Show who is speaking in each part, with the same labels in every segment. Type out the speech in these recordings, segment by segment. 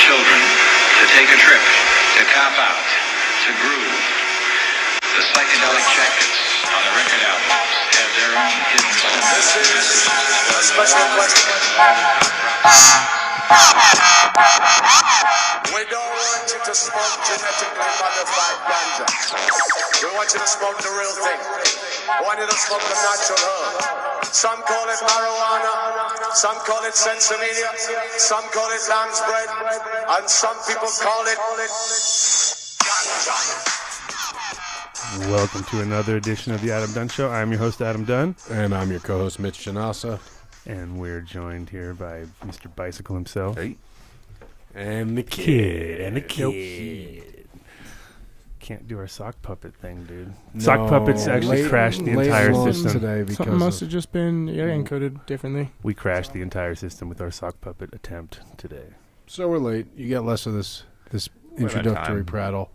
Speaker 1: children to take a trip, to cop out, to groove. The psychedelic jackets on the record albums have their own hidden messages.
Speaker 2: A special question. We don't want you to smoke genetically modified ganja. We want you to smoke the real thing. We want you to smoke the natural herb. Some call it marijuana, some call it sinsemilla, some call it lamb's bread, and some people call it ganja.
Speaker 3: Welcome to another edition of the Adam Dunn Show. I'm your host, Adam Dunn,
Speaker 4: And I'm your co-host Mitch Janasa.
Speaker 3: And we're joined here by Mr. Bicycle himself.
Speaker 4: Hey. And the
Speaker 3: Kid and the
Speaker 4: Nope.
Speaker 3: kid. Can't do our sock puppet thing, dude.
Speaker 4: No,
Speaker 3: sock puppets actually
Speaker 4: late-
Speaker 3: crashed the
Speaker 4: late
Speaker 3: entire
Speaker 4: launch
Speaker 3: system.
Speaker 4: today because
Speaker 5: Something must
Speaker 4: of-
Speaker 5: have just been yeah mm. encoded differently.
Speaker 3: We crashed the entire system with our sock puppet attempt today.
Speaker 4: so we're late. You get less of this this
Speaker 6: out of
Speaker 4: introductory
Speaker 6: time.
Speaker 4: prattle.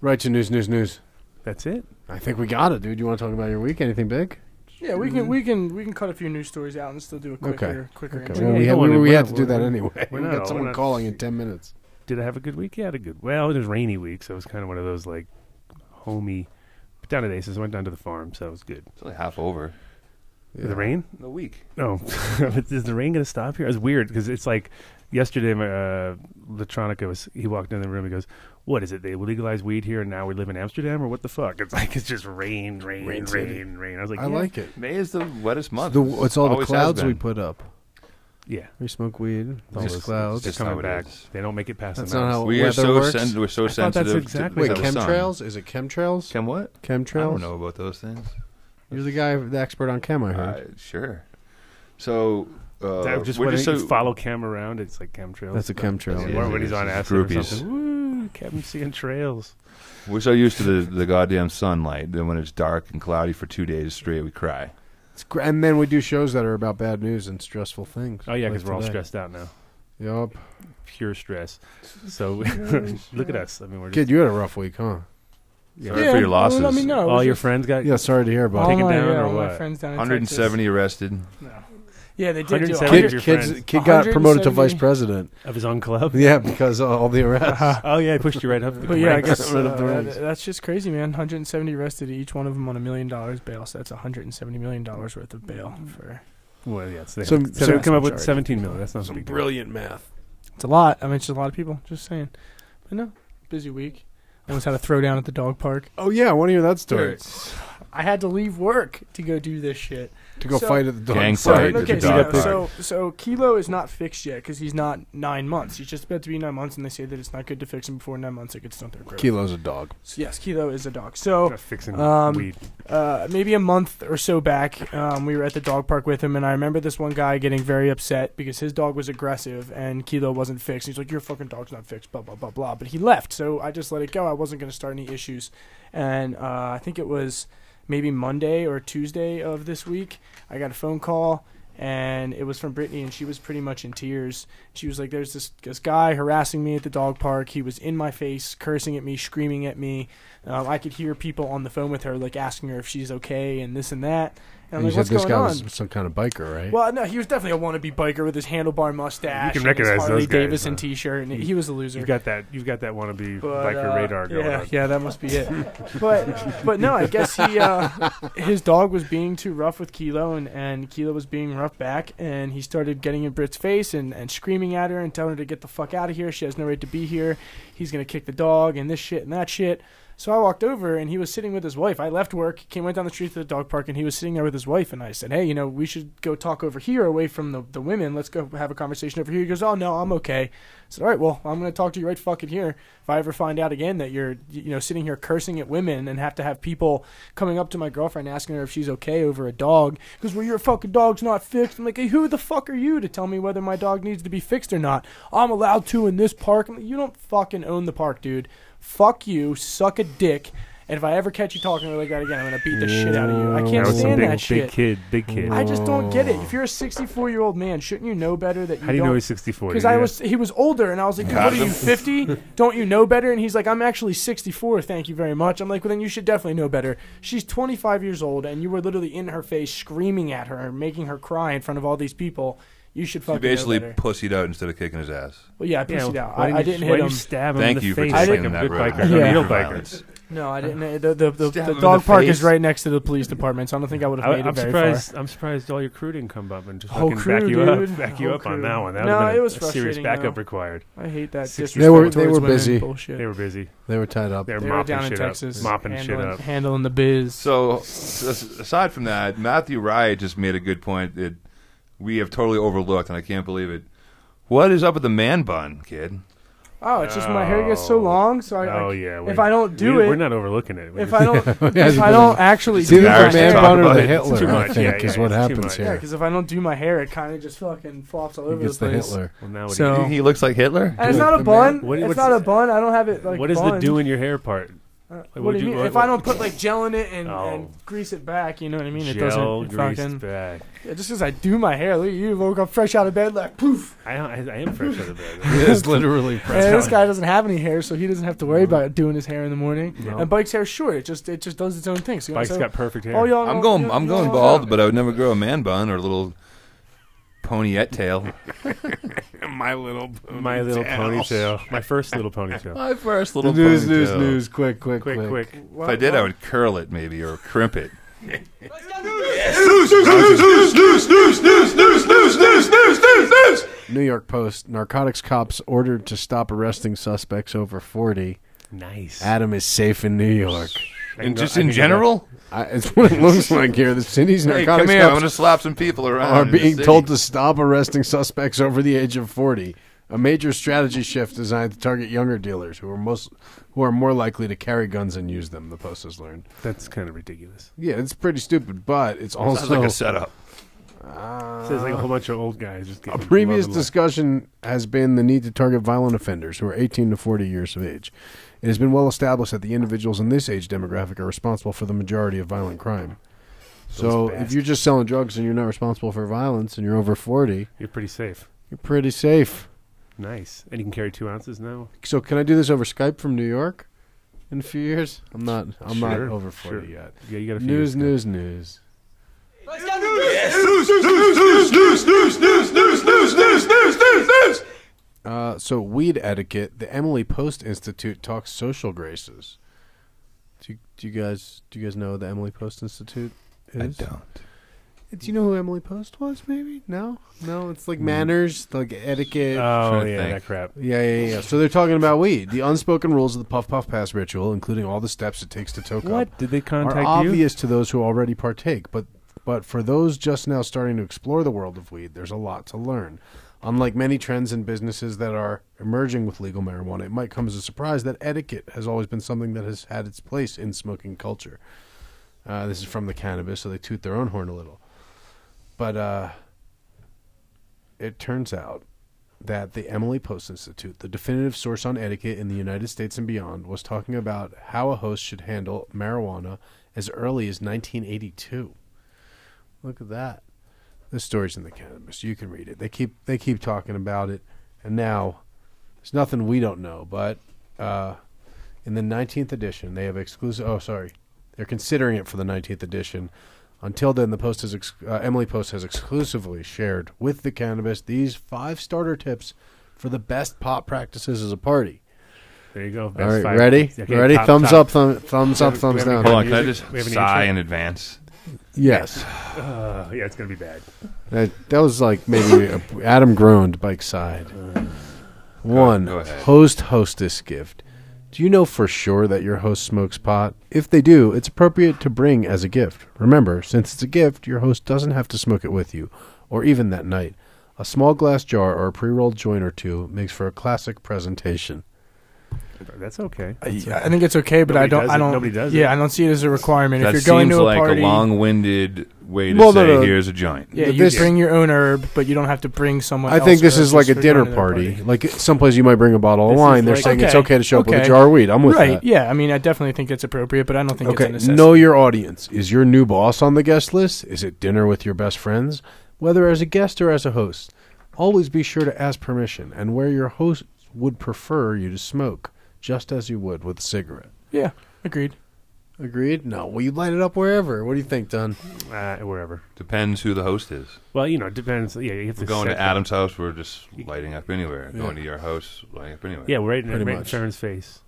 Speaker 4: Right to news, news, news.
Speaker 3: That's it.
Speaker 4: I think we got it, dude. You want to talk about your week? Anything big?
Speaker 5: Yeah, we can we can we can cut a few news stories out and still do a quicker quicker.
Speaker 4: Okay.
Speaker 5: intro.
Speaker 4: Well, we had, we,
Speaker 3: wanna-
Speaker 4: we
Speaker 3: we're
Speaker 4: had to do that anyway.
Speaker 3: we're
Speaker 4: we
Speaker 3: not-
Speaker 4: got
Speaker 3: we're
Speaker 4: someone
Speaker 3: not-
Speaker 4: calling in ten minutes.
Speaker 3: Did I have a good week? Yeah, I had a good. Well, it was rainy week, so it was kind of one of those like homey. But down at Aces, I went down to the farm, so it was good.
Speaker 6: It's only half over.
Speaker 3: The rain?
Speaker 6: The week.
Speaker 3: No, is the rain going to stop here? It's weird because it's like yesterday. My uh, Latronica was. He walked in the room. He goes, "What is it? They legalized weed here, and now we live in Amsterdam, or what the fuck?" It's like it's just rain, rain, rain,
Speaker 4: Rain
Speaker 3: rain. rain. I was like,
Speaker 4: I
Speaker 3: yeah.
Speaker 4: like it.
Speaker 6: May is the wettest month.
Speaker 4: The, it's all the clouds we put up.
Speaker 3: Yeah,
Speaker 4: We smoke weed. All
Speaker 3: Just
Speaker 4: those clouds.
Speaker 3: They're
Speaker 6: just
Speaker 3: coming back.
Speaker 6: is.
Speaker 3: They don't make it past
Speaker 4: That's
Speaker 3: the
Speaker 4: not
Speaker 3: mountains.
Speaker 4: how
Speaker 6: we are
Speaker 4: weather
Speaker 6: so
Speaker 4: works.
Speaker 6: sen- we're so
Speaker 3: thought that's
Speaker 6: sensitive.
Speaker 3: exactly
Speaker 6: to
Speaker 4: Wait,
Speaker 6: the sun.
Speaker 4: chemtrails? Is it chemtrails?
Speaker 6: Chem what?
Speaker 4: chemtrails?
Speaker 6: I don't know about those things.
Speaker 4: You're the guy, the expert on chem. I heard.
Speaker 6: Uh, sure. So uh,
Speaker 3: just
Speaker 6: we're
Speaker 3: when
Speaker 6: just
Speaker 3: you
Speaker 6: so
Speaker 3: follow Cam around, it's like chemtrails.
Speaker 4: That's a chemtrail.
Speaker 6: Yeah,
Speaker 3: Or
Speaker 6: it
Speaker 3: when he's on
Speaker 6: It's
Speaker 3: acid or something. Woo, Kevin seeing trails.
Speaker 6: we're so used to the the goddamn sunlight. Then when it's dark and cloudy for two days straight, we cry.
Speaker 4: It's gr- and then we do shows that are about bad news and stressful things.
Speaker 3: Oh yeah,
Speaker 4: like
Speaker 3: because we're all
Speaker 4: today.
Speaker 3: stressed out now.
Speaker 4: Yup.
Speaker 3: Pure stress. So look at us. I mean, we're just
Speaker 4: Kid, you had a rough week, huh?
Speaker 3: yeah.
Speaker 6: Sorry for your
Speaker 5: well,
Speaker 6: losses.
Speaker 5: let me know.
Speaker 3: all
Speaker 5: Was
Speaker 3: your
Speaker 5: it-
Speaker 3: friends got
Speaker 4: Yeah, sorry to hear about
Speaker 5: all
Speaker 4: it.
Speaker 3: taken
Speaker 5: my,
Speaker 3: down
Speaker 5: yeah,
Speaker 3: or
Speaker 5: all my
Speaker 3: what?
Speaker 5: friends down in
Speaker 6: 170 arrested.
Speaker 5: No. Yeah, they did do
Speaker 3: 170
Speaker 4: Kid,
Speaker 3: your
Speaker 4: kids,
Speaker 3: friends.
Speaker 4: kid got promoted to
Speaker 5: 170
Speaker 4: vice president.
Speaker 3: of his own club.
Speaker 4: Yeah, because of all the arrests.
Speaker 3: Oh yeah, he pushed you right up. The
Speaker 5: But yeah, I
Speaker 3: ranks.
Speaker 5: guess
Speaker 4: Right up the
Speaker 5: uh,
Speaker 4: ranks.
Speaker 5: that's just crazy, man. 170 arrested, each one of them on a million dollars bail. So that's 170 million dollars worth of bail for.
Speaker 3: Well, yeah. So they,
Speaker 4: So-
Speaker 3: so,
Speaker 4: so
Speaker 3: they come up
Speaker 5: the
Speaker 3: with
Speaker 5: charge.
Speaker 3: 17 million. That's not so big. deal.
Speaker 4: Brilliant math.
Speaker 5: It's a lot. I mean, it's just a lot of people. Just saying. But no, busy week. I almost had a throwdown at the dog park.
Speaker 4: Oh yeah, I want to hear that story.
Speaker 5: I had to leave work to go do this shit.
Speaker 4: To go
Speaker 5: So-
Speaker 4: fight at the dog
Speaker 6: Gang
Speaker 5: So,
Speaker 6: fight
Speaker 4: park.
Speaker 6: at the
Speaker 5: okay,
Speaker 6: dog
Speaker 5: so,
Speaker 6: park.
Speaker 5: so so Kilo is not fixed yet because he's not nine months. He's just about to be nine months, and they say that it's not good to fix him before nine months. It could stunt their growth.
Speaker 4: Kilo's a dog.
Speaker 5: So yes, Kilo is a dog. So
Speaker 3: Not fixing
Speaker 5: Um,
Speaker 3: weed.
Speaker 5: uh, maybe a month or so back, um, we were at the dog park with him, and I remember this one guy getting very upset because his dog was aggressive and Kilo wasn't fixed. He's like, "Your fucking dog's not fixed," blah blah blah blah. But he left, so I just let it go. I wasn't going to start any issues, and uh, I think it was maybe Monday or Tuesday of this week. I got a phone call. And it was from Brittany, and she was pretty much in tears. She was like, "There's this this guy harassing me at the dog park. He was in my face, cursing at me, screaming at me. Um, I could hear people on the phone with her, like asking her if she's okay and this and that. And I'm
Speaker 4: you
Speaker 5: like,
Speaker 4: said
Speaker 5: what's
Speaker 4: this
Speaker 5: going
Speaker 4: guy
Speaker 5: on?
Speaker 4: was some kind of biker, right?
Speaker 5: Well, no, he was definitely a wannabe biker with his handlebar mustache.
Speaker 3: You can
Speaker 5: and his
Speaker 3: recognize
Speaker 5: Harley
Speaker 3: those guys,
Speaker 5: Davidson
Speaker 3: huh?
Speaker 5: T-shirt, and he was a loser.
Speaker 3: You've got that. You've got that wannabe
Speaker 5: But,
Speaker 3: biker
Speaker 5: uh,
Speaker 3: radar going
Speaker 5: yeah,
Speaker 3: on.
Speaker 5: yeah, that must be it. but but no, I guess he uh, his dog was being too rough with Kilo, and, and Kilo was being rough back, and he started getting in Britt's face and, and screaming at her and telling her to get the fuck out of here. She has no right to be here. He's gonna kick the dog and this shit and that shit. So I walked over and he was sitting with his wife. I left work, came went down the street to the dog park, and he was sitting there with his wife. And I said, "Hey, you know, we should go talk over here, away from the, the women. Let's go have a conversation over here." He goes, "Oh no, I'm okay." I said, "All right, well, I'm going to talk to you right fucking here. If I ever find out again that you're, you know, sitting here cursing at women and have to have people coming up to my girlfriend asking her if she's okay over a dog, because well, your fucking dog's not fixed. I'm like, hey, who the fuck are you to tell me whether my dog needs to be fixed or not? I'm allowed to in this park. Like, you don't fucking own the park, dude. Fuck you. Suck a dick." And if I ever catch you talking like that again, I'm gonna beat the shit out of you. I can't
Speaker 3: was some
Speaker 5: stand
Speaker 3: big,
Speaker 5: that
Speaker 3: big kid. Big kid.
Speaker 5: I just don't get it. If you're a 64 year old man, shouldn't you know better that you
Speaker 3: How do you know he's 64?
Speaker 5: because
Speaker 3: Did
Speaker 5: I
Speaker 3: you-
Speaker 5: was he was older and I was like, what are you 50? Don't you know better? And he's like, I'm actually 64. Thank you very much. I'm like, well then you should definitely know better. She's 25 years old and you were literally in her face screaming at her and making her cry in front of all these people. You should
Speaker 6: You
Speaker 5: fucking
Speaker 6: basically
Speaker 5: know better.
Speaker 6: pussied out instead of kicking his ass.
Speaker 5: Well, yeah, I
Speaker 3: Yeah,
Speaker 5: pussied out.
Speaker 3: why
Speaker 5: I,
Speaker 3: didn't
Speaker 5: I didn't
Speaker 3: why
Speaker 5: hit
Speaker 3: didn't
Speaker 5: him.
Speaker 3: stab him
Speaker 6: Thank
Speaker 3: in the
Speaker 6: you for
Speaker 3: face
Speaker 5: taking
Speaker 3: like
Speaker 6: him
Speaker 3: a
Speaker 6: that
Speaker 3: good
Speaker 6: road.
Speaker 3: biker,
Speaker 5: Yeah.
Speaker 3: a real
Speaker 6: Violence.
Speaker 5: No, I didn't. The the, the,
Speaker 6: Stab
Speaker 5: the
Speaker 6: in
Speaker 5: dog
Speaker 6: the
Speaker 5: park is
Speaker 6: face.
Speaker 5: right next to the police department, so I don't think I would have
Speaker 3: I,
Speaker 5: made
Speaker 3: I'm
Speaker 5: it very
Speaker 3: surprised. I'm surprised all your crew didn't come up and just
Speaker 5: Whole
Speaker 3: fucking back
Speaker 5: crew,
Speaker 3: you up, back you
Speaker 5: Whole
Speaker 3: up on
Speaker 5: crew.
Speaker 3: that one. That
Speaker 5: No,
Speaker 3: would have
Speaker 5: it was
Speaker 3: a serious
Speaker 5: frustrating,
Speaker 3: backup
Speaker 5: though.
Speaker 3: required.
Speaker 5: far. I hate that.
Speaker 3: Six-
Speaker 4: They were- they
Speaker 5: towards
Speaker 4: were
Speaker 5: women
Speaker 4: busy.
Speaker 5: Bullshit.
Speaker 3: They were busy.
Speaker 4: They were tied up.
Speaker 3: They were
Speaker 5: They were
Speaker 3: mopping
Speaker 5: down in
Speaker 3: shit
Speaker 5: Texas,
Speaker 3: up, mopping shit up.
Speaker 5: handling the biz.
Speaker 6: So, s- aside from that, Matthew Riot just made a good point that we have totally overlooked, and I can't believe it. What is up with the man bun, kid?
Speaker 5: oh, it's just my hair gets so long, so I. Oh, I-
Speaker 3: Oh yeah.
Speaker 5: if I don't do
Speaker 3: we,
Speaker 5: it,
Speaker 3: we're not overlooking it. We're
Speaker 5: if I don't, if I don't actually
Speaker 4: It's
Speaker 5: do
Speaker 4: either
Speaker 5: my
Speaker 4: the man
Speaker 6: talk
Speaker 4: bun or
Speaker 6: about
Speaker 4: the
Speaker 6: it.
Speaker 4: Hitler.
Speaker 3: Too
Speaker 4: I
Speaker 3: much,
Speaker 4: think
Speaker 3: yeah,
Speaker 4: is what
Speaker 3: it's too
Speaker 4: happens
Speaker 3: much.
Speaker 5: yeah,
Speaker 4: here.
Speaker 5: because if I don't do my hair, it kind of just fucking flops all
Speaker 4: He
Speaker 5: over
Speaker 4: gets
Speaker 5: the
Speaker 4: the
Speaker 5: place.
Speaker 4: Hitler.
Speaker 3: well, now what do
Speaker 5: So-
Speaker 3: you?
Speaker 6: He looks like Hitler.
Speaker 5: And it's not a
Speaker 4: the
Speaker 5: bun.
Speaker 3: man- What-
Speaker 5: it's
Speaker 3: what's
Speaker 5: not
Speaker 3: the-
Speaker 5: a bun. I don't have it like.
Speaker 3: what is the
Speaker 5: bunned.
Speaker 3: do in your hair part?
Speaker 5: Uh,
Speaker 3: Like,
Speaker 5: what,
Speaker 3: what
Speaker 5: do you mean?
Speaker 3: you-
Speaker 5: if
Speaker 3: what-
Speaker 5: I don't put like gel in it and,
Speaker 3: Oh.
Speaker 5: and grease it back, you know what I mean? It
Speaker 3: Gel
Speaker 5: doesn't
Speaker 3: greased
Speaker 5: fucking.
Speaker 3: back.
Speaker 5: Yeah, just because I do my hair, look at you, woke up fresh out of bed, like poof.
Speaker 3: I, I, I am fresh out of bed.
Speaker 4: It's literally
Speaker 5: And this guy doesn't have any hair, so he doesn't have to worry about doing his hair in the morning.
Speaker 3: No.
Speaker 5: And Bike's hair, shure, it just it just does its own thing. So,
Speaker 3: Bike's
Speaker 5: so,
Speaker 3: got perfect hair.
Speaker 5: Oh, y'all.
Speaker 6: I'm going.
Speaker 5: y'all-
Speaker 6: I'm
Speaker 5: y'all
Speaker 6: going
Speaker 5: know
Speaker 6: bald,
Speaker 5: that.
Speaker 6: but I would never grow a man bun or a little ponyette tail.
Speaker 4: my little
Speaker 3: My little ponytail. My first little ponytail.
Speaker 6: My first little
Speaker 4: News, news, news! Quick, quick,
Speaker 3: quick, quick.
Speaker 6: If I did, I would curl it maybe or crimp it.
Speaker 4: New York Post: Narcotics cops ordered to stop arresting suspects over forty.
Speaker 3: Nice.
Speaker 4: Adam is safe in New York.
Speaker 6: And just in
Speaker 3: can go
Speaker 6: general,
Speaker 4: I, it's what it looks like here. The city's
Speaker 6: hey,
Speaker 4: narcotics
Speaker 6: come here. I'm going to slap some people around.
Speaker 4: are being told to stop arresting suspects over the age of 40. A major strategy shift designed to target younger dealers who are most who are more likely to carry guns and use them, the Post has learned.
Speaker 3: That's kind of ridiculous.
Speaker 4: Yeah, it's pretty stupid, but it's also
Speaker 6: Sounds like a setup.
Speaker 3: Uh, Says like a whole bunch of old guys just
Speaker 4: A previous discussion has been the need to target violent offenders who are 18 to 40 years of age. It has been well established that the individuals in this age demographic are responsible for the majority of violent crime. So if you're just selling drugs and you're not responsible for violence and you're over 40,
Speaker 3: You're pretty safe.
Speaker 4: you're pretty safe.
Speaker 3: Nice. And you can carry two ounces now.
Speaker 4: So can I do this over Skype from New York in a few years? I'm not. I'm not over 40
Speaker 3: sure.
Speaker 4: yet.
Speaker 3: Yeah, you got a few
Speaker 4: News,
Speaker 3: years
Speaker 4: news, news. Uh, so weed etiquette. The Emily Post Institute talks social graces. Do you, do you guys do you guys know the Emily Post Institute is?
Speaker 6: I don't.
Speaker 4: Do you know who Emily Post was? Maybe no, no. It's like manners, like etiquette.
Speaker 3: Oh yeah,
Speaker 6: think.
Speaker 3: that crap.
Speaker 4: Yeah, yeah, yeah. So they're talking about weed, the unspoken rules of the puff puff pass ritual, including all the steps it takes to toke up,
Speaker 3: What did they
Speaker 4: are
Speaker 3: contact you?
Speaker 4: obvious to those who already partake. But but for those just now starting to explore the world of weed, there's a lot to learn. Unlike many trends and businesses that are emerging with legal marijuana, it might come as a surprise that etiquette has always been something that has had its place in smoking culture. Uh, this is from the Cannabist, so they toot their own horn a little. But uh, it turns out that the Emily Post Institute, the definitive source on etiquette in the United States and beyond, was talking about how a host should handle marijuana as early as 1982. Look at that. This story's in the Cannabist. You can read it. They keep they keep talking about it, and now there's nothing we don't know. But uh, in the 19th edition, they have exclusive. Oh, sorry, they're considering it for the 19th edition. Until then, the Post has ex- uh, Emily Post has exclusively shared with the Cannabist these five starter tips for the best pot practices as a party.
Speaker 3: There you go.
Speaker 4: All
Speaker 3: Best
Speaker 4: right,
Speaker 3: five-
Speaker 4: ready?
Speaker 3: Okay,
Speaker 4: ready?
Speaker 3: top-
Speaker 4: thumbs
Speaker 3: top.
Speaker 4: up, thumb, thumbs up, thumbs down.
Speaker 6: Hold on, can I just
Speaker 3: have any
Speaker 6: sigh
Speaker 3: intro?
Speaker 6: in advance?
Speaker 4: Yes,
Speaker 3: Uh, yeah, it's gonna be bad.
Speaker 4: that, that was like maybe a, Adam groaned bike side. One
Speaker 6: go ahead.
Speaker 4: host hostess gift. Do you know for sure that your host smokes pot? If they do, it's appropriate to bring as a gift. Remember, since it's a gift, your host doesn't have to smoke it with you, or even that night. A small glass jar or a pre-rolled joint or two makes for a classic presentation.
Speaker 3: That's okay.
Speaker 5: I think it's okay, but I don't. I don't.
Speaker 3: Nobody does
Speaker 5: yeah,
Speaker 3: it.
Speaker 5: I don't see it as a requirement.
Speaker 6: That
Speaker 5: if you're going
Speaker 6: seems
Speaker 5: to a
Speaker 6: like
Speaker 5: party,
Speaker 6: a long-winded way to
Speaker 4: Well, no,
Speaker 6: say,
Speaker 4: no.
Speaker 6: "Here's a joint."
Speaker 5: yeah,
Speaker 4: Th-
Speaker 5: you
Speaker 4: this-
Speaker 5: bring your own herb, but you don't have to bring someone.
Speaker 4: I think this is like a dinner
Speaker 5: going to their
Speaker 4: party. Like someplace you might bring a bottle of
Speaker 3: This is
Speaker 4: wine. They're
Speaker 3: like-
Speaker 4: saying it's
Speaker 5: Okay,
Speaker 4: okay to show up with a jar of weed. I'm with
Speaker 5: right?
Speaker 4: that.
Speaker 5: Yeah, I mean, I definitely think it's appropriate, but I don't think
Speaker 4: Okay,
Speaker 5: it's a necessity.
Speaker 4: know your audience. Is your new boss on the guest list? Is it dinner with your best friends? Whether as a guest or as a host, always be sure to ask permission and where your host would prefer you to smoke, just as you would with a cigarette.
Speaker 5: Yeah, agreed.
Speaker 4: Agreed. No. Well, you light it up wherever. What do you think, Don?
Speaker 3: Uh, wherever.
Speaker 6: Depends who the host is.
Speaker 3: Well, you know, it depends. Yeah, you have
Speaker 6: We're
Speaker 3: to
Speaker 6: going
Speaker 3: set
Speaker 6: to
Speaker 3: the-
Speaker 6: Adam's house. We're just lighting up anywhere. Going to your house, lighting up anywhere.
Speaker 3: Yeah, right in,
Speaker 4: Pretty
Speaker 3: right in
Speaker 4: much.
Speaker 3: Sharon's face.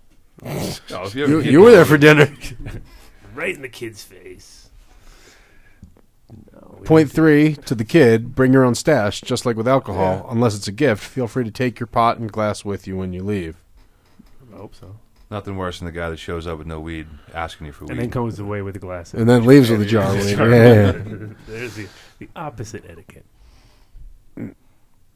Speaker 6: Oh, if
Speaker 4: You,
Speaker 6: ever-
Speaker 4: you were there for dinner.
Speaker 3: Right in the kid's face. No, we
Speaker 4: Point three to the kid: bring your own stash, just like with alcohol. Unless it's a gift, feel free to take your pot and glass with you when you leave.
Speaker 3: I hope so.
Speaker 6: Nothing worse than the guy that shows up with no weed, asking you for weed.
Speaker 3: And
Speaker 6: weed.
Speaker 3: then comes away with the glasses.
Speaker 4: And then leaves with a jar. of weed. Yeah, yeah, yeah.
Speaker 3: There's the, the opposite etiquette.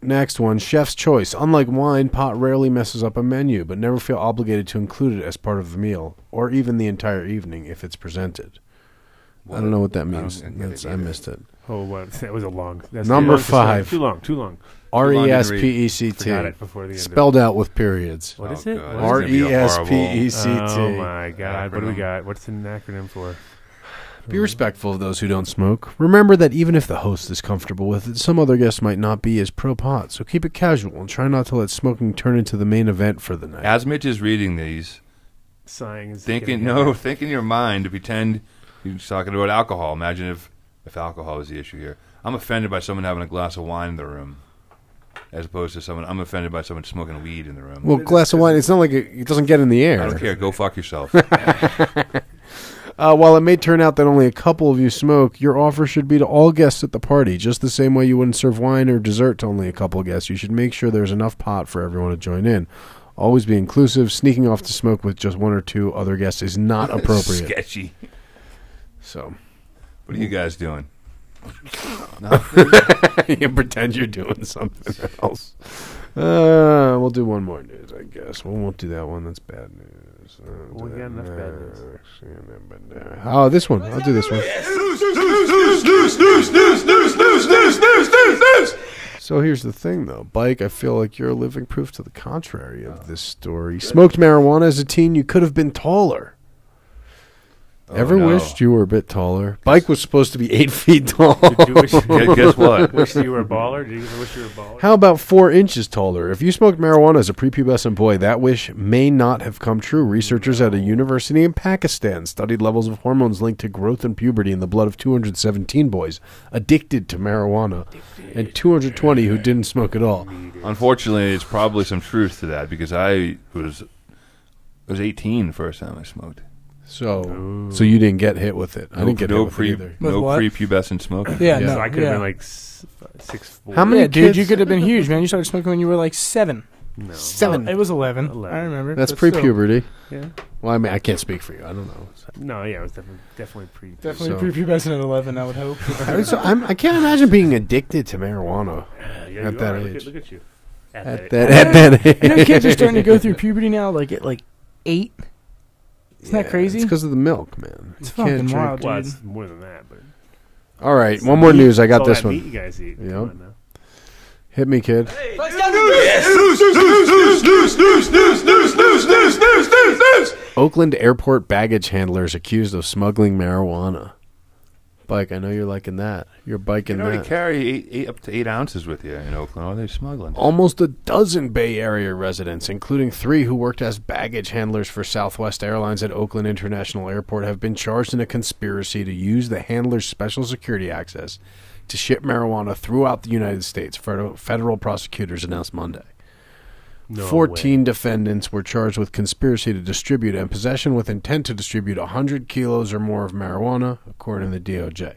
Speaker 4: Next one, chef's choice. Unlike wine, pot rarely messes up a menu, but never feel obligated to include it as part of the meal, or even the entire evening if it's presented. I don't know what that means.
Speaker 6: get it
Speaker 4: That's, I missed it.
Speaker 3: Oh, what? That was a long. That's
Speaker 4: Number
Speaker 3: too long
Speaker 4: five.
Speaker 3: Too long. Too long.
Speaker 4: R
Speaker 6: long
Speaker 4: E
Speaker 6: to
Speaker 4: S
Speaker 6: read.
Speaker 4: P E C T.
Speaker 3: Forgot it before the end.
Speaker 4: Spelled out with periods.
Speaker 3: What is
Speaker 6: Oh,
Speaker 3: it?
Speaker 6: God.
Speaker 3: What
Speaker 4: R
Speaker 3: is
Speaker 6: gonna be
Speaker 4: E
Speaker 6: a
Speaker 4: S P E C
Speaker 3: it? Oh my God! What do we got? What's an acronym for?
Speaker 4: Be respectful of those who don't smoke. Remember that even if the host is comfortable with it, some other guests might not be as pro pot, so keep it casual and try not to let smoking turn into the main event for the night.
Speaker 6: As Mitch is reading these,
Speaker 3: Sighing
Speaker 6: thinking no,
Speaker 3: out.
Speaker 6: think in your mind to pretend he's talking about alcohol. Imagine if if alcohol is the issue here. I'm offended by someone having a glass of wine in the room, as opposed to someone. I'm offended by someone smoking weed in the room.
Speaker 4: Well, glass of wine, it's not like it, it doesn't get in the air.
Speaker 6: I don't care. Go fuck yourself.
Speaker 4: Uh, while it may turn out that only a couple of you smoke, your offer should be to all guests at the party, just the same way you wouldn't serve wine or dessert to only a couple of guests. You should make sure there's enough pot for everyone to join in. Always be inclusive. Sneaking off to smoke with just one or two other guests is not appropriate.
Speaker 6: Sketchy.
Speaker 4: So
Speaker 6: What are you guys doing?
Speaker 4: you pretend you're doing something else. Uh, we'll do one more news, I guess. We won't do that one. That's bad news. Uh,
Speaker 3: We got enough bad news.
Speaker 4: Oh, this one. I'll do this one. So here's the thing, though. Bike, I feel like you're living proof to the contrary of this story. Smoked marijuana as a teen, you could have been taller. Oh, ever
Speaker 6: Oh, no.
Speaker 4: wished you were a bit taller? Bike was supposed to be eight feet tall.
Speaker 3: Did you wish,
Speaker 6: Guess, guess what?
Speaker 3: wish you were a baller? Did you ever wish you were a baller?
Speaker 4: How about four inches taller? If you smoked marijuana as a prepubescent boy, that wish may not have come true. Researchers at a university in Pakistan studied levels of hormones linked to growth and puberty in the blood of 217 boys addicted to marijuana and 220 who didn't smoke at all.
Speaker 6: Unfortunately, it's probably some truth to that because I was I was 18 the first time I smoked.
Speaker 4: So, so you didn't get hit with it. I didn't get
Speaker 6: no
Speaker 4: hit with
Speaker 6: pre
Speaker 4: it either.
Speaker 5: With
Speaker 6: no
Speaker 5: what?
Speaker 6: prepubescent smoking.
Speaker 5: Yeah,
Speaker 4: Yeah.
Speaker 5: no,
Speaker 3: so I could have
Speaker 5: yeah.
Speaker 3: been like s- six four.
Speaker 4: How many
Speaker 5: yeah, dude,
Speaker 4: kids-
Speaker 5: you could have been huge, man. You started smoking when you were like seven.
Speaker 3: No.
Speaker 4: Seven.
Speaker 5: It was 11.
Speaker 3: 11.
Speaker 5: I remember.
Speaker 4: That's
Speaker 5: but still.
Speaker 4: pre-puberty.
Speaker 3: Yeah.
Speaker 4: Well, I mean, I can't speak for you. I don't know.
Speaker 3: No, yeah, it was definitely definitely pre.
Speaker 5: Definitely
Speaker 4: So-
Speaker 5: prepubescent at 11, I would hope.
Speaker 4: I, so I'm, I can't imagine being addicted to marijuana
Speaker 3: Yeah, yeah,
Speaker 4: At
Speaker 3: you
Speaker 4: that
Speaker 3: are. Look
Speaker 4: age.
Speaker 3: at, look at you. At,
Speaker 4: at
Speaker 3: that.
Speaker 4: that at that age.
Speaker 5: you know, kids are starting to go through puberty now, like at like eight. Isn't that crazy?
Speaker 4: It's because of the milk, man.
Speaker 5: It's
Speaker 4: You can't
Speaker 5: fucking
Speaker 4: drink-
Speaker 5: wild,
Speaker 3: Well,
Speaker 5: dude.
Speaker 3: it's more than that, but
Speaker 4: All right, one more news. I got
Speaker 3: All
Speaker 4: this
Speaker 3: that meat
Speaker 4: one.
Speaker 3: you guys eat.
Speaker 4: Yep.
Speaker 3: Come on now.
Speaker 4: Hit me, kid. Oakland airport baggage handlers accused of smuggling marijuana. Bike, I know you're liking that. You're
Speaker 6: You
Speaker 4: biking
Speaker 6: can already
Speaker 4: that.
Speaker 6: carry eight, eight, up to eight ounces with you in Oakland. Oh, Are they smuggling?
Speaker 4: Almost a dozen Bay Area residents, including three who worked as baggage handlers for Southwest Airlines at Oakland International Airport, have been charged in a conspiracy to use the handler's special security access to ship marijuana throughout the United States. Federal prosecutors announced Monday.
Speaker 3: No
Speaker 4: 14 defendants were charged with conspiracy to distribute and possession with intent to distribute 100 kilos or more of marijuana, according to the DOJ.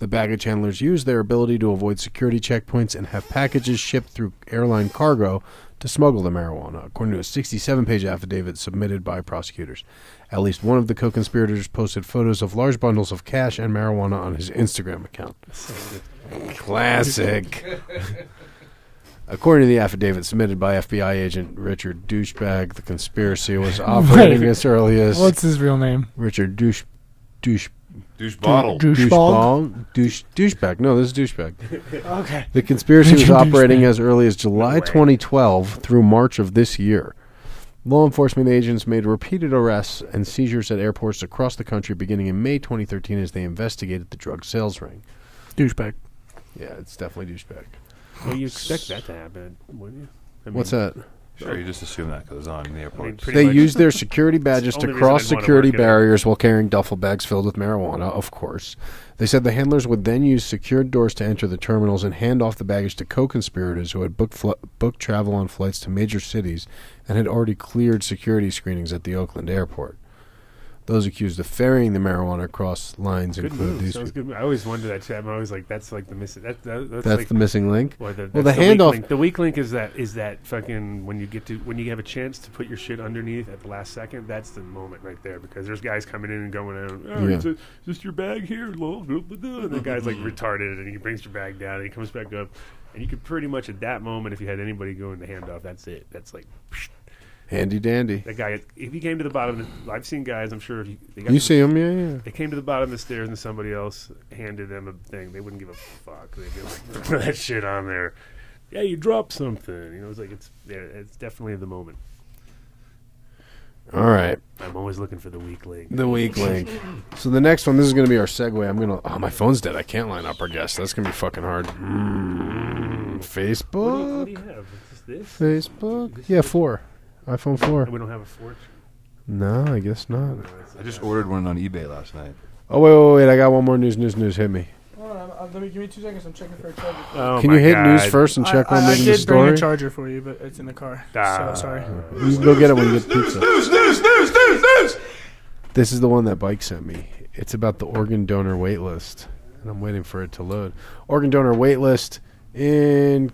Speaker 4: The baggage handlers used their ability to avoid security checkpoints and have packages shipped through airline cargo to smuggle the marijuana, according to a 67 page affidavit submitted by prosecutors. At least one of the co conspirators posted photos of large bundles of cash and marijuana on his Instagram account. Classic. According to the affidavit submitted by FBI agent Richard Douchebag, the conspiracy was operating as early as
Speaker 5: What's his real name?
Speaker 4: Richard Douche Douche
Speaker 6: Douche bottle.
Speaker 5: Douchebag.
Speaker 4: Douchebag Douche Douchebag. No, this is Douchebag.
Speaker 5: Okay.
Speaker 4: The conspiracy was
Speaker 5: Richard
Speaker 4: operating
Speaker 5: Douchebag.
Speaker 4: as early as July 2012 through March of this year. Law enforcement agents made repeated arrests and seizures at airports across the country beginning in May 2013 as they investigated the drug sales ring.
Speaker 5: Douchebag.
Speaker 4: Yeah, it's definitely douchebag.
Speaker 3: Well, you expect that to happen, wouldn't you? I mean,
Speaker 4: What's that?
Speaker 6: Sure, you just assume that goes on in the
Speaker 3: I
Speaker 6: airport.
Speaker 3: mean, pretty
Speaker 4: They
Speaker 3: much-
Speaker 4: used their security badges
Speaker 3: the
Speaker 4: to
Speaker 3: only reason
Speaker 4: cross
Speaker 3: I'd wanna
Speaker 4: security
Speaker 3: work in it.
Speaker 4: barriers while carrying duffel bags filled with marijuana, of course. They said the handlers would then use secured doors to enter the terminals and hand off the baggage to co conspirators who had booked, fl- booked travel on flights to major cities and had already cleared security screenings at the Oakland airport. Those accused of ferrying the marijuana across lines
Speaker 3: Good
Speaker 4: include
Speaker 3: move.
Speaker 4: these.
Speaker 3: Was good. I always wondered that. Chad. I'm always like, that's like the missing. That, that, that's
Speaker 4: That's
Speaker 3: like,
Speaker 4: the missing link.
Speaker 3: Or the,
Speaker 4: Well, the
Speaker 3: weak
Speaker 4: handoff-
Speaker 3: link. The weak link is that is that fucking when you get to when you have a chance to put your shit underneath at the last second. That's the moment right there because there's guys coming in and going out. Oh,
Speaker 4: Yeah.
Speaker 3: is, it- is this your bag here? Lol, blah, blah, blah." And the guy's like retarded and he brings your bag down and he comes back up. And you could pretty much at that moment, if you had anybody going the handoff, that's it. That's like
Speaker 4: Handy dandy.
Speaker 3: that guy. If he came to the bottom, the, I've seen guys. I'm sure if you, they got
Speaker 4: You see him? Yeah, yeah.
Speaker 3: they came to the bottom of the stairs and somebody else handed them a thing. They wouldn't give a fuck. They'd be like, put that shit on there. Yeah, you dropped something. You know, it's like it's yeah, it's definitely the moment.
Speaker 4: All right.
Speaker 3: I'm always looking for the weak link.
Speaker 4: The weak link. So the next one, this is going to be our segue. I'm going to. Oh, my phone's dead. I can't line up our guest. That's going to be fucking hard. Mm,
Speaker 3: What do,
Speaker 4: Facebook.
Speaker 3: you, what do you have? Is this this?
Speaker 4: Facebook. Yeah, four. iPhone four.
Speaker 3: We don't have a fortune.
Speaker 4: No, I guess not.
Speaker 6: I just ordered one on eBay last night.
Speaker 4: Oh wait, wait, wait! I got one more news. News. News. Hit me.
Speaker 5: Hold on, uh, let me give me two seconds. I'm checking for a charger.
Speaker 3: Oh
Speaker 4: Can
Speaker 3: my
Speaker 4: you hit news
Speaker 3: God.
Speaker 4: first and check
Speaker 5: I,
Speaker 4: one
Speaker 5: I, I
Speaker 4: thing in the
Speaker 5: did bring
Speaker 4: story?
Speaker 5: a charger for you, but it's in the car.
Speaker 3: Ah.
Speaker 5: so sorry.
Speaker 4: You can go get it when you get the pizza.
Speaker 6: News, news, news, news, news.
Speaker 4: This is the one that Bike sent me. It's about the organ donor wait list, and I'm waiting for it to load. Organ donor wait list in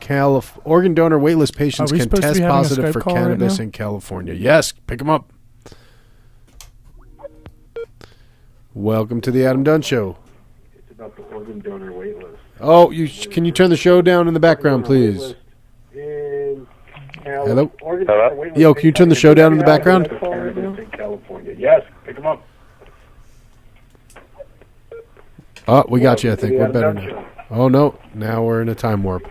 Speaker 4: Calif. Organ donor waitlist patients can test
Speaker 5: be having a
Speaker 4: positive for
Speaker 5: call right
Speaker 4: cannabis in California. Yes, pick them up. Welcome to the Adam Dunn Show.
Speaker 7: It's about the organ donor wait list.
Speaker 4: Oh, you can you turn the show down in the background, please?
Speaker 7: In Cal-
Speaker 4: Hello?
Speaker 7: Organ donor
Speaker 4: Yo, can you turn the show down in the background?
Speaker 7: In California. Yes, pick them up.
Speaker 4: Oh, we got you. I think we're better now. Oh no, now we're in a time warp.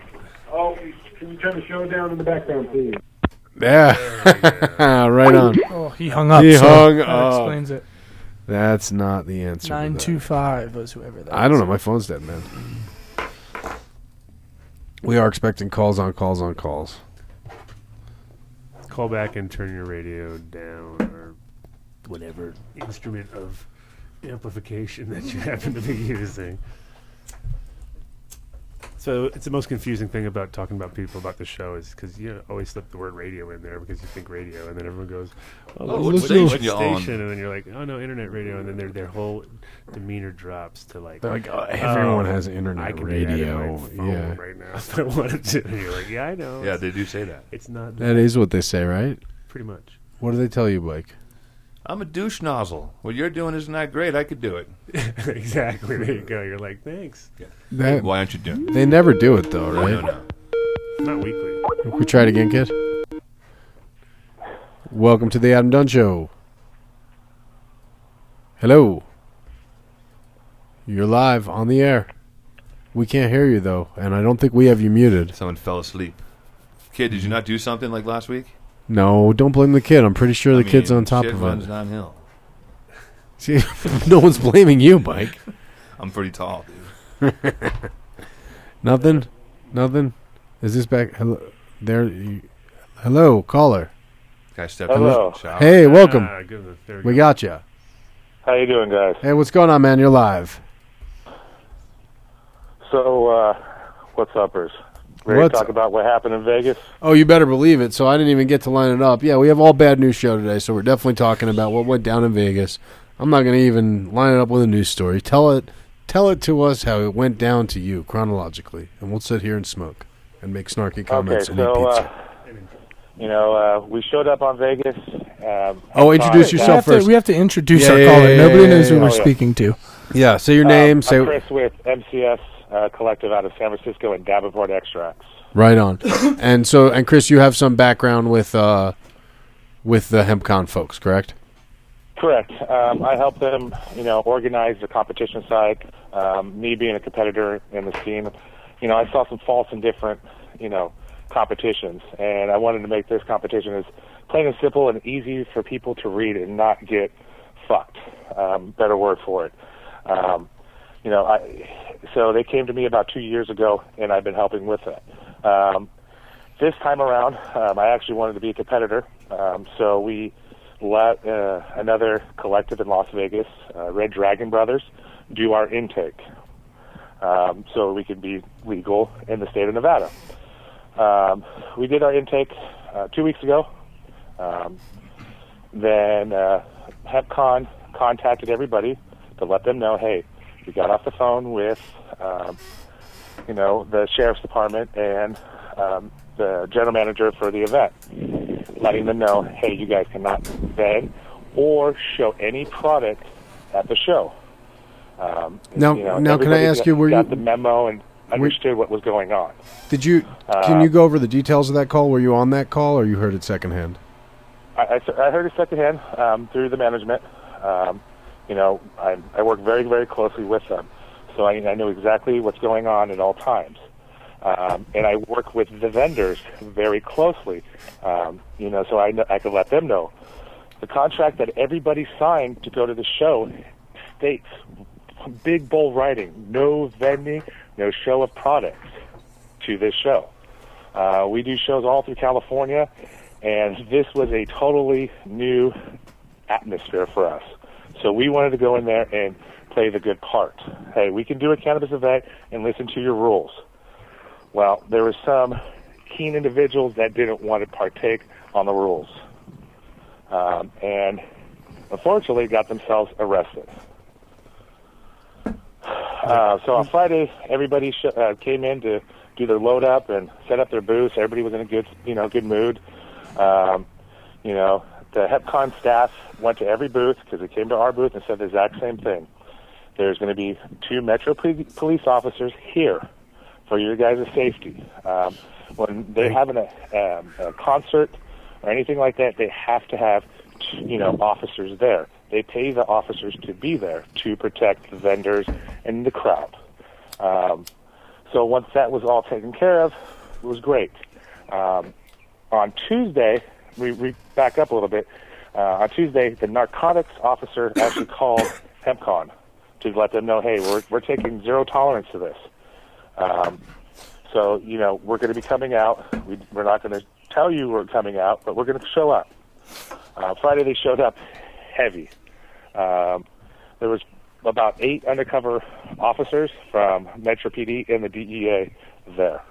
Speaker 7: Oh, can you turn the show down in the background, please?
Speaker 4: Yeah, right on.
Speaker 5: Oh, he hung up.
Speaker 4: He
Speaker 5: so
Speaker 4: hung
Speaker 5: that
Speaker 4: up.
Speaker 5: explains it.
Speaker 4: That's not the answer. to
Speaker 5: Nine
Speaker 4: that.
Speaker 5: two five was whoever that.
Speaker 4: I don't
Speaker 5: is.
Speaker 4: know. My phone's dead, man. We are expecting calls on calls on calls.
Speaker 3: Call back and turn your radio down or whatever instrument of amplification that you happen to be using. So it's the most confusing thing about talking about people about the show is because you always slip the word radio in there because you think radio, and then everyone goes, "Oh,
Speaker 6: Oh,
Speaker 3: what,
Speaker 4: what
Speaker 3: station,
Speaker 6: station on?"
Speaker 3: And then you're like, "Oh no, internet radio," and then their their whole demeanor drops to like,
Speaker 4: They're like, oh, oh everyone
Speaker 3: "Oh,
Speaker 4: has
Speaker 3: I
Speaker 4: internet
Speaker 3: can do that in
Speaker 4: radio. Yeah,
Speaker 3: right now if I wanted to." And you're like, "Yeah, I know."
Speaker 6: Yeah, they do say that.
Speaker 3: it's not
Speaker 4: that is what they say, right?
Speaker 3: pretty much."
Speaker 4: What do they tell you, Blake?
Speaker 6: I'm a douche nozzle. What you're doing isn't that great. I could do it.
Speaker 3: exactly. There you go. You're like, thanks.
Speaker 4: That,
Speaker 6: Why aren't you doing it?
Speaker 4: they never do it though,
Speaker 6: No,
Speaker 4: right?
Speaker 6: no.
Speaker 3: Not weekly.
Speaker 4: We try it again, kid. Welcome to the Adam Dunn Show. Hello. You're live on the air. We can't hear you though, and I don't think we have you muted.
Speaker 6: Someone fell asleep. Kid, did you not do something like last week?
Speaker 4: No, don't blame the kid. I'm pretty sure the
Speaker 6: I
Speaker 4: kid's on top
Speaker 6: shit
Speaker 4: of
Speaker 6: runs
Speaker 4: it.
Speaker 6: downhill.
Speaker 4: See, no one's blaming you, Mike.
Speaker 6: I'm pretty tall, dude.
Speaker 4: Nothing, nothing. Is this back? Hello, there. You, hello, caller.
Speaker 6: Guy stepped
Speaker 7: Hello.
Speaker 6: in shower.
Speaker 4: Hey, welcome.
Speaker 3: Ah, goodness. We,
Speaker 4: We
Speaker 3: go.
Speaker 4: got you.
Speaker 7: How you doing, guys?
Speaker 4: Hey, what's going on, man? You're live.
Speaker 7: So, uh, what's uppers? Ready
Speaker 4: What's
Speaker 7: talk about what happened in Vegas?
Speaker 4: Oh, you better believe it. So I didn't even get to line it up. Yeah, we have all bad news show today, so we're definitely talking about what went down in Vegas. I'm not going to even line it up with a news story. Tell it, tell it to us how it went down to you chronologically, and we'll sit here and smoke and make snarky comments
Speaker 7: okay,
Speaker 4: and eat
Speaker 7: so,
Speaker 4: pizza.
Speaker 7: uh, you know, uh, we showed up on Vegas. Um,
Speaker 4: Oh, introduce
Speaker 7: outside-
Speaker 5: We
Speaker 4: yourself
Speaker 5: have, to,
Speaker 4: first.
Speaker 5: we have to introduce
Speaker 4: Yeah,
Speaker 5: our
Speaker 4: yeah,
Speaker 5: caller.
Speaker 4: yeah,
Speaker 5: Nobody
Speaker 4: yeah,
Speaker 5: knows who
Speaker 4: yeah,
Speaker 5: we're
Speaker 7: yeah.
Speaker 5: speaking to.
Speaker 4: yeah, say your
Speaker 7: Um,
Speaker 4: name.
Speaker 7: I'm
Speaker 4: say
Speaker 7: Chris with MCS uh, Collective out of San Francisco and Davenport Extracts.
Speaker 4: right on. and so, and Chris, you have some background with uh, with the HempCon folks, correct?
Speaker 7: Correct. Um, I help them, you know, organize the competition side. Um, me being a competitor in the scene, you know, I saw some false and different, you know, competitions, and I wanted to make this competition as plain and simple and easy for people to read and not get fucked. Um, better word for it. Um, you know, I so they came to me about two years ago, and I've been helping with that. Um, this time around, um, I actually wanted to be a competitor, um, so we let uh, another collective in Las Vegas, uh, Red Dragon Brothers, do our intake, um, so we could be legal in the state of Nevada. Um, we did our intake uh, two weeks ago. Um, then uh, HempCon contacted everybody to let them know, hey, we got off the phone with, um, you know, the sheriff's department and um, the general manager for the event, letting them know, hey, you guys cannot vend or show any product at the show. Um,
Speaker 4: Now-
Speaker 7: you know,
Speaker 4: now can I ask
Speaker 7: got-
Speaker 4: you, were
Speaker 7: got
Speaker 4: you-
Speaker 7: the memo and understood what was going on.
Speaker 4: Did you? can you go over the details of that call? Were you on that call, or you heard it secondhand?
Speaker 7: I, I, I heard it secondhand um, through the management. Um, you know, I, I work very, very closely with them, so I, I know exactly what's going on at all times. Um, and I work with the vendors very closely. Um, you know, so I know, I can let them know the contract that everybody signed to go to the show states big bold writing: no vending, no show of products to this show. Uh, we do shows all through California, and this was a totally new atmosphere for us. So we wanted to go in there and play the good part. Hey, we can do a cannabis event and listen to your rules. Well, there were some keen individuals that didn't want to partake on the rules, um, and unfortunately got themselves arrested. Uh, so on Friday, everybody sh- uh, came in to do their load up and set up their booths. Everybody was in a good, you know, good mood. Um, you know, the HempCon staff went to every booth because they came to our booth and said the exact same thing. There's going to be two Metro Poli- police officers here for your guys' safety. Um, when they have an, a, um, a concert or anything like that, they have to have, you know, officers there. They pay the officers to be there to protect the vendors and the crowd. Um, so once that was all taken care of, it was great. Um, on Tuesday, we, back up a little bit. Uh, on Tuesday, the narcotics officer actually called HempCon to let them know, hey, we're we're taking zero tolerance to this. Um, so you know, we're going to be coming out. We, we're not going to tell you we're coming out, but we're going to show up. Uh, Friday, they showed up heavy. Um, there was about eight undercover officers from Metro PD and the DEA there,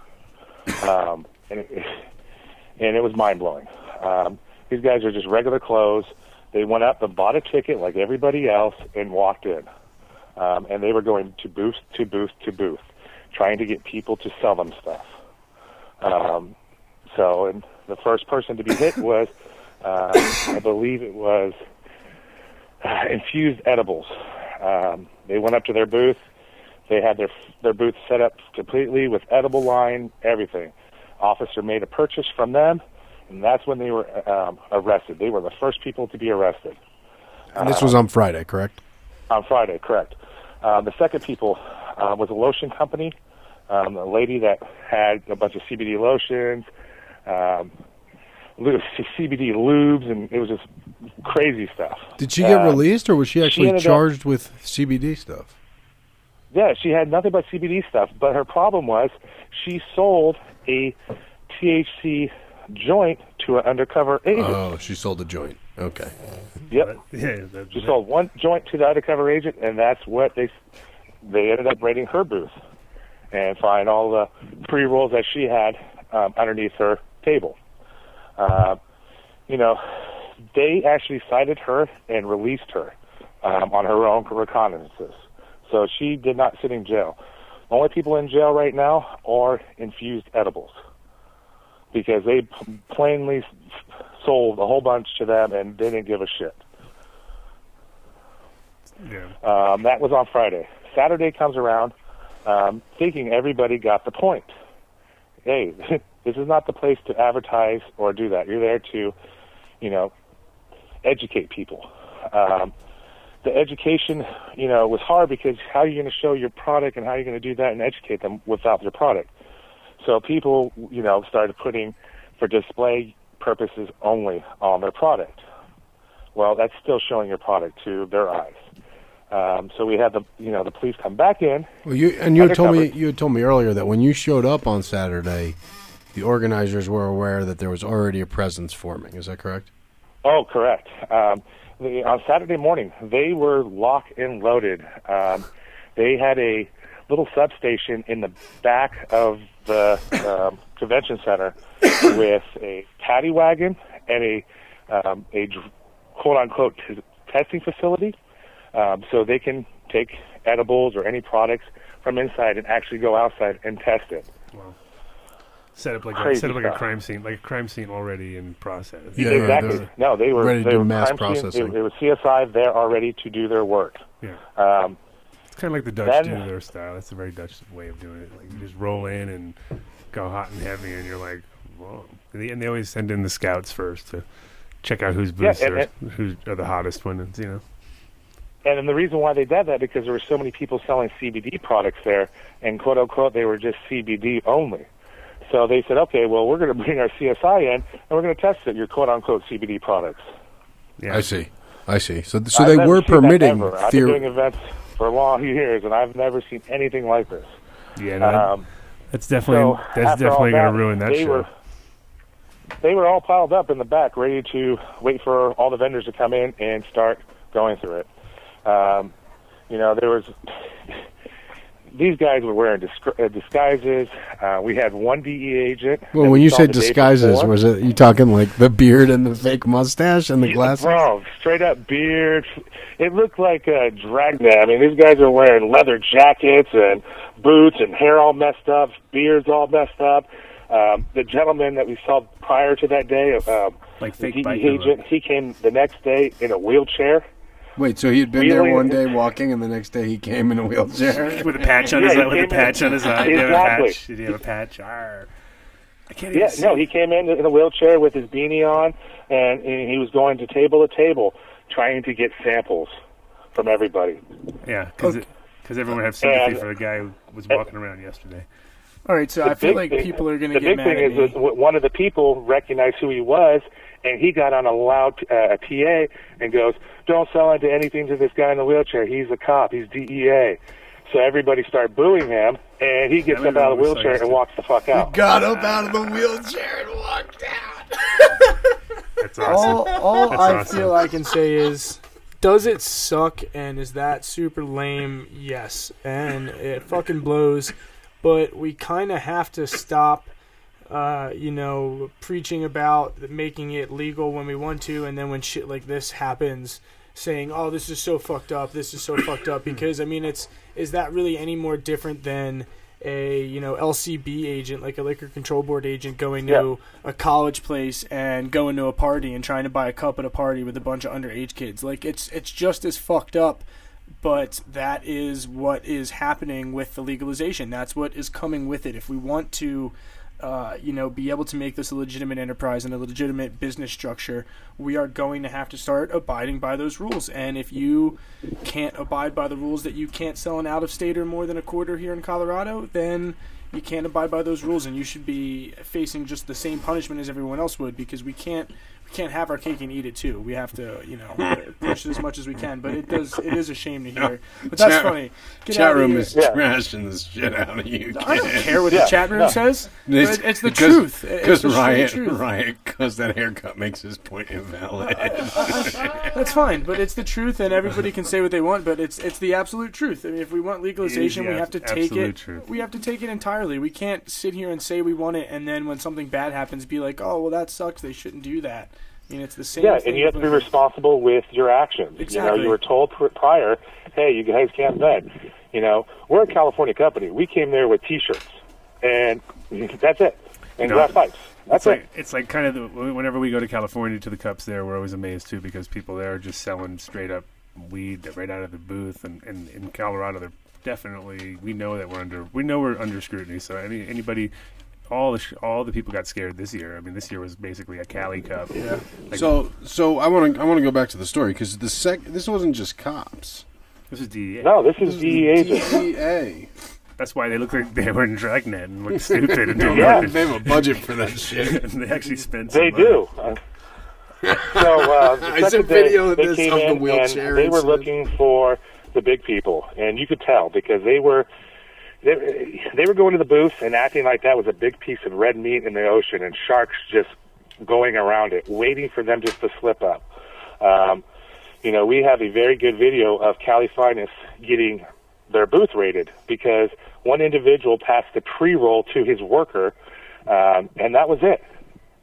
Speaker 7: um, and it, and it was mind blowing. Um, these guys are just regular clothes. They went up and bought a ticket like everybody else and walked in, um, and they were going to booth to booth to booth, trying to get people to sell them stuff. Um, so, and the first person to be hit was, uh, I believe it was uh, infused edibles. Um, they went up to their booth. They had their their booth set up completely with edible line, everything. Officer made a purchase from them, and that's when they were um, arrested. They were the first people to be arrested
Speaker 4: And this was on Friday, correct?
Speaker 7: on Friday. Correct. Um, the second people uh, was a lotion company. Um, a lady that had a bunch of CBD lotions, um, CBD lubes, and it was just crazy stuff.
Speaker 4: Did she get
Speaker 7: Um,
Speaker 4: released, or was she actually
Speaker 7: up-
Speaker 4: charged with CBD stuff?
Speaker 7: Yeah, she had nothing but CBD stuff, but her problem was she sold a THC joint to an undercover agent.
Speaker 4: Oh, she sold a joint. Okay.
Speaker 7: yep.
Speaker 3: Yeah, that,
Speaker 7: She sold one joint to the undercover agent, and that's what they they ended up raiding her booth and find all the pre rolls that she had um, underneath her table. Uh, you know, they actually cited her and released her um, on her own reconnaissances. So she did not sit in jail. Only people in jail right now are infused edibles because they plainly sold a whole bunch to them and they didn't give a shit.
Speaker 3: yeah.
Speaker 7: Um, that was on Friday. Saturday comes around, um, thinking everybody got the point. Hey, this is not the place to advertise or do that. You're there to, you know, educate people. Um, the education, you know, was hard because how are you going to show your product and how are you going to do that and educate them without your product? So people, you know, started putting for display purposes only on their product. Well, that's still showing your product to their eyes. Um, so we had the you know the police come back in.
Speaker 4: Well, you and you had told me you had told me earlier that when you showed up on Saturday, the organizers were aware that there was already a presence forming. Is that correct?
Speaker 7: Oh, correct. Um, the, on Saturday morning, they were locked and loaded. Um, they had a little substation in the back of the um, convention center with a paddy wagon and a um, a quote unquote t- testing facility, um, so they can take edibles or any products from inside and actually go outside and test it.
Speaker 3: Set up like a,
Speaker 7: Crazy
Speaker 3: set up like a crime scene, like a crime scene already in process.
Speaker 4: Yeah, yeah,
Speaker 7: exactly.
Speaker 4: they're
Speaker 7: no, they were
Speaker 4: ready to
Speaker 7: they
Speaker 4: do
Speaker 7: were
Speaker 4: mass
Speaker 7: crime scene-
Speaker 4: processing.
Speaker 7: It, it was CSI. They're already to do their work.
Speaker 3: Yeah.
Speaker 7: Um,
Speaker 3: It's kind of like the Dutch
Speaker 7: Then-
Speaker 3: do their style. That's a very Dutch way of doing it. Like you just roll in and go hot and heavy, and you're like, whoa. And they, and they always send in the scouts first to check out whose booths
Speaker 7: and-
Speaker 3: are, who are the hottest ones. You know.
Speaker 7: And then the reason why they did that because there were so many people selling CBD products there, and quote unquote they were just CBD only. So they said, okay, well we're going to bring our CSI in and we're going to test it, your quote unquote CBD products.
Speaker 3: Yeah.
Speaker 4: I see. I see. So, so
Speaker 7: I've
Speaker 4: they were permitting
Speaker 7: ever. I've been
Speaker 4: theory.
Speaker 7: For long years, and I've never seen anything like this.
Speaker 3: Yeah. no,
Speaker 7: Um,
Speaker 3: that's definitely
Speaker 7: so
Speaker 3: that's definitely going to ruin that
Speaker 7: they
Speaker 3: show.
Speaker 7: Were, they were all piled up in the back, ready to wait for all the vendors to come in and start going through it. Um, you know, there was these guys were wearing disc- uh, disguises. Uh, we had one DE agent.
Speaker 4: Well, when
Speaker 7: we
Speaker 4: you
Speaker 7: saw
Speaker 4: said disguises, was it you talking like the beard and the fake mustache and the
Speaker 7: Yeah,
Speaker 4: glasses?
Speaker 7: Bro, straight up beard. It looked like a dragnet. I mean, these guys are wearing leather jackets and boots and hair all messed up, beards all messed up. Um, the gentleman that we saw prior to that day, um,
Speaker 3: Like
Speaker 7: the
Speaker 3: fake
Speaker 7: DE agent, he came the next day in a wheelchair.
Speaker 4: Wait, so he had been there one day walking, and the next day he came in a wheelchair.
Speaker 3: with a patch on
Speaker 7: Yeah,
Speaker 3: his eye. With a
Speaker 7: came in-
Speaker 3: patch on his eye. Did he have a
Speaker 7: Exactly.
Speaker 3: patch? Did he have a patch? Arr. I can't even
Speaker 7: Yeah,
Speaker 3: see.
Speaker 7: no, he came in in a wheelchair with his beanie on, and, and he was going to table to table trying to get samples from everybody.
Speaker 3: Yeah, because everyone had sympathy
Speaker 7: And-
Speaker 3: for the guy who was walking around yesterday.
Speaker 5: All right, so I feel like
Speaker 7: thing-
Speaker 5: people are going to get mad.
Speaker 7: The big
Speaker 5: mad
Speaker 7: thing
Speaker 5: at
Speaker 7: is
Speaker 5: me.
Speaker 7: that one of the people recognized who he was, and he got on a loud uh, a PA and goes, "Don't sell into anything to this guy in the wheelchair. He's a cop. He's DEA." So everybody started booing him, and he gets up out of the wheelchair and walks the fuck out.
Speaker 4: Got up out of the wheelchair and walked out.
Speaker 3: That's awesome.
Speaker 5: all all
Speaker 3: That's
Speaker 5: I
Speaker 3: awesome.
Speaker 5: feel I can say is, does it suck and is that super lame? Yes, and it fucking blows. But we kind of have to stop, uh, you know, preaching about making it legal when we want to, and then when shit like this happens, saying, "Oh, this is so fucked up. This is so fucked up." Because I mean, it's is that really any more different than a you know LCB agent, like a liquor control board agent, going to a college place and going to a party and trying to buy a cup at a party with a bunch of underage kids. Like it's it's just as fucked up. But that is what is happening with the legalization. That's what is coming with it. If we want to, uh, you know, be able to make this a legitimate enterprise and a legitimate business structure, we are going to have to start abiding by those rules. And if you can't abide by the rules that you can't sell an out of state or more than a quarter here in Colorado, then you can't abide by those rules, and you should be facing just the same punishment as everyone else would because we can't we can't have our cake and eat it too. We have to, you know, push it as much as we can. But it does it is a shame to hear. But that's
Speaker 4: Chat-
Speaker 5: funny. Get
Speaker 4: Chat room is
Speaker 7: Yeah.
Speaker 4: trashing the shit out of you.
Speaker 5: I don't care what
Speaker 7: Yeah,
Speaker 5: the chat room
Speaker 7: no.
Speaker 5: says.
Speaker 4: It's,
Speaker 5: it's the
Speaker 4: because-
Speaker 5: truth.
Speaker 4: Because Riot,
Speaker 5: truth.
Speaker 4: Riot, because that haircut makes his point invalid.
Speaker 5: That's fine, but it's the truth, and everybody can say what they want. But it's it's the absolute truth. I mean, if we want legalization,
Speaker 3: the
Speaker 5: we have to take it.
Speaker 3: truth.
Speaker 5: We have to take it entirely. We can't sit here and say we want it, and then when something bad happens, be like, "Oh, well, that sucks. They shouldn't do that." I mean, it's the same.
Speaker 7: Yeah,
Speaker 5: thing
Speaker 7: and you have to be responsible with your actions. Exactly. You know, you were told pr- prior, hey, you guys can't vent. You know, we're a California company. We came there with T-shirts, and that's it, and
Speaker 3: know,
Speaker 7: glass pipes. That's
Speaker 3: It's like
Speaker 7: it.
Speaker 3: it's like kind of the, whenever we go to California to the cups there, we're always amazed too because people there are just selling straight up weed that right out of the booth, and, and in Colorado they're definitely we know that we're under we know we're under scrutiny. So any anybody. All the sh- all the people got scared this year. I mean, this year was basically a Cali Cup. Yeah. Like,
Speaker 4: so, so I want to I want to go back to the story because the sec this wasn't just cops.
Speaker 3: this is DEA.
Speaker 7: No, this is DEA agents.
Speaker 4: DEA.
Speaker 3: That's why they look like they were in Dragnet and looked stupid and don't
Speaker 7: Yeah.
Speaker 4: They have a budget for that shit.
Speaker 3: and they actually spent.
Speaker 7: They
Speaker 3: money.
Speaker 7: do. Uh, so uh, the
Speaker 4: I saw
Speaker 7: second day,
Speaker 4: video of this
Speaker 7: came
Speaker 4: of the
Speaker 7: in
Speaker 4: wheelchair
Speaker 7: and they were looking for the big people, and you could tell because they were they, they were going to the booth and acting like that was a big piece of red meat in the ocean and sharks just going around it, waiting for them just to slip up. Um, you know, we have a very good video of Cali Finest getting their booth rated because one individual passed the pre-roll to his worker, um, and that was it.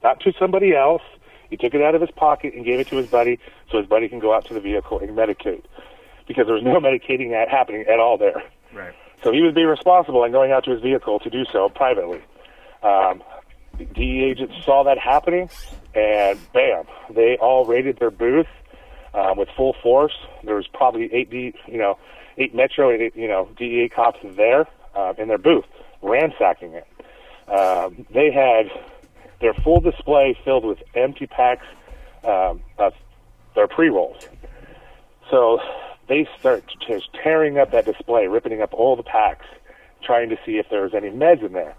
Speaker 7: Not to somebody else. He took it out of his pocket and gave it to his buddy so his buddy can go out to the vehicle and medicate because there was no medicating that happening at all there.
Speaker 3: Right.
Speaker 7: So he was being responsible and going out to his vehicle to do so privately. Um, DE agents saw that happening, and bam, they all raided their booth um, with full force. There was probably eight D, you know, eight Metro, eight, you know, DEA cops there uh, in their booth, ransacking it. Um, they had their full display filled with empty packs um, of their pre rolls. So they start just tearing up that display, ripping up all the packs, trying to see if there was any meds in there.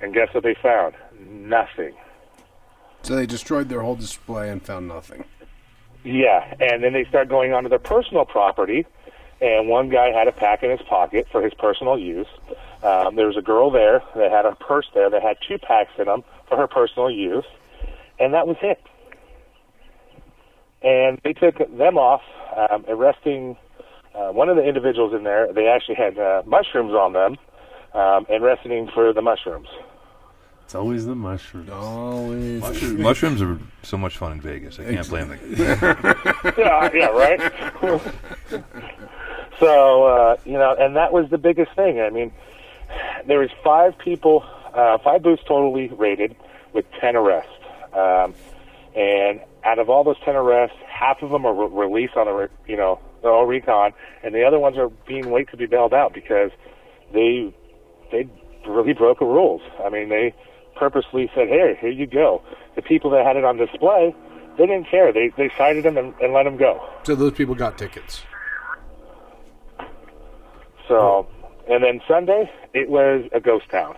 Speaker 7: And guess what they found? Nothing.
Speaker 4: So they destroyed their whole display and found nothing.
Speaker 7: Yeah, and then they start going onto their personal property, and one guy had a pack in his pocket for his personal use. Um, there was a girl there that had a purse there that had two packs in them for her personal use, and that was it. And they took them off, um, arresting uh, one of the individuals in there. They actually had uh, mushrooms on them, um, and arresting for the mushrooms.
Speaker 3: It's always the mushrooms.
Speaker 4: Always.
Speaker 6: Mushrooms, mushrooms are so much fun in Vegas. I can't blame them.
Speaker 7: yeah, yeah, right. so uh, you know, and that was the biggest thing. I mean, there was five people, uh, five booths totally raided, with ten arrests, um, and out of all those ten arrests, half of them are re- released on a re- you know they're all recon, and the other ones are being wait to be bailed out because they they really broke the rules. I mean, they purposely said, "Hey, here you go." The people that had it on display, they didn't care. They they cited them and, and let them go.
Speaker 4: So those people got tickets.
Speaker 7: So, and then Sunday, it was a ghost town.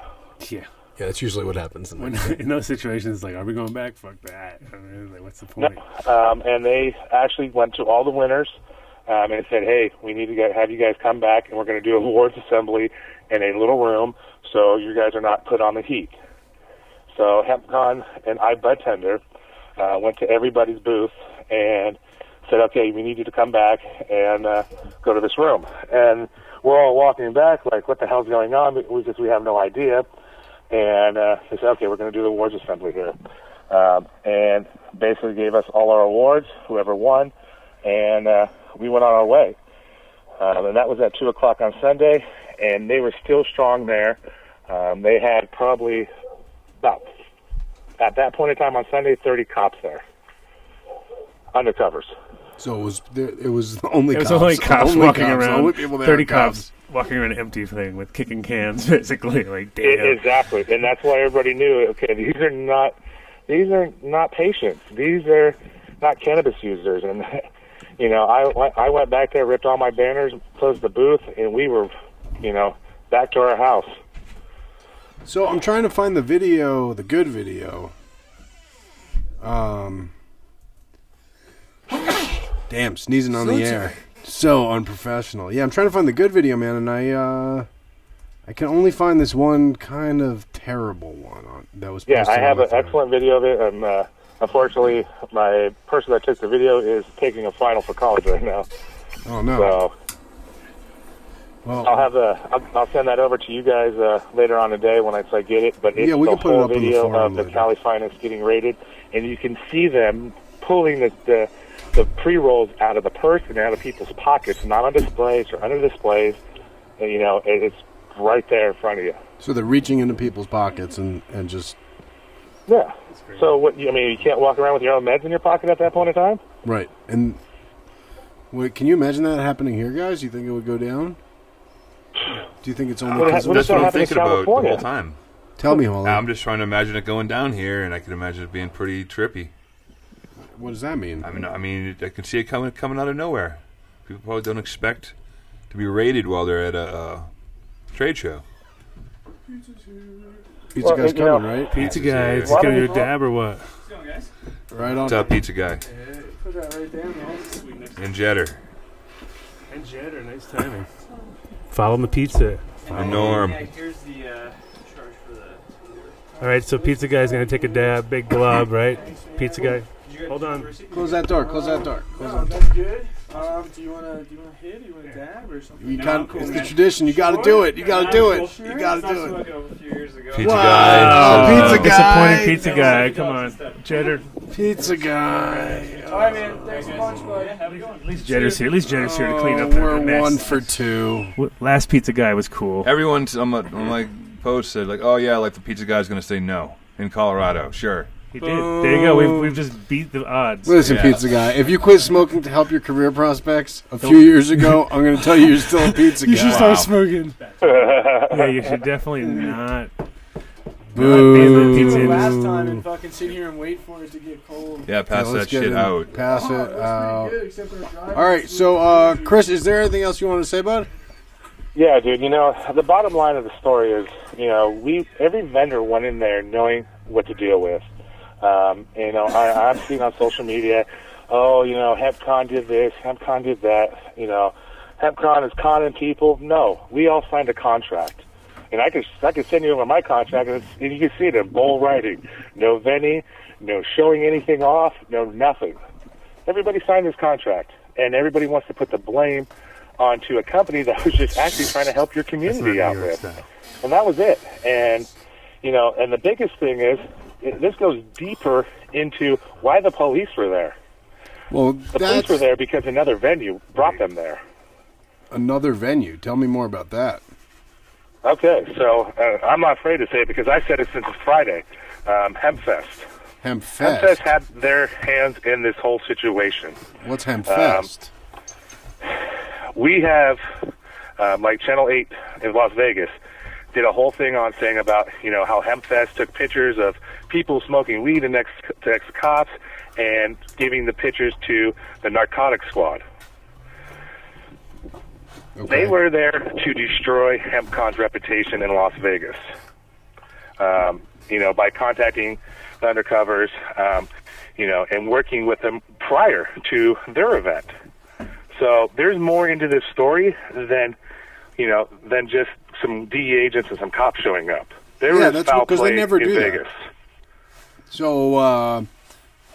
Speaker 3: Yeah.
Speaker 4: Yeah, that's usually what happens.
Speaker 3: When, in those situations, like, are we going back? Fuck that. I mean, like, what's the point?
Speaker 7: Um, and they actually went to all the winners um, and said, "Hey, we need to get, have you guys come back, and we're going to do awards assembly in a little room, so you guys are not put on the heat." So HempCon and iBudtender uh, went to everybody's booth and said, "Okay, we need you to come back and uh, go to this room." And we're all walking back, like, "What the hell's going on?" We just we have no idea. And uh, they said, "Okay, we're going to do the awards assembly here," um, and basically gave us all our awards, whoever won, and uh, we went on our way. Um, and that was at two o'clock on Sunday, and they were still strong there. Um, they had probably about at that point in time on Sunday, thirty cops there, undercovers.
Speaker 4: So it was there, it was only
Speaker 3: It was
Speaker 4: cops,
Speaker 3: only cops
Speaker 4: only
Speaker 3: walking
Speaker 4: cops,
Speaker 3: around.
Speaker 4: Only people there
Speaker 3: Thirty
Speaker 4: cops.
Speaker 3: cops walking around an empty thing with kicking cans, basically. Like,
Speaker 7: I-
Speaker 3: damn.
Speaker 7: exactly, and that's why everybody knew. Okay, these are not these are not patients. These are not cannabis users, and you know, I went- I went back there, ripped all my banners, closed the booth, and we were, you know, back to our house.
Speaker 4: So I'm trying to find the video, the good video. Um, damn, sneezing on the air, so unprofessional. Yeah, I'm trying to find the good video, man, and I uh, I can only find this one kind of terrible one on that was.
Speaker 7: Yeah, I have an
Speaker 4: the
Speaker 7: excellent video of it. And uh, unfortunately, my person that took the video is taking a final for college right now.
Speaker 4: Oh no!
Speaker 7: So
Speaker 4: well,
Speaker 7: I'll have the I'll, I'll send that over to you guys uh, later on today when I I get it. But it's
Speaker 4: Yeah, we
Speaker 7: the
Speaker 4: can put it up on the
Speaker 7: video
Speaker 4: forum
Speaker 7: of the
Speaker 4: later.
Speaker 7: Cali Finest getting rated, and you can see them pulling the the, the pre rolls out of the purse and out of people's pockets, not on displays or under displays. And, you know, it, it's right there in front of you.
Speaker 4: so they're reaching into people's pockets and and just
Speaker 7: Yeah. So what? you- I mean, you can't walk around with your own meds in your pocket at that point in time.
Speaker 4: right and. Wait, can you imagine that happening here, guys? You think it would go down? Do you think it's only
Speaker 7: What
Speaker 4: because
Speaker 7: ha- what
Speaker 6: That's what I'm
Speaker 7: in
Speaker 6: thinking about the
Speaker 7: California?
Speaker 6: whole time.
Speaker 4: Tell me, Holly.
Speaker 6: I'm just trying to imagine it going down here, and I can imagine it being pretty trippy.
Speaker 4: What does that mean?
Speaker 6: I mean, I mean, I can see it coming coming out of nowhere. People probably don't expect to be raided while they're at a uh, trade show.
Speaker 4: Pizza
Speaker 7: Well,
Speaker 4: guy's
Speaker 7: you know-
Speaker 4: coming, right?
Speaker 3: Pizza guy, is
Speaker 7: Why
Speaker 3: gonna
Speaker 7: don't
Speaker 3: a dab or what?
Speaker 4: Right on.
Speaker 6: What's up, pizza guy?
Speaker 5: Put that right there, man.
Speaker 6: And Jetter.
Speaker 3: And Jetter, nice timing. Follow the pizza.
Speaker 6: The norm.
Speaker 8: here's the uh, charge for the.
Speaker 3: All right, so pizza guy's gonna take a dab, big glob, right? Pizza guy. Hold on.
Speaker 4: Close that door. Close that door. Close that door.
Speaker 5: that's good. Um, do you wanna do you wanna hit? Do you wanna dab or something?
Speaker 4: You got it's the tradition. You got to do it. You got to do it. You got to do it.
Speaker 8: a few years ago.
Speaker 6: Pizza
Speaker 4: Wow.
Speaker 6: guy.
Speaker 4: Oh,
Speaker 6: Uh,
Speaker 4: pizza guy.
Speaker 3: Disappointing pizza guy. Come on, Jetter.
Speaker 4: Pizza guy.
Speaker 5: All right, man. Thanks a bunch, bud.
Speaker 3: At least Jetter's here. At least Jetter's here to clean
Speaker 4: Oh,
Speaker 3: up
Speaker 4: we're one for two.
Speaker 3: Last pizza guy was cool.
Speaker 6: Everyone on my, on my post said like, "Oh yeah, like the pizza guy's going to say no in Colorado." Sure.
Speaker 3: He did. There you go. We've, we've just beat the odds.
Speaker 4: Listen,
Speaker 6: Yeah.
Speaker 4: pizza guy. If you quit smoking to help your career prospects a few years ago, I'm going to tell you you're still a pizza guy.
Speaker 5: You should start smoking.
Speaker 3: Yeah, you should definitely not.
Speaker 4: Boo.
Speaker 3: Not bathe the pizza
Speaker 5: it last time and fucking sit here and wait for it to get cold.
Speaker 6: Yeah, pass
Speaker 4: Yeah,
Speaker 6: that
Speaker 4: let's get
Speaker 6: shit
Speaker 4: it-
Speaker 6: out.
Speaker 4: Pass it
Speaker 5: Oh, that's
Speaker 4: out.
Speaker 5: good, except our driver
Speaker 4: All right, so uh. Chris, is there anything else you want to say, bud?
Speaker 7: Yeah, dude. You know, the bottom line of the story is, you know, we every vendor went in there knowing what to deal with. Um, you know, I, I've seen on social media, oh, you know, HempCon did this, HempCon did that. You know, HempCon is conning people. No, we all signed a contract, and I could I could send you over my contract, and, it's, and you can see it in bold writing. No vending, no showing anything off, no nothing. Everybody signed this contract, and everybody wants to put the blame onto a company that was just actually trying to help your community out with. And that was it. And, you know, and the biggest thing is, this goes deeper into why the police were there.
Speaker 4: Well,
Speaker 7: The police were there because another venue brought them there.
Speaker 4: another venue. Tell me more about that.
Speaker 7: Okay, so uh, I'm not afraid to say it because I said it since Friday. Um, Hempfest.
Speaker 4: Hempfest.
Speaker 7: Hempfest had their hands in this whole situation.
Speaker 4: What's Hempfest?
Speaker 7: we have um, like Channel Eight in Las Vegas did a whole thing on saying about you know how Hempfest took pictures of people smoking weed and ex to ex cops and giving the pictures to the narcotics squad.
Speaker 4: okay.
Speaker 7: They were there to destroy HempCon's reputation in Las Vegas. Um, you know, by contacting the undercovers, um, you know, and working with them prior to their event. So there's more into this story than, you know, than just some DE agents and some cops showing up. There
Speaker 4: Yeah,
Speaker 7: was
Speaker 4: that's
Speaker 7: foul
Speaker 4: because they
Speaker 7: play
Speaker 4: never
Speaker 7: in
Speaker 4: do that. So, uh,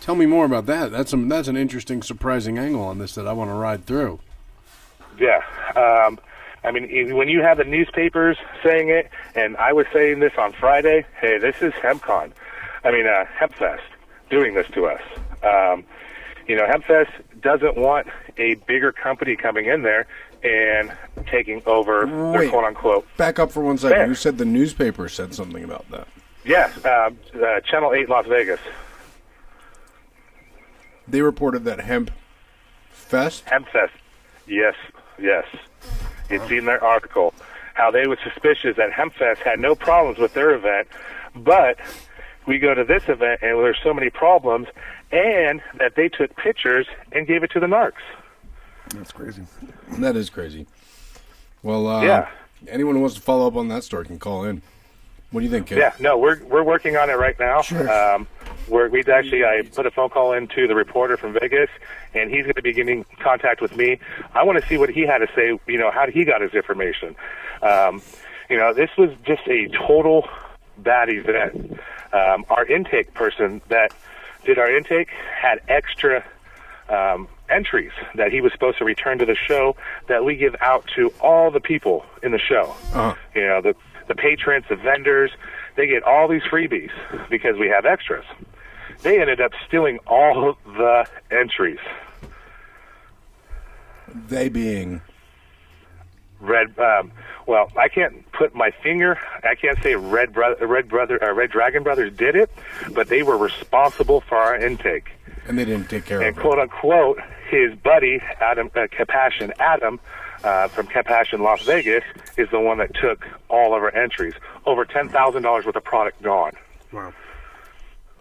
Speaker 4: tell me more about that. That's some that's an interesting, surprising angle on this that I want to ride through.
Speaker 7: Yeah. Um, I mean, when you have the newspapers saying it, and I was saying this on Friday, hey, this is HempCon. I mean, uh, HempFest doing this to us. Um, you know, HempFest doesn't want a bigger company coming in there and taking over their
Speaker 4: Wait.
Speaker 7: quote unquote.
Speaker 4: Back up for one second.
Speaker 7: Fair.
Speaker 4: You said the newspaper said something about that.
Speaker 7: Yeah, um, uh, Channel 8 Las Vegas.
Speaker 4: They reported that Hemp Fest.
Speaker 7: Hemp Fest. Yes, yes. It's in their article how they were suspicious that Hemp Fest had no problems with their event, but we go to this event and there's so many problems, and that they took pictures and gave it to the narcs.
Speaker 3: That's crazy.
Speaker 4: That is crazy. Well, uh,
Speaker 7: Yeah.
Speaker 4: anyone who wants to follow up on that story can call in. What do you think, Kid?
Speaker 7: Yeah, no, we're we're working on it right now. Um, we're, we actually I put a phone call into the reporter from Vegas, and he's going to be getting contact with me. I want to see what he had to say. You know, how he got his information. Um, you know, this was just a total bad event. Um, our intake person that did our intake had extra um, entries that he was supposed to return to the show that we give out to all the people in the show.
Speaker 4: Uh-huh.
Speaker 7: You know, the the patrons, the vendors, they get all these freebies because we have extras. They ended up stealing all the entries.
Speaker 4: They being
Speaker 7: Red, um, well, I can't put my finger. I can't say Red Brother, Red Brother, uh, Red Dragon Brothers did it, but they were responsible for our intake.
Speaker 4: and they didn't take care
Speaker 7: and
Speaker 4: of it.
Speaker 7: quote unquote his buddy Adam uh, Capassion Adam uh, from in Las Vegas is the one that took all of our entries. Over ten thousand dollars worth of product gone. Wow.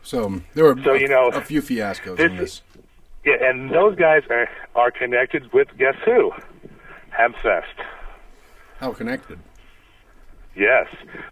Speaker 4: So um, there were
Speaker 7: So,
Speaker 4: a,
Speaker 7: you know,
Speaker 4: a few fiascos
Speaker 7: this
Speaker 4: in this.
Speaker 7: Yeah, and those guys are are connected with guess who? Hempfest.
Speaker 4: How connected?
Speaker 7: Yes,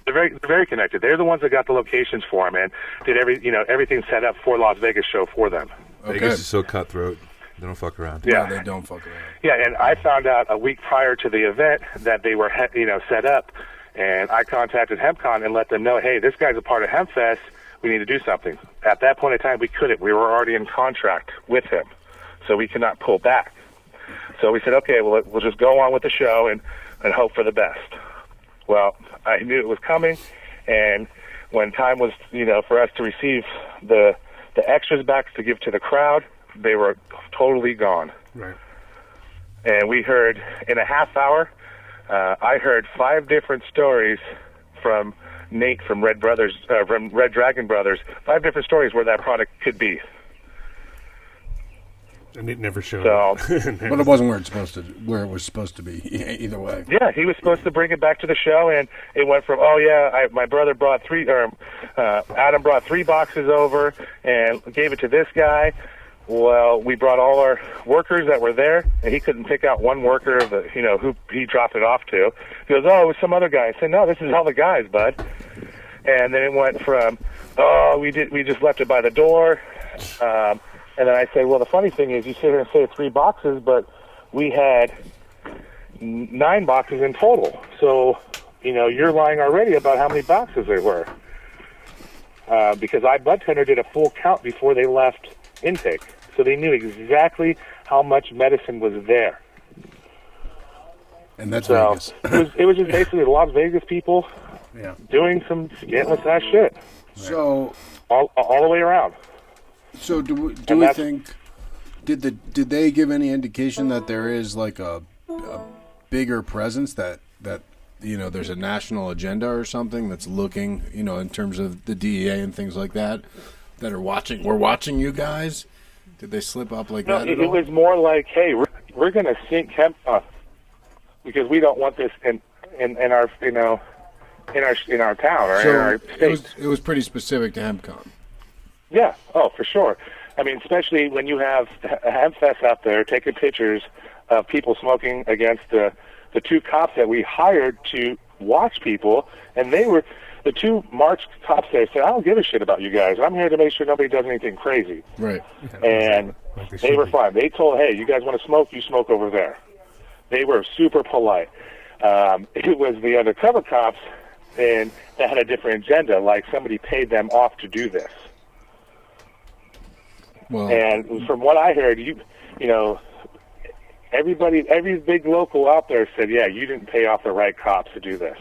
Speaker 7: they're very they're very connected. They're the ones that got the locations for them and did every you know everything set up for Las Vegas show for them.
Speaker 4: Okay.
Speaker 6: Vegas is so cutthroat. They don't fuck around.
Speaker 7: Yeah.
Speaker 4: No, they don't fuck around.
Speaker 7: Yeah, and I found out a week prior to the event that they were, he- you know, set up, and I contacted HempCon and let them know, hey, this guy's a part of HempFest. We need to do something. At that point in time, we couldn't. We were already in contract with him, so we could not pull back. So we said, okay, well, we'll just go on with the show and and hope for the best. Well, I knew it was coming, and when time was, you know, for us to receive the the extras back to give to the crowd, they were totally gone
Speaker 3: Right.
Speaker 7: and we heard in a half hour. Uh, I heard five different stories from Nate from Red Brothers, uh, from Red Dragon Brothers. Five different stories where that product could be.
Speaker 3: And it never showed.
Speaker 7: So
Speaker 3: up.
Speaker 4: But it wasn't where it's supposed to, where it was supposed to be. Either way.
Speaker 7: yeah, he was supposed to bring it back to the show, and it went from oh yeah, I, my brother brought three, or uh, Adam brought three boxes over and gave it to this guy. Well, we brought all our workers that were there, and he couldn't pick out one worker that you know who he dropped it off to. He goes, "Oh, it was some other guy." I said, "No, this is all the guys, bud." And then it went from, "Oh, we did, we just left it by the door," um, and then I said, "Well, the funny thing is, you sit here and say three boxes, but we had nine boxes in total. So, you know, you're lying already about how many boxes there were." Uh, because iBudtender did a full count before they left intake, so they knew exactly how much medicine was there.
Speaker 4: And that's
Speaker 7: So
Speaker 4: Vegas.
Speaker 7: it was it was just basically Las Vegas people
Speaker 3: yeah.
Speaker 7: doing some scandalous ass shit
Speaker 4: So,
Speaker 7: all all the way around.
Speaker 4: so do we, do
Speaker 7: And
Speaker 4: we think? Did the did they give any indication that there is like a, a bigger presence that that you know there's a national agenda or something that's looking you know in terms of the DEA and things like that that are watching? We're watching you guys. Did they slip up like
Speaker 7: No,
Speaker 4: that?
Speaker 7: it, it was more like, hey, we're, we're going to sink hemp uh, because we don't want this in, in in our you know in our in our town or in our state.
Speaker 4: it was it was pretty specific to HempCon.
Speaker 7: Yeah. Oh, for sure. I mean, especially when you have a Hempfest out there taking pictures of people smoking against the the two cops that we hired to watch people, and they were the two March cops there said, "I don't give a shit about you guys. I'm here to make sure nobody does anything crazy."
Speaker 4: Right.
Speaker 7: And
Speaker 3: Like they
Speaker 7: they were
Speaker 3: be.
Speaker 7: fine. They told, "Hey, you guys want to smoke? You smoke over there." They were super polite. Um, it was the undercover cops, and that had a different agenda. Like somebody paid them off to do this.
Speaker 4: Well,
Speaker 7: And from what I heard, you you know, everybody, every big local out there said, yeah, you didn't pay off the right cops to do this.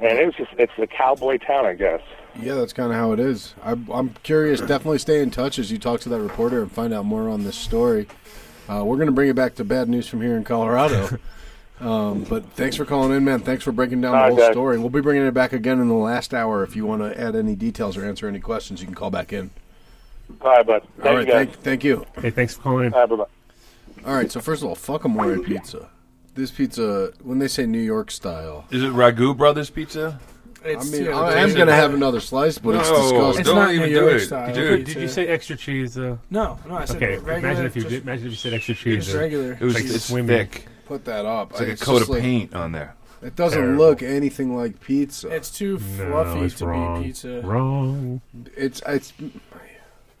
Speaker 7: And it was just, it's a cowboy town, I guess.
Speaker 4: Yeah, that's kind of how it is. I'm, I'm curious. Definitely stay in touch as you talk to that reporter and find out more on this story. Uh, we're going to bring it back to bad news from here in Colorado. um, but thanks for calling in, man. Thanks for breaking down the
Speaker 7: All right,
Speaker 4: whole
Speaker 7: guys.
Speaker 4: story. We'll be bringing it back again in the last hour. If you want to add any details or answer any questions, you can call back in.
Speaker 7: All right, bud. Thank
Speaker 4: All
Speaker 7: you
Speaker 4: thank, thank you.
Speaker 3: Hey, thanks for calling in.
Speaker 7: All right, bye-bye.
Speaker 4: All right, so first of all, fuck a Amore Pizza. This pizza, when they say New York style,
Speaker 6: Is it Ragu Brothers Pizza?
Speaker 4: I mean,
Speaker 5: yeah,
Speaker 4: I am going to have another slice, but it's
Speaker 6: No,
Speaker 4: disgusting.
Speaker 5: It's
Speaker 6: don't
Speaker 5: not
Speaker 6: even
Speaker 5: New
Speaker 6: do
Speaker 5: York
Speaker 6: it,
Speaker 5: style.
Speaker 6: dude.
Speaker 3: Did you say extra cheese? Uh,
Speaker 5: No, no. I said
Speaker 3: okay,
Speaker 5: regular.
Speaker 3: imagine if you
Speaker 5: just,
Speaker 3: did, imagine if you said extra cheese.
Speaker 5: just
Speaker 3: uh,
Speaker 5: regular.
Speaker 6: It was
Speaker 3: like
Speaker 6: it's
Speaker 3: swimming.
Speaker 6: thick.
Speaker 4: Put that up.
Speaker 6: It's like a
Speaker 4: It's
Speaker 6: coat of
Speaker 4: like-
Speaker 6: paint on there.
Speaker 4: It doesn't
Speaker 3: Terrible.
Speaker 4: look anything like pizza.
Speaker 5: It's too
Speaker 3: No,
Speaker 5: fluffy
Speaker 3: it's
Speaker 5: to
Speaker 3: wrong.
Speaker 5: be pizza.
Speaker 3: Wrong.
Speaker 4: It's it's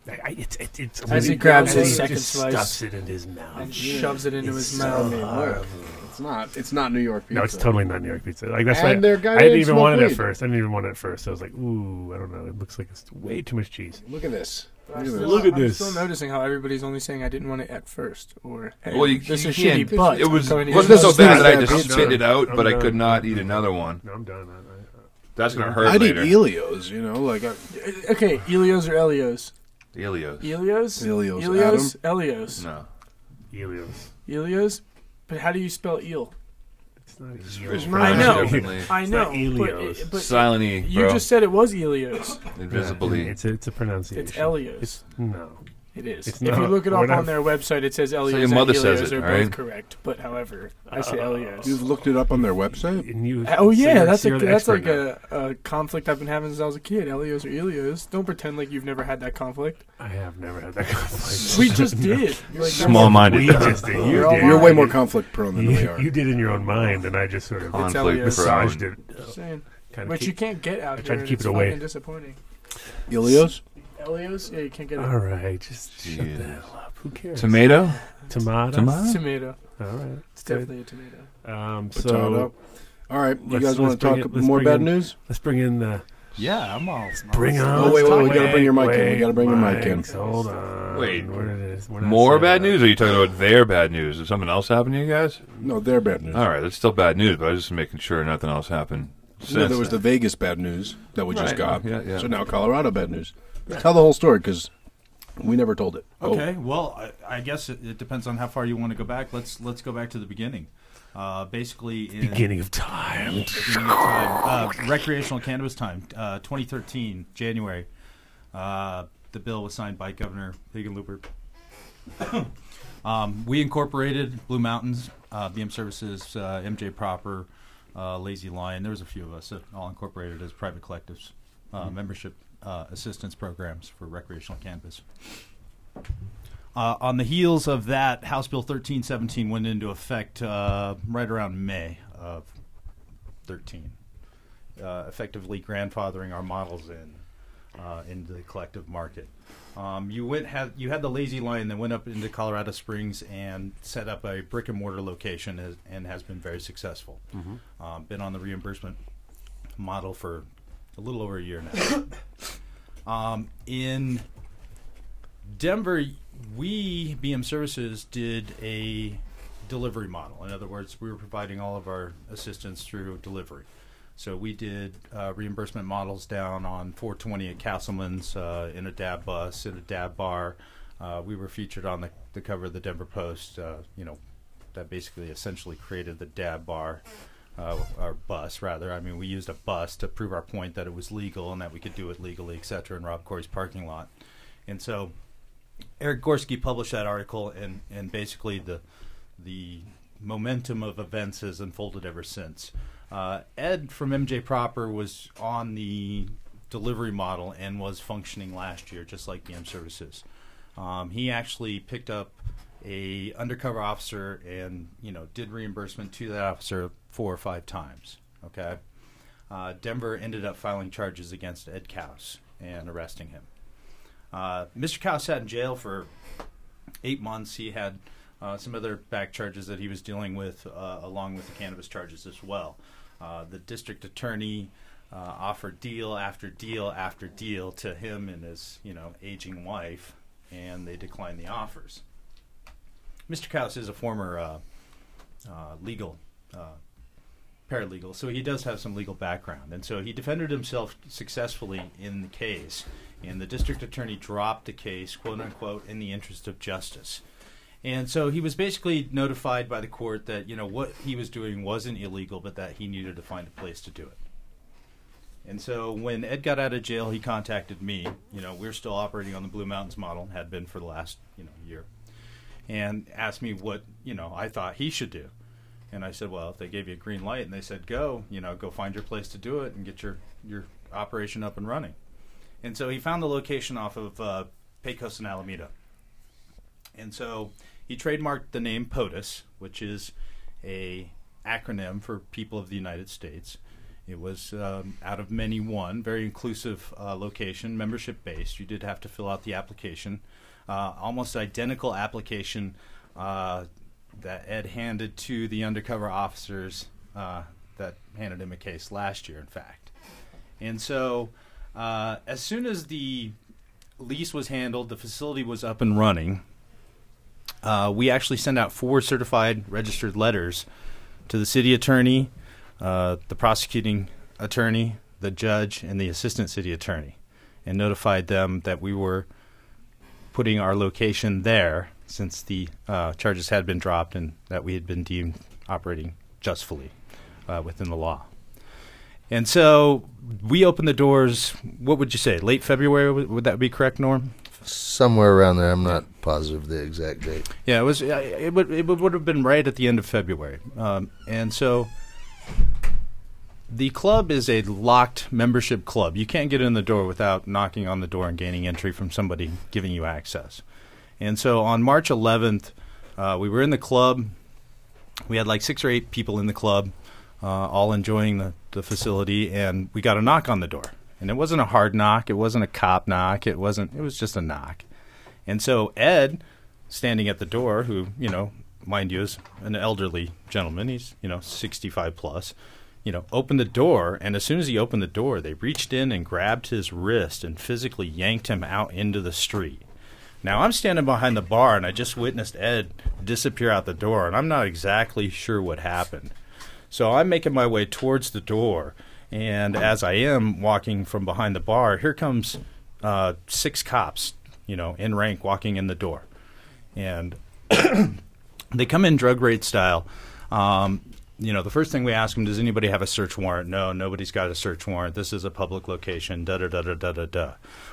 Speaker 3: I, I, it's, it's, it's
Speaker 5: As he grabs
Speaker 3: as
Speaker 5: his
Speaker 3: he
Speaker 5: second
Speaker 3: just
Speaker 5: slice.
Speaker 3: stuffs it in his mouth.
Speaker 5: and shoves it into his
Speaker 3: It's
Speaker 5: mouth.
Speaker 3: horrible.
Speaker 4: it's not it's not New York pizza.
Speaker 3: No, it's totally not New York pizza. Like that's
Speaker 4: And
Speaker 3: why
Speaker 4: their guy
Speaker 3: I didn't
Speaker 4: didn't
Speaker 3: even
Speaker 4: smoke
Speaker 3: want it at
Speaker 4: weed.
Speaker 3: first. I didn't even want it at first. I was like, ooh, I don't know. It looks like it's way too much cheese.
Speaker 4: Look at this. Look
Speaker 5: I'm
Speaker 4: at
Speaker 5: still-
Speaker 4: this.
Speaker 3: Look at
Speaker 5: I'm
Speaker 3: this.
Speaker 5: still noticing how everybody's only saying I didn't want it at first, or hey,
Speaker 6: Well, you,
Speaker 5: this
Speaker 6: you
Speaker 5: is shitty, but
Speaker 6: it was
Speaker 5: I'm going to
Speaker 6: wasn't
Speaker 5: eat
Speaker 6: so bad that I
Speaker 4: I'm
Speaker 6: just
Speaker 3: done.
Speaker 6: spit it out,
Speaker 3: I'm
Speaker 6: but I could not eat another one.
Speaker 3: No, I'm done. I, I,
Speaker 6: That's gonna hurt
Speaker 4: I'd
Speaker 6: later.
Speaker 4: eat Elios, you know, like I,
Speaker 5: Okay, Elios or Elios?
Speaker 6: Elios.
Speaker 5: Elios?
Speaker 4: Elios,
Speaker 5: Elios? Elios.
Speaker 6: No,
Speaker 3: Elios.
Speaker 5: Elios? But how do you spell eel?
Speaker 3: It's not
Speaker 6: It's
Speaker 3: Elios.
Speaker 5: I know.
Speaker 6: differently.
Speaker 5: I
Speaker 3: It's
Speaker 5: know.
Speaker 3: not Elios.
Speaker 5: But, but
Speaker 6: Silent E,
Speaker 5: you
Speaker 6: bro.
Speaker 5: just said it was Elios.
Speaker 6: Invisibly.
Speaker 3: It's a, it's a pronunciation.
Speaker 5: It's Elios.
Speaker 3: It's, no.
Speaker 5: It is.
Speaker 3: It's
Speaker 5: if
Speaker 3: not.
Speaker 5: you look it up
Speaker 3: not-
Speaker 5: on their website, it says Elios
Speaker 6: your
Speaker 5: and
Speaker 6: mother says it,
Speaker 5: are
Speaker 6: right?
Speaker 5: both correct. But however, I say
Speaker 3: Uh,
Speaker 5: Elios.
Speaker 4: you've looked it up on their website.
Speaker 3: And you,
Speaker 5: Oh yeah,
Speaker 3: you're-
Speaker 5: that's a, that's like a, a conflict I've been having since I was a kid. Elios or Elios. Don't pretend like you've never had that conflict.
Speaker 3: I have never had that conflict.
Speaker 5: We just did. Like,
Speaker 6: Small-minded.
Speaker 3: We just did. You
Speaker 5: You're all
Speaker 3: did.
Speaker 4: You're way more conflict prone than we
Speaker 3: You,
Speaker 4: are.
Speaker 3: you did in your own mind, and I just sort of
Speaker 6: Conflict
Speaker 3: massaged it.
Speaker 5: Just saying.
Speaker 3: Kind of
Speaker 5: But you can't get out
Speaker 3: I
Speaker 5: here.
Speaker 3: tried to keep
Speaker 5: it's
Speaker 3: it away.
Speaker 5: disappointing.
Speaker 4: Elios?
Speaker 5: Elio's? Yeah, you can't get it.
Speaker 3: All right, just shut the
Speaker 6: Jesus.
Speaker 3: hell up. Who cares?
Speaker 6: Tomato?
Speaker 3: Tomato.
Speaker 6: Tomato?
Speaker 5: Tomato.
Speaker 3: All right.
Speaker 5: It's definitely a tomato.
Speaker 3: Um,
Speaker 4: Potato.
Speaker 3: so
Speaker 4: All right, you
Speaker 3: let's-
Speaker 4: guys want
Speaker 3: let's
Speaker 4: to
Speaker 3: bring
Speaker 4: talk
Speaker 3: it- let's
Speaker 4: more
Speaker 3: bring
Speaker 4: bad
Speaker 3: in-
Speaker 4: news?
Speaker 3: let's bring in the.
Speaker 9: Yeah, I'm all.
Speaker 3: Bring on.
Speaker 4: Oh, wait, wait,
Speaker 3: let's
Speaker 4: we gotta bring your mic in. We gotta bring your mic in.
Speaker 3: Hold on.
Speaker 6: Wait.
Speaker 3: Where it is? We're not
Speaker 6: More
Speaker 3: set
Speaker 6: bad
Speaker 3: up.
Speaker 6: news? Are you talking about their bad news? Did something else happen to you guys?
Speaker 4: No, they're bad news.
Speaker 6: All right, that's still bad news, but I was just making sure nothing else happened.
Speaker 4: No,
Speaker 6: since
Speaker 4: there was the Vegas bad news that we just
Speaker 6: Right,
Speaker 4: got.
Speaker 6: yeah, yeah.
Speaker 4: So now Colorado bad news. Tell the whole story because we never told it. Oh,
Speaker 9: Okay, well, I, I guess it, it depends on how far you want to go back. Let's let's go back to the beginning. Uh, basically, in
Speaker 3: Beginning of time.
Speaker 9: beginning of time, uh, recreational cannabis time, uh, 2013 January. Uh, the bill was signed by Governor Hickenlooper. um, we incorporated Blue Mountains, uh, BM Services, uh, MJ Proper, uh, Lazy Lion. There was a few of us that all incorporated as private collectives, uh, membership uh, assistance programs for recreational cannabis. Uh, on the heels of that, House Bill 1317 went into effect uh, right around May of 13, uh, effectively grandfathering our models in uh, into the collective market. Um, you went had you had the Lazy Lion that went up into Colorado Springs and set up a brick and mortar location as, and has been very successful. Um, been on the reimbursement model for a little over a year now. um, in Denver, we BM Services did a delivery model. In other words, we were providing all of our assistance through delivery. So we did uh, reimbursement models down on 420 at Casselman's uh, in a DAB bus, in a DAB bar. Uh, we were featured on the, the cover of the Denver Post. Uh, you know, that basically essentially created the DAB bar, uh, our bus rather. I mean, we used a bus to prove our point that it was legal and that we could do it legally, et cetera, in Rob Corry's parking lot. And so Eric Gorski published that article, and, and basically the the momentum of events has unfolded ever since. Uh, Ed from MJ Proper was on the delivery model and was functioning last year, just like BM Services. Um, he actually picked up a undercover officer and you know did reimbursement to that officer four or five times. Okay, uh, Denver ended up filing charges against Ed Kaus and arresting him. Uh, Mr. Kaus sat in jail for eight months. He had uh, some other back charges that he was dealing with, uh, along with the cannabis charges as well. Uh, the district attorney uh, offered deal after deal after deal to him and his, you know, aging wife, and they declined the offers. Mr. Kaus is a former legal uh, paralegal, so he does have some legal background, and so he defended himself successfully in the case. And the district attorney dropped the case, quote unquote, in the interest of justice. And so he was basically notified by the court that you know what he was doing wasn't illegal, but that he needed to find a place to do it. And so when Ed got out of jail, he contacted me. You know, we're still operating on the Blue Mountains model, had been for the last you know year, and asked me what you know I thought he should do. And I said, well, if they gave you a green light and they said go, you know, go find your place to do it and get your your operation up and running. And so he found the location off of uh, Pecos and Alameda. And so he trademarked the name POTUS, which is a acronym for People of the United States. It was um, out of many one, very inclusive uh, location, membership based. You did have to fill out the application, uh, almost identical application uh, that Ed handed to the undercover officers uh, that handed him a case last year, in fact. And so, uh, as soon as the lease was handled, the facility was up and running. Uh, we actually sent out four certified registered letters to the city attorney, uh, the prosecuting attorney, the judge, and the assistant city attorney, and notified them that we were putting our location there since the uh, charges had been dropped and that we had been deemed operating justfully uh, within the law. And so we opened the doors. What would you say? Late February? Would, would that be correct, Norm?
Speaker 10: Somewhere around there. I'm not positive the exact date.
Speaker 9: Yeah, it was. It would. It would have been right at the end of February. Um, and so the club is a locked membership club. You can't get in the door without knocking on the door and gaining entry from somebody giving you access. And so on March 11th, uh, we were in the club. We had like six or eight people in the club, uh, all enjoying the, the facility, and we got a knock on the door. and it wasn't a hard knock. It wasn't a cop knock. It wasn't. It was just a knock. And so Ed, standing at the door, who you know, mind you, is an elderly gentleman. He's you know 65 plus. You know, opened the door, and as soon as he opened the door, they reached in and grabbed his wrist and physically yanked him out into the street. Now I'm standing behind the bar, and I just witnessed Ed disappear out the door, and I'm not exactly sure what happened. So I'm making my way towards the door, and as I am walking from behind the bar, here comes uh, six cops, you know, in rank, walking in the door, and they come in drug raid style. Um, you know, the first thing we ask them, does anybody have a search warrant? No, nobody's got a search warrant. This is a public location. Da da da da da da da.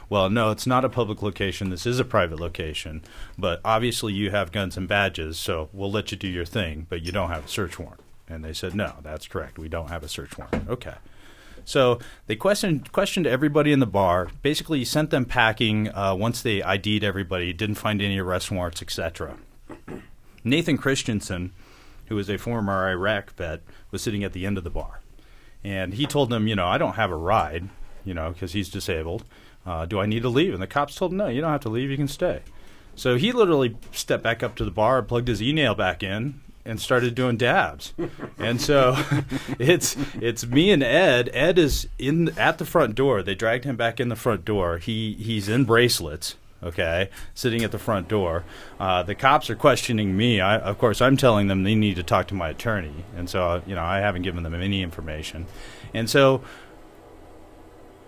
Speaker 9: Well, no, it's not a public location. This is a private location. But obviously, you have guns and badges, so we'll let you do your thing. But you don't have a search warrant. And they said, no, that's correct. We don't have a search warrant. Okay. So they questioned questioned everybody in the bar. Basically, sent them packing uh, once they ID'd everybody. Didn't find any arrest warrants, etc. Nathan Christensen, who was a former Iraq vet, was sitting at the end of the bar, and he told them, you know, I don't have a ride, you know, because he's disabled. Uh, do I need to leave? And the cops told him, no, you don't have to leave. You can stay. So he literally stepped back up to the bar, plugged his e-nail back in, and started doing dabs. and so it's it's me and Ed. Ed is in at the front door. They dragged him back in the front door. He he's in bracelets. Okay, sitting at the front door. Uh, the cops are questioning me. I, of course, I'm telling them they need to talk to my attorney, and so you know I haven't given them any information. And so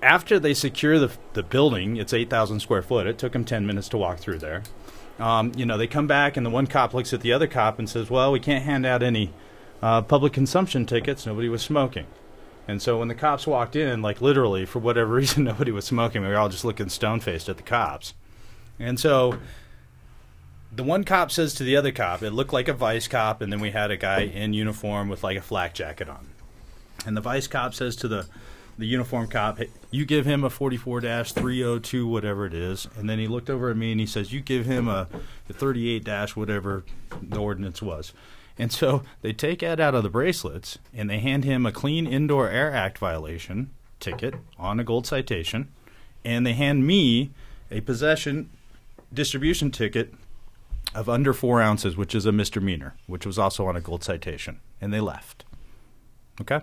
Speaker 9: after they secure the the building, it's eight thousand square foot. It took them ten minutes to walk through there. Um, you know, they come back and the one cop looks at the other cop and says, "Well, we can't hand out any uh, public consumption tickets. Nobody was smoking." And so when the cops walked in, like literally for whatever reason, nobody was smoking. We were all just looking stone faced at the cops. And so the one cop says to the other cop, it looked like a vice cop, and then we had a guy in uniform with like a flak jacket on. And the vice cop says to the the uniform cop, hey, you give him a 44 302, whatever it is. And then he looked over at me and he says, you give him a, a 38 dash, whatever the ordinance was. And so they take Ed out of the bracelets and they hand him a clean Indoor Air Act violation ticket on a gold citation. And they hand me a possession distribution ticket of under four ounces, which is a misdemeanor, which was also on a gold citation. And they left. Okay?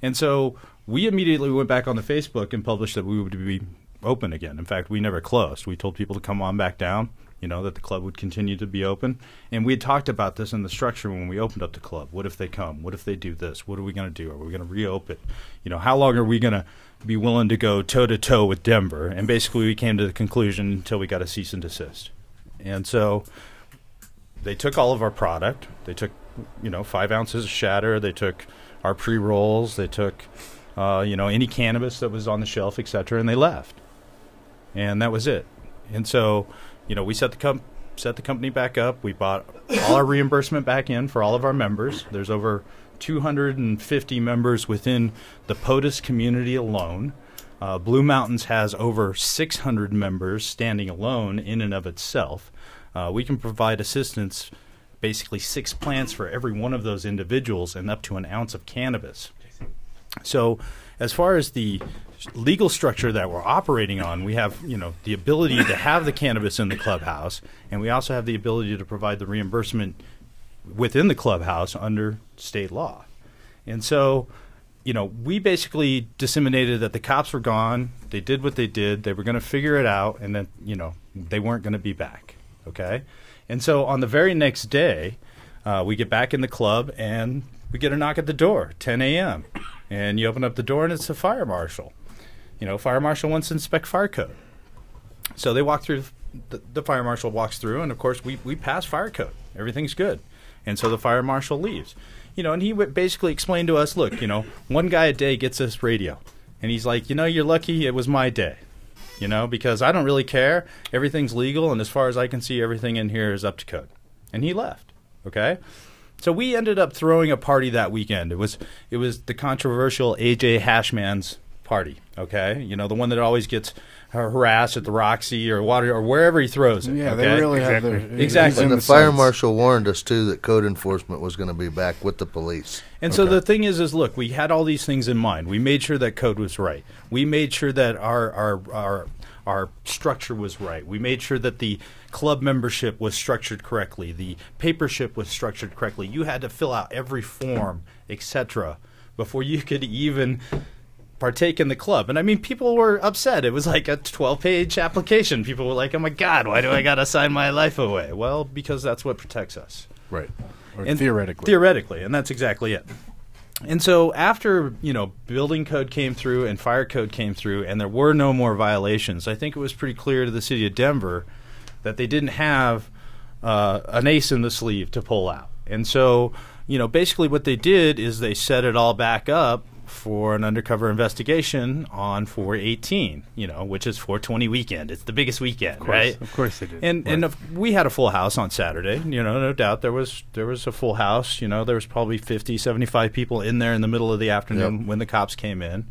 Speaker 9: And so we immediately went back on the Facebook and published that we would be open again. In fact, we never closed. We told people to come on back down, you know, that the club would continue to be open. And we had talked about this in the structure when we opened up the club. What if they come? What if they do this? What are we going to do? Are we going to reopen? You know, how long are we going to be willing to go toe to toe with Denver? And basically, we came to the conclusion until we got a cease and desist. And so they took all of our product. They took, you know, five ounces of shatter. They took our pre rolls. They took, uh, you know, any cannabis that was on the shelf, etc., and they left. And that was it. And so, you know, we set the com- set the company back up. We bought all our reimbursement back in for all of our members. There's over 250 members within the POTUS community alone. Uh, Blue Mountains has over 600 members standing alone in and of itself. Uh, we can provide assistance, basically six plants for every one of those individuals, and up to an ounce of cannabis. So, as far as the legal structure that we're operating on, we have you know the ability to have the cannabis in the clubhouse, and we also have the ability to provide the reimbursement within the clubhouse under state law. And so, you know, we basically disseminated that the cops were gone. They did what they did. They were going to figure it out, and then you know they weren't going to be back. Okay, and so on the very next day, uh, we get back in the club and we get a knock at the door, 10 a.m. And you open up the door and it's a fire marshal. You know, fire marshal wants to inspect fire code. So they walk through. The, the fire marshal walks through, and of course we we pass fire code. Everything's good, and so the fire marshal leaves. You know, and he basically explained to us, look, you know, one guy a day gets this radio, and he's like, you know, you're lucky it was my day you know, because I don't really care. Everything's legal, and as far as I can see, everything in here is up to code. And he left. Okay, so we ended up throwing a party that weekend. It was it was the controversial AJ Hashman's party. Okay, you know the one that always gets harassed at the Roxy or water or wherever he throws it.
Speaker 4: Yeah,
Speaker 9: okay?
Speaker 4: they really have their
Speaker 9: exactly.
Speaker 10: And the fire marshal warned us too that code enforcement was going to be back with the police.
Speaker 9: And so the thing is, is look, we had all these things in mind. We made sure that code was right. We made sure that our our our our structure was right. We made sure that the club membership was structured correctly. The papership was structured correctly. You had to fill out every form, etc., before you could even partake in the club. And I mean, people were upset. It was like a 12 page application. People were like, oh my God, why do I got to sign my life away? Well, because that's what protects us.
Speaker 4: Right. Or
Speaker 9: And-
Speaker 4: theoretically.
Speaker 9: Theoretically, and that's exactly it. And so after, you know, building code came through and fire code came through and there were no more violations, I think it was pretty clear to the city of Denver that they didn't have uh, an ace in the sleeve to pull out. And so, you know, basically what they did is they set it all back up for an undercover investigation on 418, you know, which is 420 weekend. It's the biggest weekend,
Speaker 3: course,
Speaker 9: right?
Speaker 3: of course it is.
Speaker 9: And and if we had a full house on Saturday, you know, no doubt there was there was a full house, you know, there was probably 50, 75 people in there in the middle of the afternoon
Speaker 10: Yep.
Speaker 9: when the cops came in.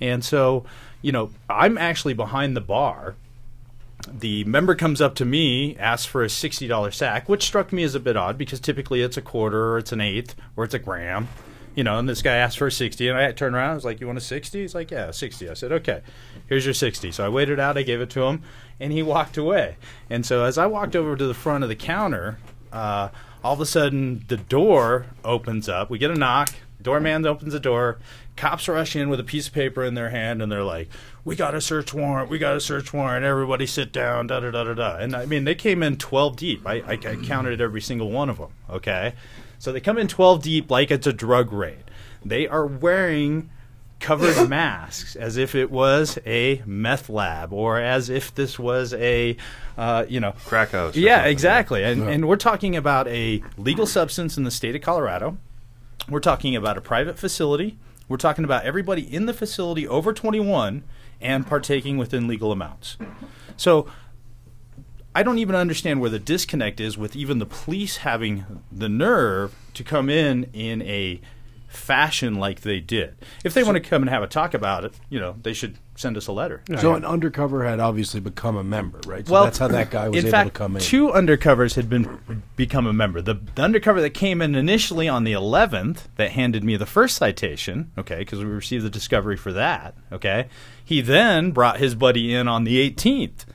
Speaker 9: And so, you know, I'm actually behind the bar the member comes up to me, asks for a sixty dollar sack, which struck me as a bit odd because typically it's a quarter or it's an eighth or it's a gram, you know. And this guy asked for a sixty, and I turned around, I was like, "You want a 60? He's like, "Yeah, sixty. I said, "Okay, here's your sixty. So I waited out, I gave it to him, and he walked away. And so as I walked over to the front of the counter, uh, all of a sudden the door opens up. We get a knock. Doorman opens the door. Cops rush in with a piece of paper in their hand, and they're like, "We got a search warrant. We got a search warrant. Everybody sit down." Da da da da da. And I mean, they came in twelve deep. I, I, I counted every single one of them. Okay, so they come in twelve deep like it's a drug raid. They are wearing covered masks as if it was a meth lab or as if this was a uh, you know
Speaker 6: crack house.
Speaker 9: yeah exactly and,
Speaker 6: Yeah.
Speaker 9: and we're talking about a legal substance in the state of colorado we're talking about a private facility we're talking about everybody in the facility over 21 and partaking within legal amounts so I don't even understand where the disconnect is with even the police having the nerve to come in in a fashion like they did. If they want to come and have a talk about it, you know, they should send us a letter.
Speaker 4: So an undercover had obviously become a member, right? So
Speaker 9: well,
Speaker 4: that's how that guy was
Speaker 9: in
Speaker 4: able
Speaker 9: fact,
Speaker 4: to come in.
Speaker 9: Two undercovers had been become a member. The, the undercover that came in initially on the 11th that handed me the first citation, okay, because we received the discovery for that, okay. He then brought his buddy in on the 18th.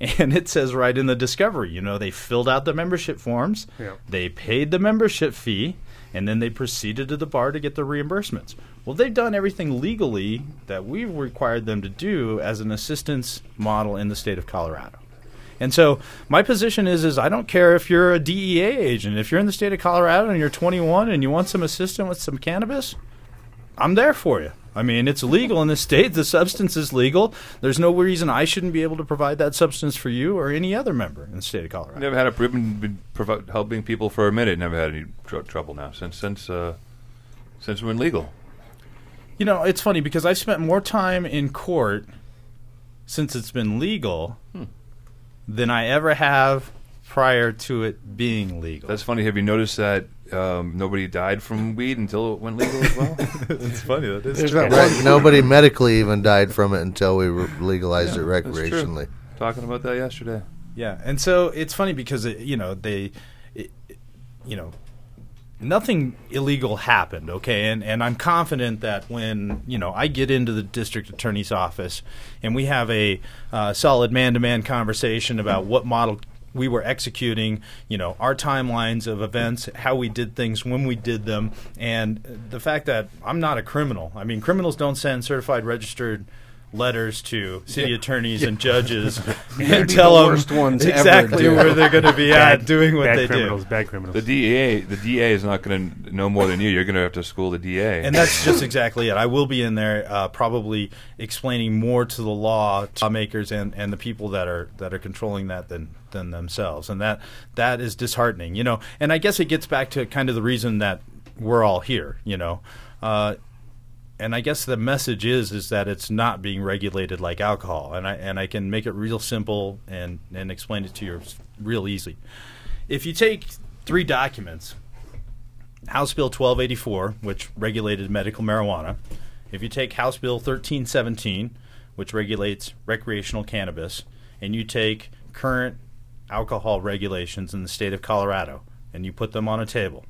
Speaker 9: And it says right in the discovery, you know, they filled out the membership forms,
Speaker 3: Yeah.
Speaker 9: they paid the membership fee, and then they proceeded to the bar to get the reimbursements. Well, they've done everything legally that we've required them to do as an assistance model in the state of Colorado. And so my position is is I don't care if you're a DEA agent, if you're in the state of Colorado and you're 21 and you want some assistance with some cannabis, I'm there for you. I mean, it's legal in the state. The substance is legal. There's no reason I shouldn't be able to provide that substance for you or any other member in the state of Colorado.
Speaker 6: Never had a been provi- helping people for a minute. Never had any tr- trouble now since since uh, since we went legal.
Speaker 9: You know, it's funny because I've spent more time in court since it's been legal than I ever have prior to it being legal.
Speaker 6: That's funny. Have you noticed that um, nobody died from weed until it went legal as well?
Speaker 9: It's funny. That is true.
Speaker 4: that
Speaker 10: Right, nobody medically even died from it until we re- legalized it recreationally.
Speaker 6: Talking about that yesterday.
Speaker 9: Yeah, and so it's funny because it, you know they, it, you know, nothing illegal happened. Okay, and and I'm confident that when you know I get into the district attorney's office and we have a uh, solid man-to-man conversation about what model we were executing, you know, our timelines of events, how we did things, when we did them, and the fact that I'm not a criminal. I mean, criminals don't send certified registered letters to city
Speaker 4: Yeah.
Speaker 9: attorneys
Speaker 4: Yeah.
Speaker 9: and judges
Speaker 4: Maybe
Speaker 9: and
Speaker 4: the
Speaker 9: tell them
Speaker 4: ones
Speaker 9: exactly
Speaker 4: do.
Speaker 9: where they're going to be at doing what they're
Speaker 3: bad
Speaker 9: they
Speaker 3: criminals,
Speaker 9: do.
Speaker 3: bad criminals.
Speaker 6: The DEA, the DA is not going to know more than you. You're going to have to school the DA.
Speaker 9: And that's just exactly it. I will be in there, uh, probably explaining more to the law to lawmakers and, and the people that are that are controlling that than than themselves, and that that is disheartening, you know. And I guess it gets back to kind of the reason that we're all here, you know. Uh, and I guess the message is is that it's not being regulated like alcohol, and I and I can make it real simple and and explain it to you real easy. If you take three documents, House Bill 1284, which regulated medical marijuana, If you take House Bill 1317, which regulates recreational cannabis, and you take current alcohol regulations in the state of Colorado, and you put them on a table,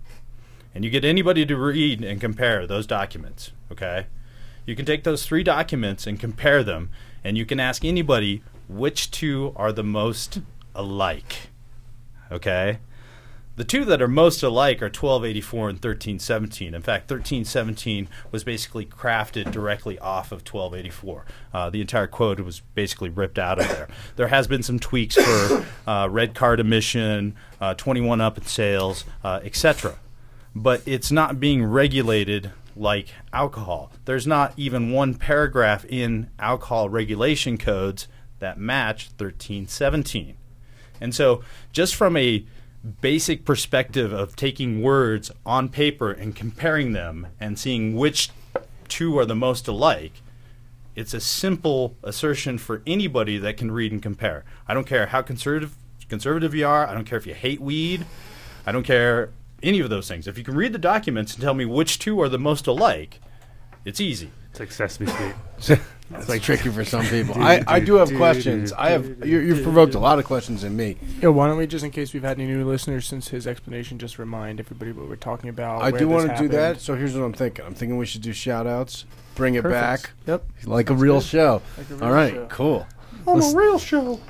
Speaker 9: and you get anybody to read and compare those documents, okay? You can take those three documents and compare them, and you can ask anybody which two are the most alike, okay? The two that are most alike are 1284 and 1317. In fact, 1317 was basically crafted directly off of 1284. Uh, the entire quote was basically ripped out of there. There has been some tweaks for uh, red card emission, uh, 21 up in sales, uh, etc. But it's not being regulated like alcohol. There's not even one paragraph in alcohol regulation codes that match 1317. And so, just from a basic perspective of taking words on paper and comparing them and seeing which two are the most alike, it's a simple assertion for anybody that can read and compare. I don't care how conservative conservative you are. I don't care if you hate weed. I don't care any of those things. If you can read the documents and tell me which two are the most alike, it's easy.
Speaker 3: It's like Sesame Street.
Speaker 4: It's like tricky for some people. I, I do have questions. I have you, you've provoked a lot of questions in me.
Speaker 5: Yeah, why don't we just in case we've had any new listeners since his explanation, just remind everybody what we're talking about.
Speaker 4: I do want to do that. So here's what I'm thinking. I'm thinking we should do shout outs, bring it
Speaker 5: Perfect.
Speaker 4: back.
Speaker 5: Yep.
Speaker 4: Like a real
Speaker 5: good.
Speaker 4: show.
Speaker 5: Like a real
Speaker 4: All right,
Speaker 5: show.
Speaker 4: cool.
Speaker 5: I'm
Speaker 4: Let's-
Speaker 5: a real show.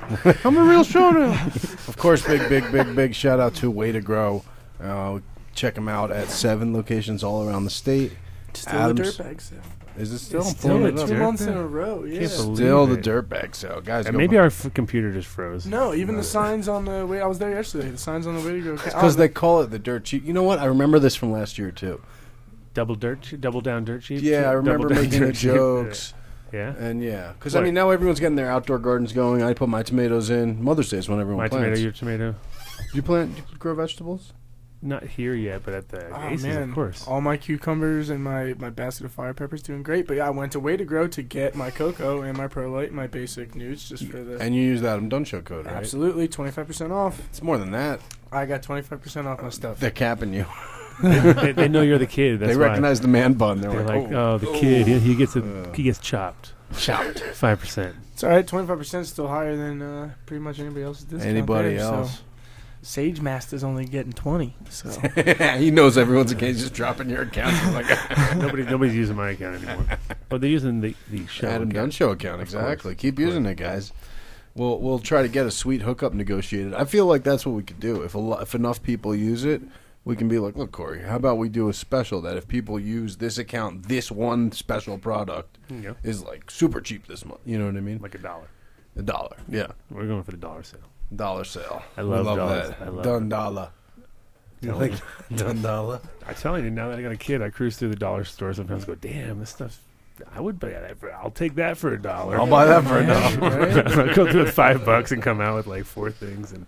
Speaker 4: I'm a real show now. of course, big, big, big, big shout out to Way to Grow. Uh, check them out at seven locations all around the state.
Speaker 5: Still
Speaker 4: Adams-
Speaker 5: the dirtbag sale.
Speaker 4: Is it still?
Speaker 5: It's still
Speaker 4: it up.
Speaker 5: two months in a row. Yeah.
Speaker 3: Can't believe
Speaker 4: Still the
Speaker 3: it.
Speaker 4: dirtbag sale, guys.
Speaker 3: And maybe
Speaker 4: buy-
Speaker 3: our f- computer just froze.
Speaker 5: No, even the signs on the way I was there yesterday. The signs on the way to go.
Speaker 4: because they call it the dirt cheap. You know what? I remember this from last year too.
Speaker 3: Double dirt, che- double down dirt cheap.
Speaker 4: Yeah, I remember
Speaker 3: down
Speaker 4: making the jokes.
Speaker 3: Yeah.
Speaker 4: And yeah, because I mean now everyone's getting their outdoor gardens going. I put my tomatoes in. Mother's Day is when everyone
Speaker 3: My
Speaker 4: plants.
Speaker 3: tomato, your tomato.
Speaker 4: Do you plant? Do you grow vegetables?
Speaker 3: Not here yet, but at the
Speaker 5: Oh
Speaker 3: Aces,
Speaker 5: man,
Speaker 3: of course.
Speaker 5: all my cucumbers and my, my basket of fire peppers doing great. But yeah, I went to Way to Grow to get my cocoa and my perlite, my basic nutes, just for the
Speaker 4: And you use that Dunn Show code, right?
Speaker 5: absolutely twenty five percent off.
Speaker 4: It's more than that.
Speaker 5: I got twenty five percent off my stuff.
Speaker 4: They're capping you.
Speaker 3: they, they, they know you're the kid. That's
Speaker 4: they
Speaker 3: why.
Speaker 4: recognize the man bun. They're,
Speaker 3: They're
Speaker 4: like,
Speaker 3: like,
Speaker 4: oh,
Speaker 3: oh, the kid, he, he gets a,
Speaker 4: Uh.
Speaker 3: he gets chopped,
Speaker 4: chopped.
Speaker 3: five percent.
Speaker 5: It's all right. Twenty five percent is still higher than uh, pretty much anybody else's discount.
Speaker 4: Anybody
Speaker 5: there,
Speaker 4: else?
Speaker 5: So. Sage Master's only getting twenty. So
Speaker 4: he knows everyone's account. Just dropping your account. He's like,
Speaker 3: Nobody, nobody's using my account anymore. Oh, they're using the the show
Speaker 4: Adam
Speaker 3: account.
Speaker 4: Dunn Show account. Exactly. Keep
Speaker 3: of course.
Speaker 4: using it, guys. We'll we'll try to get a sweet hookup negotiated. I feel like that's what we could do. If a lo- if enough people use it, we can be like, look, Corey, how about we do a special that if people use this account, this one special product
Speaker 3: Yeah.
Speaker 4: is like super cheap this month. You know what I mean?
Speaker 3: like a dollar.
Speaker 4: A dollar. Yeah.
Speaker 3: We're going for the dollar sale.
Speaker 4: Dollar sale.
Speaker 3: I
Speaker 4: We
Speaker 3: love dollars.
Speaker 4: that.
Speaker 3: I love
Speaker 4: Done dollar. You like done dollar?
Speaker 3: I'm telling you, now that I got a kid, I cruise through the dollar store sometimes. and Go, damn, this stuff. I would buy that. For, I'll take that for a dollar.
Speaker 4: I'll buy that for a dollar.
Speaker 3: I'll go through with five bucks and come out with like four things. And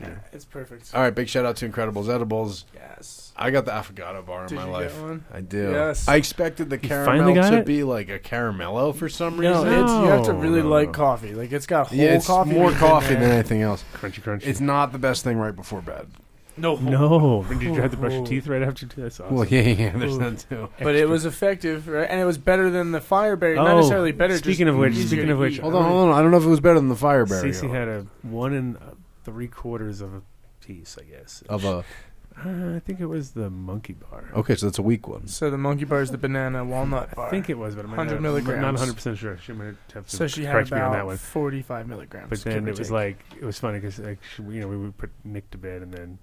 Speaker 3: yeah.
Speaker 5: it's perfect.
Speaker 4: All right, big shout out to Incredibles Edibles.
Speaker 5: Yes.
Speaker 4: I got the affogato bar
Speaker 5: Did
Speaker 4: in my
Speaker 5: you
Speaker 4: life.
Speaker 5: get one?
Speaker 4: I do.
Speaker 5: Yes.
Speaker 4: I expected the
Speaker 3: You
Speaker 4: caramel
Speaker 3: got
Speaker 4: to
Speaker 3: it?
Speaker 4: be like a caramello for some
Speaker 5: No,
Speaker 4: reason.
Speaker 5: it's you have to
Speaker 3: No,
Speaker 5: really
Speaker 4: no,
Speaker 5: like
Speaker 4: no.
Speaker 5: coffee. Like it's got whole
Speaker 4: yeah, it's
Speaker 5: coffee.
Speaker 4: more
Speaker 5: in
Speaker 4: coffee
Speaker 5: there.
Speaker 4: than anything else.
Speaker 3: crunchy, crunchy.
Speaker 4: It's not the best thing right before bed.
Speaker 5: No,
Speaker 3: no. Did you have to brush your teeth right after? you- That's awesome.
Speaker 4: Well, yeah, yeah, there's
Speaker 5: Ooh.
Speaker 4: that too.
Speaker 5: But it was effective, right? And it was better than the fireberry. Not
Speaker 3: Oh,
Speaker 5: necessarily better.
Speaker 3: speaking
Speaker 5: just
Speaker 3: of which-
Speaker 5: easier
Speaker 3: speaking
Speaker 5: to
Speaker 3: of which,
Speaker 5: eat.
Speaker 4: Hold on, hold on. I don't know if it was better than the fireberry.
Speaker 3: Cece had a one and uh, three quarters of a piece, I guess.
Speaker 4: of a.
Speaker 3: Uh, I think it was the monkey bar.
Speaker 4: Okay, so that's a weak one.
Speaker 5: So the monkey bar is the banana walnut bar.
Speaker 3: I think it was, but I'm
Speaker 5: 100
Speaker 3: not,
Speaker 5: milligrams.
Speaker 3: Not 100 percent sure. She might have to
Speaker 5: So she had
Speaker 3: correct me on that
Speaker 5: about
Speaker 3: one.
Speaker 5: 45 milligrams.
Speaker 3: But
Speaker 5: give
Speaker 3: then
Speaker 5: or
Speaker 3: it was
Speaker 5: take.
Speaker 3: like it was funny because like she, you know we would put Nick to bed and then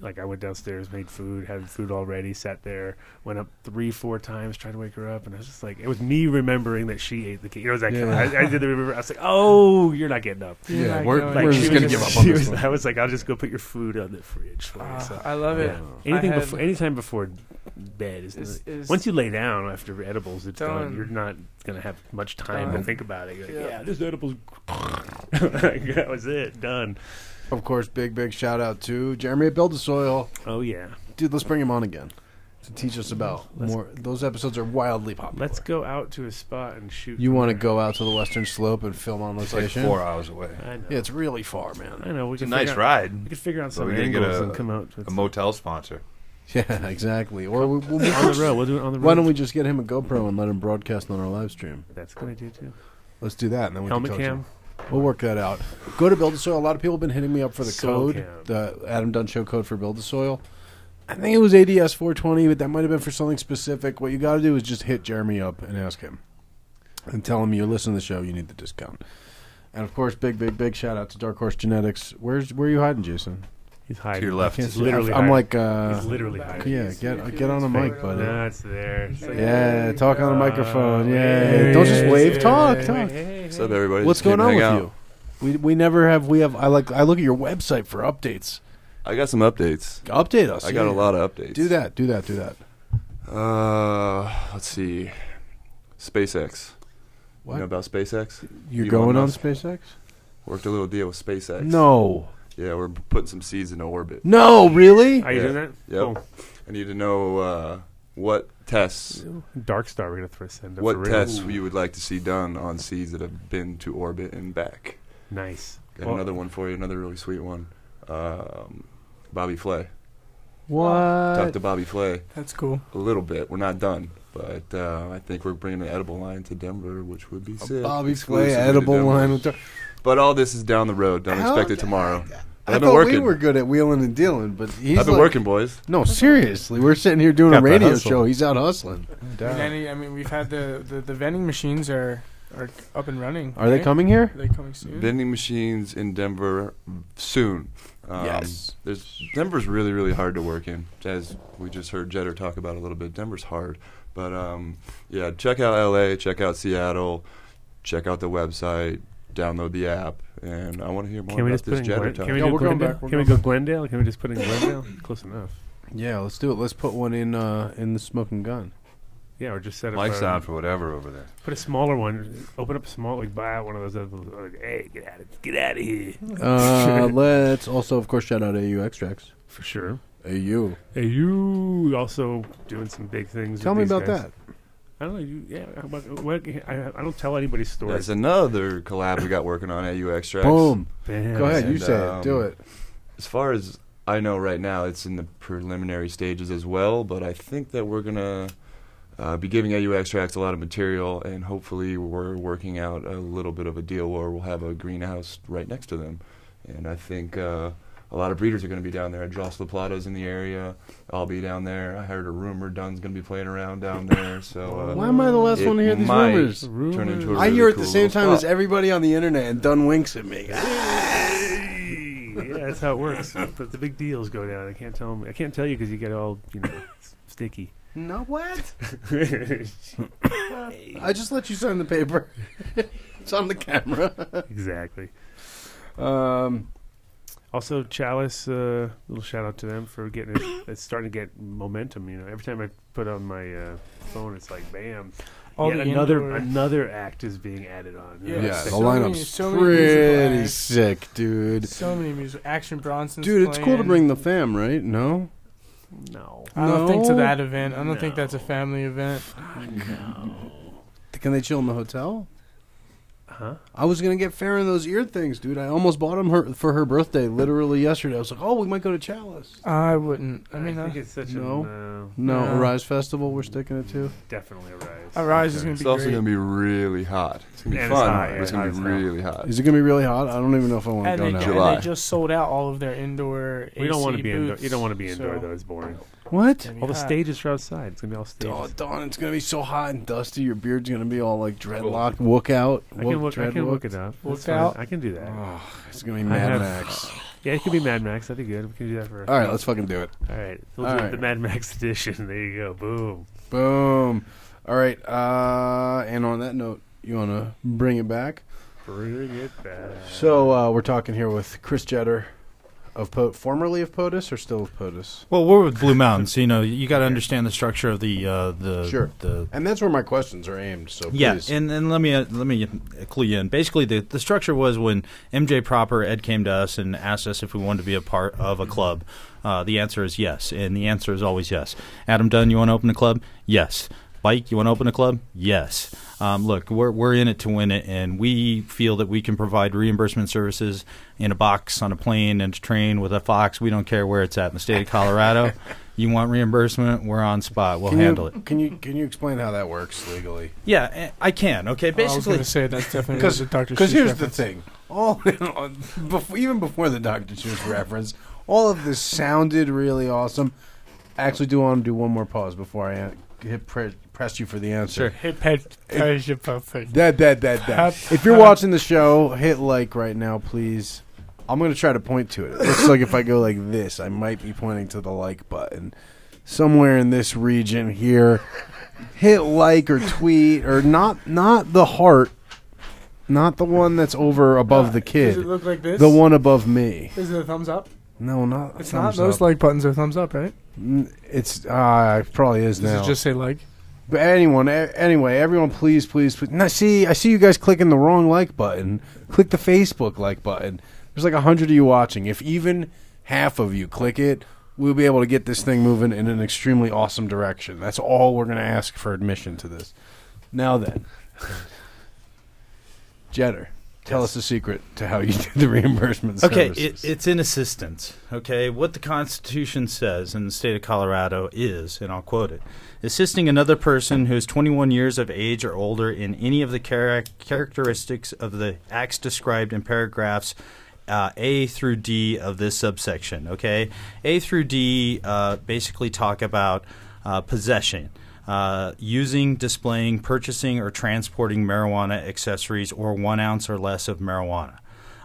Speaker 3: like I went downstairs, made food, had food already, sat there, went up three, four times, tried to wake her up, and I was just like, it was me remembering that she ate the cake. You know, it was like
Speaker 4: Yeah.
Speaker 3: I, I did the remember. I was like, oh, you're not getting up.
Speaker 5: You're
Speaker 4: Yeah, we're,
Speaker 3: like,
Speaker 4: we're just gonna give up on
Speaker 3: she
Speaker 4: this
Speaker 3: was-
Speaker 4: one.
Speaker 3: I was like, I'll just go put your food on the fridge for you.
Speaker 5: Ah,
Speaker 3: So.
Speaker 5: I love it.
Speaker 3: Anything
Speaker 5: I had-
Speaker 3: before, anytime before bed is,
Speaker 5: Is- is-
Speaker 3: once you lay down after edibles, it's done.
Speaker 5: Done.
Speaker 3: You're not gonna have much time
Speaker 5: Done.
Speaker 3: to think about it. You're like,
Speaker 5: Yeah.
Speaker 3: yeah, this edibles. That was it. Done.
Speaker 4: Of course, big big shout out to Jeremy at Build the Soil.
Speaker 3: Oh yeah.
Speaker 4: Dude, let's bring him on again to teach us about
Speaker 3: Let's-
Speaker 4: more. Those episodes are wildly popular.
Speaker 3: Let's go out to a spot and shoot.
Speaker 4: You want to go out to the Western Slope and film on
Speaker 6: It's like
Speaker 4: location?
Speaker 6: four hours away.
Speaker 3: I know.
Speaker 4: Yeah, it's really far, man.
Speaker 3: I know. We
Speaker 6: It's a nice
Speaker 3: out-
Speaker 6: ride.
Speaker 3: We could figure out
Speaker 6: But
Speaker 3: some
Speaker 6: we gotta
Speaker 3: angles
Speaker 6: get a,
Speaker 3: and come out with
Speaker 6: a motel sponsor.
Speaker 4: Yeah, exactly. Or we, we'll
Speaker 3: On the road. We'll do it on the road.
Speaker 4: Why don't we just get him a GoPro and let him broadcast on our live stream?
Speaker 3: That's a good idea too.
Speaker 4: Let's do that, and then we
Speaker 3: Helmet
Speaker 4: can coach
Speaker 3: cam?
Speaker 4: him. We'll work that out. Go to Build the Soil. A lot of people have been hitting me up for the
Speaker 3: Soil
Speaker 4: code,
Speaker 3: cam.
Speaker 4: the Adam Dunn Show code for Build the Soil. I think it was ADS 420, but that might have been for something specific. What you got to do is just hit Jeremy up and ask him, and tell him you're listening to the show. You need the discount. And of course, big, big, big shout out to Dark Horse Genetics. Where's where are you hiding, Jason?
Speaker 3: He's hiding.
Speaker 6: To your left.
Speaker 3: He's literally.
Speaker 4: I'm
Speaker 3: hiding.
Speaker 4: like, uh,
Speaker 3: He's literally hiding.
Speaker 4: Yeah, get get on a mic, buddy.
Speaker 3: No, it's there. It's like-
Speaker 4: Yeah, talk on a microphone.
Speaker 3: Uh,
Speaker 4: Yeah,
Speaker 3: hey,
Speaker 4: don't just wave.
Speaker 3: hey,
Speaker 4: Talk,
Speaker 3: hey,
Speaker 4: talk.
Speaker 3: hey, hey,
Speaker 11: What's up, everybody?
Speaker 4: What's
Speaker 11: Just
Speaker 4: going on with
Speaker 11: hang
Speaker 4: you? We we never have. We have. I like. I look at your website for updates.
Speaker 11: I got some updates.
Speaker 4: Update us.
Speaker 11: I got
Speaker 4: yeah.
Speaker 11: a lot of updates.
Speaker 4: Do that. Do that. Do that.
Speaker 11: Uh, let's see. SpaceX.
Speaker 4: What?
Speaker 11: You know about SpaceX?
Speaker 4: You're
Speaker 11: Elon
Speaker 4: going on SpaceX?
Speaker 11: Worked a little deal with SpaceX.
Speaker 4: No.
Speaker 11: Yeah, we're putting some seeds into orbit.
Speaker 4: No, really?
Speaker 3: Are you
Speaker 11: Yeah.
Speaker 3: doing that?
Speaker 11: Yep.
Speaker 3: Cool.
Speaker 11: I need to know uh, what tests,
Speaker 3: Dark Star. We're gonna throw send up
Speaker 11: what
Speaker 3: for real.
Speaker 11: tests you would like to see done on seeds that have been to orbit and back.
Speaker 3: Nice.
Speaker 11: Got
Speaker 3: Well-
Speaker 11: another one for you, another really sweet one. Um, Bobby Flay.
Speaker 4: What?
Speaker 11: Talked to Bobby Flay
Speaker 5: That's cool.
Speaker 11: a little bit. We're not done, but uh, I think we're bringing an edible line to Denver, which would be sick.
Speaker 4: Bobby
Speaker 11: Exclusively
Speaker 4: Flay
Speaker 11: to
Speaker 4: edible
Speaker 11: Denver.
Speaker 4: line. With the,
Speaker 11: But all this is down the road. Don't
Speaker 4: How-
Speaker 11: expect it tomorrow.
Speaker 4: I
Speaker 11: I've been
Speaker 4: thought
Speaker 11: working.
Speaker 4: we were good at wheeling and dealing, but he's
Speaker 11: I've been
Speaker 4: like-
Speaker 11: working, boys.
Speaker 4: No, seriously, we're sitting here doing
Speaker 9: Got
Speaker 4: a
Speaker 9: the
Speaker 4: radio
Speaker 9: hustle.
Speaker 4: show. He's out hustling.
Speaker 5: I mean, any, I mean, we've had the, the, the vending machines are are up and running.
Speaker 4: Are they
Speaker 5: right?
Speaker 4: coming here?
Speaker 5: Are they coming soon?
Speaker 11: Vending machines in Denver soon. Um,
Speaker 4: Yes.
Speaker 11: There's Denver's really really hard to work in, as we just heard Jetter talk about a little bit. Denver's hard, but um, yeah, check out LA, check out Seattle, check out the website, download the app, and I want to hear more
Speaker 3: Can we
Speaker 11: about
Speaker 3: just put
Speaker 11: this
Speaker 3: in
Speaker 11: Jetter
Speaker 3: Glen,
Speaker 11: talk.
Speaker 3: Can we
Speaker 4: No,
Speaker 3: do
Speaker 4: we're going
Speaker 3: Glendale?
Speaker 4: back, we're
Speaker 3: Can we
Speaker 4: going
Speaker 3: go Glendale? Can we just put in Glendale? Close enough.
Speaker 4: Yeah, let's do it. Let's put one in uh, in the smoking gun.
Speaker 3: Yeah, or just set up.
Speaker 6: Mike's
Speaker 3: a,
Speaker 6: out for whatever over there.
Speaker 3: Put a smaller one. Open up a small, like buy out one of those. Other, like, hey, get out of, get out of here.
Speaker 4: Uh, let's also, of course, shout out AU Extracts.
Speaker 3: For sure.
Speaker 4: AU.
Speaker 3: Hey, you also doing some big things.
Speaker 4: Tell me
Speaker 3: with these
Speaker 4: about
Speaker 3: guys.
Speaker 4: that.
Speaker 3: I don't know. You, yeah, how about, what, I, I don't tell anybody's story.
Speaker 11: There's another collab we got working on at Extracts.
Speaker 4: Boom.
Speaker 3: Bam.
Speaker 4: Go ahead, you
Speaker 11: And,
Speaker 4: say
Speaker 11: um,
Speaker 4: it. Do it.
Speaker 11: As far as I know right now, it's in the preliminary stages as well, but I think that we're going to uh, be giving AU Extracts a lot of material, and hopefully we're working out a little bit of a deal where we'll have a greenhouse right next to them. And I think uh, a lot of breeders are going to be down there. Joss LaPlata's in the area. I'll be down there. I heard a rumor Dunn's going to be playing around down there. So uh,
Speaker 4: Why am I the last one to hear these
Speaker 11: might
Speaker 4: rumors?
Speaker 11: Turn into a
Speaker 4: I
Speaker 11: really
Speaker 4: hear at
Speaker 11: cool
Speaker 4: the same
Speaker 11: little
Speaker 4: time as everybody on the internet, and Dunn winks at me.
Speaker 3: Yeah, that's how it works. but the big deals go down. I can't tell 'em- I can't tell you because you get all you know sticky.
Speaker 4: No, what? I just let you sign the paper. it's on the camera.
Speaker 3: exactly.
Speaker 4: Um,
Speaker 3: Also, Chalice, uh, little shout out to them for getting it. It's starting to get momentum. You know, every time I put on my uh, phone, it's like bam.
Speaker 5: All
Speaker 3: Yet
Speaker 5: the
Speaker 3: another
Speaker 5: indoor-
Speaker 3: another act is being added on.
Speaker 5: Yeah,
Speaker 4: yeah,
Speaker 3: it's
Speaker 4: the
Speaker 5: so
Speaker 3: like-
Speaker 5: many-
Speaker 4: lineup's
Speaker 5: so many
Speaker 4: pretty sick, dude.
Speaker 5: So many music. Action Bronson's
Speaker 4: Dude, it's cool to bring the fam, right? No?
Speaker 3: no.
Speaker 5: I don't think to that event. I don't think that's a family event. No.
Speaker 4: Can they chill in the hotel?
Speaker 3: Huh?
Speaker 4: I was gonna get Farron those ear things, dude. I almost bought them her for her birthday, literally yesterday. I was like, "Oh, we might go to Chalice."
Speaker 5: I wouldn't. I mean, I,
Speaker 3: think
Speaker 5: uh,
Speaker 3: it's such
Speaker 4: no.
Speaker 3: a no,
Speaker 4: No,
Speaker 5: No.
Speaker 4: Arise Festival. We're sticking it to.
Speaker 3: definitely a rise.
Speaker 5: Arise is
Speaker 3: Okay.
Speaker 5: gonna be.
Speaker 11: It's
Speaker 5: be
Speaker 11: also
Speaker 5: great.
Speaker 11: going to be really hot. It's going to be
Speaker 3: And it's
Speaker 11: fun,
Speaker 3: hot,
Speaker 11: but
Speaker 3: yeah,
Speaker 11: it's gonna
Speaker 3: as
Speaker 11: be really hot.
Speaker 4: Is it gonna be really hot? I don't even know if I want to
Speaker 5: and
Speaker 4: go
Speaker 5: they,
Speaker 4: now.
Speaker 5: and
Speaker 11: July.
Speaker 5: they just sold out all of their indoor.
Speaker 3: We don't
Speaker 5: want
Speaker 3: want to be indoor. You don't want to be indoor
Speaker 5: so-
Speaker 3: though. It's boring.
Speaker 4: What?
Speaker 3: All the stages are outside. It's gonna be all stages.
Speaker 4: Oh, Dawn, it's gonna be so hot and dusty. Your beard's gonna be all like dreadlocked, wook out.
Speaker 3: I can look. I can look it up.
Speaker 5: Look out.
Speaker 3: I can do that.
Speaker 4: Oh, it's gonna be Mad
Speaker 3: have-
Speaker 4: Max.
Speaker 3: Yeah, it could be Mad Max. That'd be good. We can do that for.
Speaker 4: All right, let's fucking do it.
Speaker 3: All right, we'll
Speaker 4: All
Speaker 3: do
Speaker 4: right.
Speaker 3: the Mad Max edition. There you go. Boom.
Speaker 4: Boom. All right. Uh, and on that note, you wanna bring it back?
Speaker 3: Bring it back.
Speaker 4: So uh, we're talking here with Chris Jetter of po- formerly of POTUS or still of POTUS?
Speaker 9: Well, we're with Blue Mountains. You know, you got to understand the structure of the uh, the
Speaker 4: Sure.
Speaker 9: the
Speaker 4: And that's where my questions are aimed. So
Speaker 9: yeah,
Speaker 4: please.
Speaker 9: and, and let me uh, let me clue you in. Basically, the the structure was when MJ Proper Ed came to us and asked us if we wanted to be a part of a club. Uh, the answer is yes, and the answer is always yes. Adam Dunn, you want to open a club? Yes. Mike, you want to open a club? Yes. Um, look, we're we're in it to win it, and we feel that we can provide reimbursement services in a box, on a plane, and a train with a fox. We don't care where it's at in the state of Colorado. You want reimbursement? We're on spot. We'll
Speaker 4: can
Speaker 9: handle
Speaker 4: you,
Speaker 9: it.
Speaker 4: Can you can you explain how that works legally?
Speaker 9: Yeah, eh, I can. Okay,
Speaker 5: Oh, I was
Speaker 9: basically,
Speaker 5: gonna say that's definitely
Speaker 4: Because
Speaker 5: was Dr.
Speaker 4: because here's
Speaker 5: reference.
Speaker 4: the thing, all before, even before the Dr. Seuss reference, all of this sounded really awesome. I actually do want to do one more pause before I hit pre- press you for the answer.
Speaker 9: Sure.
Speaker 5: Hit pet, pet, perfect.
Speaker 4: That that that that. If you're watching the show, hit like right now, please. I'm gonna try to point to it. It looks like if I go like this, I might be pointing to the like button somewhere in this region here. Hit like or tweet or not not the heart, not the one that's over above the kid.
Speaker 5: Does it look like this?
Speaker 4: The one above me.
Speaker 5: Is it a thumbs up?
Speaker 4: No, not.
Speaker 5: It's not. Those
Speaker 4: up.
Speaker 5: like buttons are thumbs up, right?
Speaker 4: N- It's uh, it probably is
Speaker 5: Does
Speaker 4: now.
Speaker 5: it just say like?
Speaker 4: But anyone, anyway, everyone, please, please, please. Now, see, I see you guys clicking the wrong like button. Click the Facebook like button. There's like a hundred of you watching. If even half of you click it, we'll be able to get this thing moving in an extremely awesome direction. That's all we're going to ask for admission to this. Now then, Jetter, tell us the secret to how you did the reimbursement.
Speaker 9: Okay, it, it's in assistance. Okay, what the Constitution says in the state of Colorado is, and I'll quote it: assisting another person who is 21 years of age or older in any of the chara- characteristics of the acts described in paragraphs. Uh, A through D of this subsection. Okay, A through D uh, basically talk about uh, possession, uh, using, displaying, purchasing, or transporting marijuana accessories or one ounce or less of marijuana.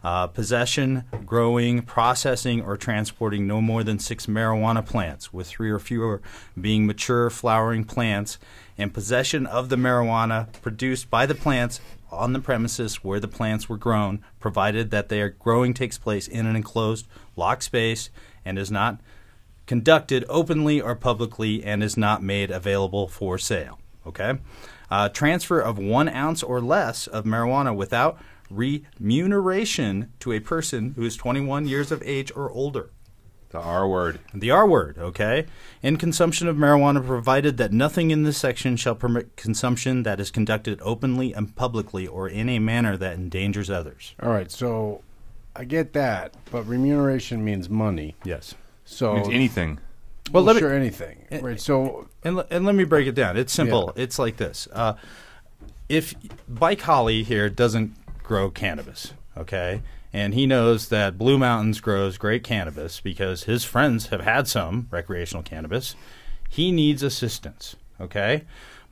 Speaker 9: Uh, possession, growing, processing, or transporting no more than six marijuana plants, with three or fewer being mature flowering plants, and possession of the marijuana produced by the plants on the premises where the plants were grown, provided that their growing takes place in an enclosed, locked space and is not conducted openly or publicly and is not made available for sale. Okay? Uh, transfer of one ounce or less of marijuana without remuneration to a person who is 21 years of age or older.
Speaker 6: The R word.
Speaker 9: The R word, okay? And consumption of marijuana provided that nothing in this section shall permit consumption that is conducted openly and publicly or in a manner that endangers others.
Speaker 4: All right, so I get that, but remuneration means money.
Speaker 9: Yes.
Speaker 4: So
Speaker 6: Means anything.
Speaker 4: Well,
Speaker 9: Well, let me-
Speaker 4: sure, anything. right. So
Speaker 9: And, le- and let me break it down. It's simple. It's like this. Uh, if Mike Holly here doesn't grow cannabis, okay, and he knows that Blue Mountains grows great cannabis because his friends have had some recreational cannabis, he needs assistance, okay?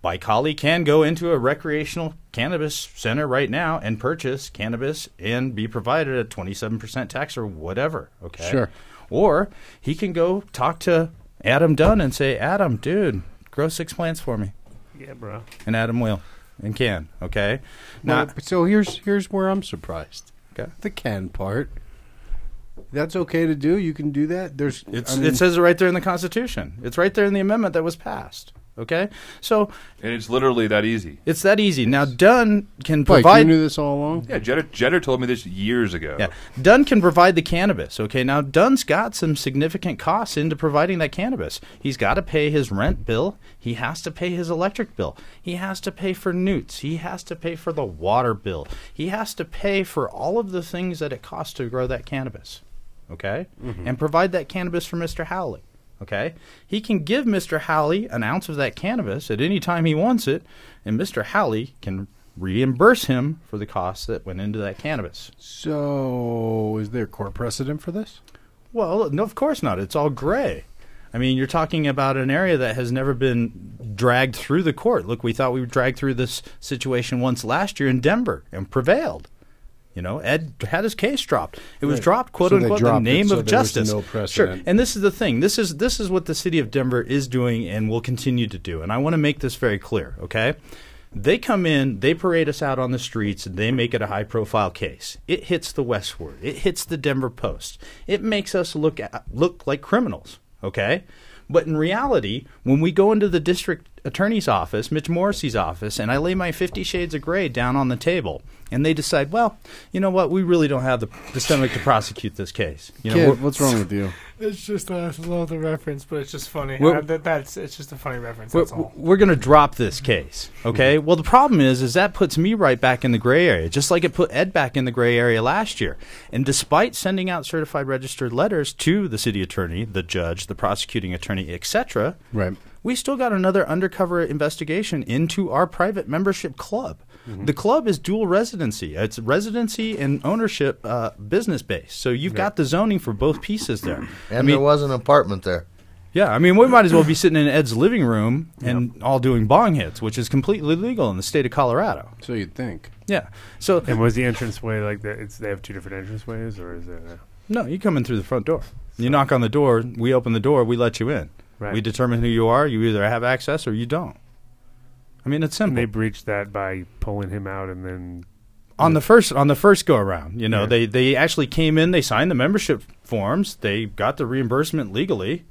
Speaker 9: Mike Holly can go into a recreational cannabis center right now and purchase cannabis and be provided a 27% tax or whatever, okay?
Speaker 4: Sure.
Speaker 9: Or he can go talk to Adam Dunn and say, Adam, dude, grow six plants for me.
Speaker 3: Yeah, bro.
Speaker 9: And Adam will and can, okay?
Speaker 4: Now,
Speaker 9: Now,
Speaker 4: so here's here's where I'm surprised.
Speaker 9: Okay.
Speaker 4: The can part. That's okay to do. You can do that. There's
Speaker 9: it's,
Speaker 4: I mean,
Speaker 9: it says it right there in the Constitution. It's right there in the amendment that was passed, okay? So
Speaker 6: And it's literally that easy.
Speaker 9: it's that easy. Now, Dunn can
Speaker 4: Mike,
Speaker 9: provide.
Speaker 4: you knew this all along.
Speaker 6: Yeah, Jetter, Jetter told me this years ago.
Speaker 9: Yeah, Dunn can provide the cannabis. Okay, now Dunn's got some significant costs into providing that cannabis. He's got to pay his rent bill. He has to pay his electric bill. He has to pay for nutes. He has to pay for the water bill. He has to pay for all of the things that it costs to grow that cannabis. Okay, mm-hmm. and provide that cannabis for Mr. Howley. Okay, he can give Mr. Howley an ounce of that cannabis at any time he wants it, and Mr. Howley can reimburse him for the costs that went into that cannabis.
Speaker 4: So, is there court precedent for this?
Speaker 9: Well, no, of course not. It's all gray. I mean, you're talking about an area that has never been dragged through the court. Look, we thought we would drag through this situation once last year in Denver and prevailed. You know, Ed had his case dropped. It was
Speaker 4: Right.
Speaker 9: dropped, quote
Speaker 4: So
Speaker 9: unquote, in the
Speaker 4: dropped it,
Speaker 9: name
Speaker 4: so
Speaker 9: of justice.
Speaker 4: no
Speaker 9: sure. And this is the thing. This is this is what the city of Denver is doing and will continue to do. And I want to make this very clear. Okay. They come in, they parade us out on the streets, and they make it a high profile case. It hits the Westword. It hits the Denver Post. It makes us look at, look like criminals, okay? But in reality, when we go into the district attorney's office, Mitch Morrissey's office, and I lay my Fifty Shades of Grey down on the table, and they decide, well, you know what, we really don't have the, the stomach to prosecute this case. You know,
Speaker 4: Kid, what's wrong with you?
Speaker 5: It's just I love the reference, but it's just funny. Uh, that, that's it's just a funny reference.
Speaker 9: we're,
Speaker 5: That's all.
Speaker 9: we're going to drop this case. Okay. Well, the problem is, is that puts me right back in the gray area, just like it put Ed back in the gray area last year. And despite sending out certified registered letters to the city attorney, the judge, the prosecuting attorney, etc.,
Speaker 4: Right.
Speaker 9: We still got another undercover investigation into our private membership club. The club is dual residency. It's residency and ownership uh, business base. So you've got the zoning for both pieces there.
Speaker 10: And
Speaker 9: I mean,
Speaker 10: there was an apartment there.
Speaker 9: yeah, I mean, we might as well be sitting in Ed's living room and all doing bong hits, which is completely legal in the state of Colorado.
Speaker 4: So you'd think.
Speaker 9: Yeah. So
Speaker 3: And was the entrance way like that? It's they have two different entrance ways, or is it? A,
Speaker 9: no, you come in through the front door. You knock on the door. We open the door. We let you in.
Speaker 3: Right.
Speaker 9: We determine who you are. You either have access or you don't. I mean, it's simple.
Speaker 3: and they breached that by pulling him out, and then
Speaker 9: on the first on the first go around, you know,
Speaker 3: Yeah.
Speaker 9: they they actually came in, they signed the membership forms, they got the reimbursement legally,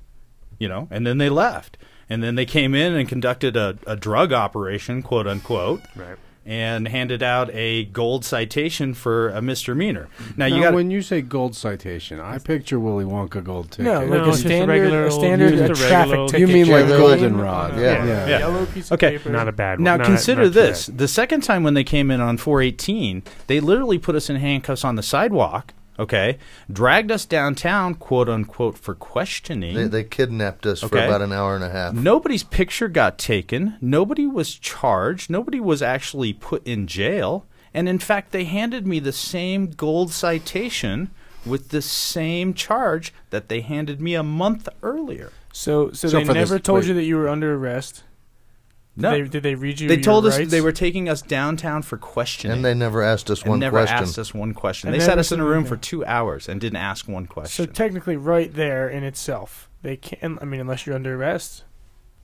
Speaker 9: you know, and then they left. And then they came in and conducted a, a drug operation, quote unquote,
Speaker 3: right.
Speaker 9: And handed out a gold citation for a misdemeanor. Now you
Speaker 4: Now,
Speaker 9: got
Speaker 4: when you say gold citation, I picture Willy Wonka gold ticket.
Speaker 5: No, like
Speaker 3: No,
Speaker 5: a
Speaker 3: it's a
Speaker 5: standard,
Speaker 3: regular
Speaker 5: a standard
Speaker 3: just
Speaker 5: a
Speaker 3: a regular
Speaker 5: traffic ticket.
Speaker 4: You mean like goldenrod?
Speaker 5: on a-
Speaker 10: Yeah.
Speaker 3: Yeah.
Speaker 9: Yeah.
Speaker 5: Yellow piece of
Speaker 9: Okay.
Speaker 5: paper.
Speaker 3: not a bad one.
Speaker 9: Now
Speaker 3: not-
Speaker 9: consider
Speaker 3: not
Speaker 9: this: the second time when they came in on 418, they literally put us in handcuffs on the sidewalk. Okay, dragged us downtown, quote unquote, for questioning.
Speaker 10: They, they kidnapped us for about an hour and a half.
Speaker 9: Nobody's picture got taken. Nobody was charged. Nobody was actually put in jail. And in fact, they handed me the same gold citation with the same charge that they handed me a month earlier.
Speaker 5: So, so,
Speaker 4: So
Speaker 5: they
Speaker 4: for this-
Speaker 5: never told
Speaker 4: wait.
Speaker 5: you that you were under arrest.
Speaker 9: No,
Speaker 5: Did they, did they read you?
Speaker 9: they
Speaker 5: your
Speaker 9: told us
Speaker 5: rights?
Speaker 9: they were taking us downtown for questioning.
Speaker 10: And they never asked us
Speaker 9: and
Speaker 10: one
Speaker 9: never
Speaker 10: question.
Speaker 9: asked us one question.
Speaker 5: And
Speaker 9: they sat us in a room
Speaker 5: anything.
Speaker 9: for two hours and didn't ask one question.
Speaker 5: So technically, right there in itself, they can't. I mean, unless you're under arrest,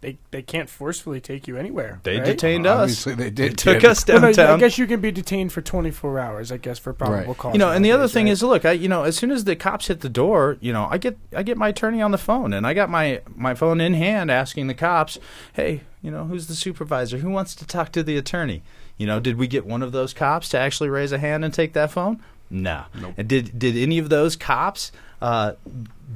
Speaker 5: they they can't forcefully take you anywhere.
Speaker 9: they
Speaker 5: right?
Speaker 9: detained us.
Speaker 4: Obviously they did,
Speaker 9: took
Speaker 4: kid.
Speaker 9: us
Speaker 5: Well, no. I guess you can be detained for 24 hours. I guess for probable
Speaker 4: Right.
Speaker 5: cause.
Speaker 9: you know, and the other thing
Speaker 5: right?
Speaker 9: is, look, I, you know, as soon as the cops hit the door, you know, I get, I get my attorney on the phone, and I got my my phone in hand, asking the cops, "Hey, you know, who's the supervisor? Who wants to talk to the attorney? You know, did we get one of those cops to actually raise a hand and take that phone? No. And did did any of those cops? Uh,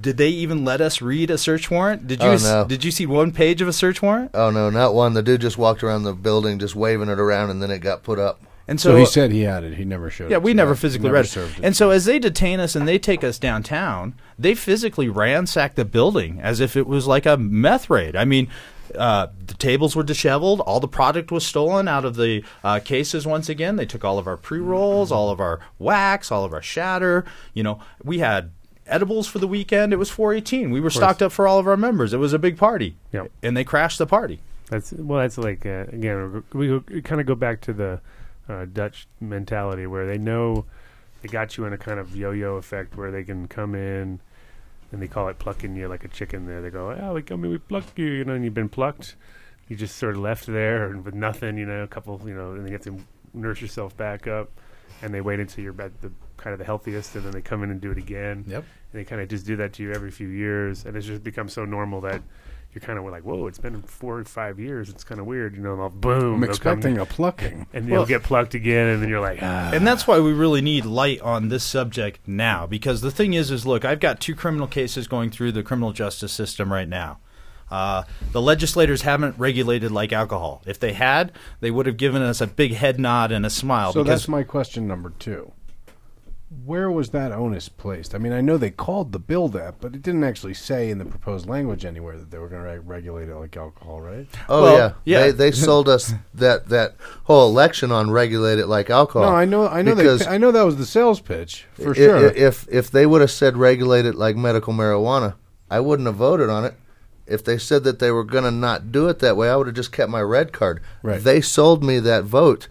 Speaker 9: did they even let us read a search warrant? Did you
Speaker 10: Oh, no.
Speaker 9: did you see one page of a search warrant?
Speaker 10: Oh no, not one. The dude just walked around the building, just waving it around, and then it got put up.
Speaker 9: And
Speaker 4: So, he said he had it. He never showed
Speaker 9: Yeah,
Speaker 4: it
Speaker 9: we never
Speaker 4: us.
Speaker 9: physically
Speaker 4: Never
Speaker 9: read it.
Speaker 4: it.
Speaker 9: And so as they detain us and they take us downtown, they physically ransack the building as if it was like a meth raid. I mean, uh, the tables were disheveled. All the product was stolen out of the uh, cases once again. They took all of our pre rolls, all of our wax, all of our shatter. You know, we had edibles for the weekend. It was 418. We were stocked up for all of our members. It was a big party.
Speaker 3: Yep.
Speaker 9: And they crashed the party.
Speaker 3: That's well. That's like uh, again. We, we kind of go back to the uh, Dutch mentality where they know they got you in a kind of yo-yo effect where they can come in and they call it plucking you like a chicken. There, they go, "Oh, we come in, we pluck you," you know, and you've been plucked. You just sort of left there and with nothing, you know, a couple, you know, and you have to nurse yourself back up. And they wait until you're at the kind of the healthiest, and then they come in and do it again.
Speaker 9: Yep.
Speaker 3: And they kind of just do that to you every few years, and it's just become so normal that you're kind of like, whoa, it's been four or five years. It's kind of weird, you know. And I'll boom,
Speaker 4: I'm
Speaker 3: they'll come-
Speaker 4: expecting a plucking.
Speaker 3: and
Speaker 9: Well-
Speaker 3: you'll get plucked again, and then you're like, ah.
Speaker 9: And that's why we really need light on this subject now. Because the thing is, is look, I've got two criminal cases going through the criminal justice system right now. Uh, the legislators haven't regulated like alcohol. If they had, they would have given us a big head nod and a smile.
Speaker 4: So that's my question number two. Where was that onus placed? I mean, I know they called the bill that, but it didn't actually say in the proposed language anywhere that they were going to re- regulate it like alcohol, right?
Speaker 10: Oh
Speaker 9: Well,
Speaker 10: yeah,
Speaker 9: yeah.
Speaker 10: They they sold us that that whole election on regulate it like alcohol.
Speaker 4: No, I know, I know,
Speaker 10: because
Speaker 4: they, I know that was the sales pitch for
Speaker 10: i-
Speaker 4: sure.
Speaker 10: If if they would have said regulate it like medical marijuana, I wouldn't have voted on it. If they said that they were going to not do it that way, I would have just kept my red card.
Speaker 4: Right.
Speaker 10: They sold me that vote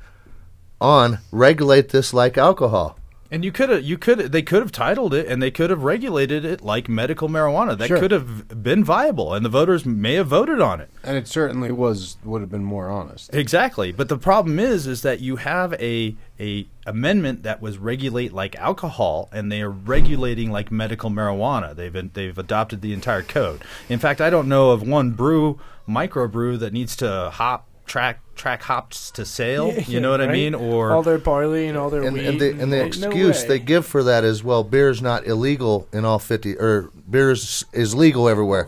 Speaker 10: on regulate this like alcohol.
Speaker 9: And you could have, you could, they could have titled it, and they could have regulated it like medical marijuana. That
Speaker 4: Sure.
Speaker 9: could have been viable, and the voters may have voted on it.
Speaker 4: And it certainly was would have been more honest.
Speaker 9: Exactly. But the problem is, is that you have a a amendment that was regulate like alcohol, and they are regulating like medical marijuana. They've been, they've adopted the entire code. In fact, I don't know of one brew microbrew that needs to hop track track hops to sale.
Speaker 5: Yeah,
Speaker 9: you know what I mean? Or
Speaker 5: all their barley and all their
Speaker 10: and,
Speaker 5: wheat.
Speaker 10: and the, and the
Speaker 5: no
Speaker 10: excuse
Speaker 5: way.
Speaker 10: they give for that is well beer is not illegal in all 50 or beer is, is legal everywhere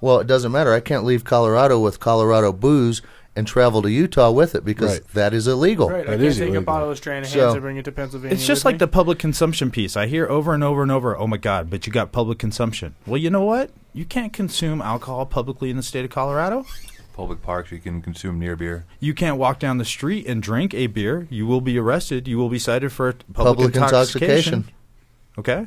Speaker 10: well it doesn't matter i can't leave colorado with colorado booze and travel to utah with it because
Speaker 4: Right.
Speaker 10: that is illegal
Speaker 5: Right, I
Speaker 4: That
Speaker 5: can't
Speaker 4: is
Speaker 5: take a bottle of Stranahan's
Speaker 10: So-
Speaker 5: and bring it to Pennsylvania.
Speaker 9: It's just
Speaker 5: with
Speaker 9: like
Speaker 5: me.
Speaker 9: the public consumption piece. I hear over and over and over, oh my God, but you got public consumption. Well, you know what? You can't consume alcohol publicly in the state of Colorado.
Speaker 6: Public parks you can consume near beer.
Speaker 9: You can't walk down the street and drink a beer. You will be arrested. You will be cited for public,
Speaker 10: Public
Speaker 9: intoxication.
Speaker 10: intoxication.
Speaker 9: Okay?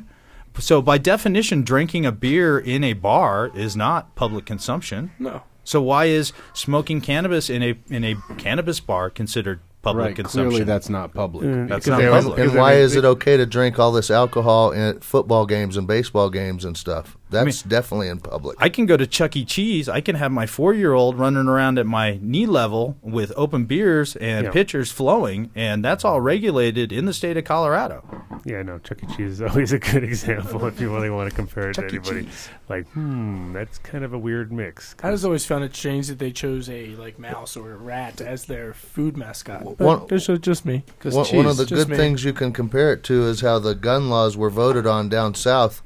Speaker 9: So, by definition, drinking a beer in a bar is not public consumption.
Speaker 5: no.
Speaker 9: So, why is smoking cannabis in a in a cannabis bar considered public
Speaker 4: right.
Speaker 9: consumption?
Speaker 4: Clearly, that's not public.
Speaker 3: Mm,
Speaker 9: That's not
Speaker 3: they-
Speaker 10: and,
Speaker 9: public.
Speaker 10: and why is it okay to drink all this alcohol in football games and baseball games and stuff that's definitely in public
Speaker 9: I can go to Chuck E. Cheese. I can have my four year old running around at my knee level with open beers and
Speaker 3: Yeah.
Speaker 9: pitchers flowing, and that's all regulated in the state of Colorado.
Speaker 3: Yeah, no, Chuck E. Cheese is always a good example if you really want to compare it
Speaker 9: Chuck
Speaker 3: to
Speaker 9: E.
Speaker 3: anybody.
Speaker 9: Cheese.
Speaker 3: Like, hmm, that's kind of a weird mix.
Speaker 5: I just always found it strange that they chose a like mouse or a rat as their food mascot. But
Speaker 10: One-
Speaker 5: it's just, just me.
Speaker 10: one, one of the good
Speaker 5: me.
Speaker 10: things you can compare it to is how the gun laws were voted on down south,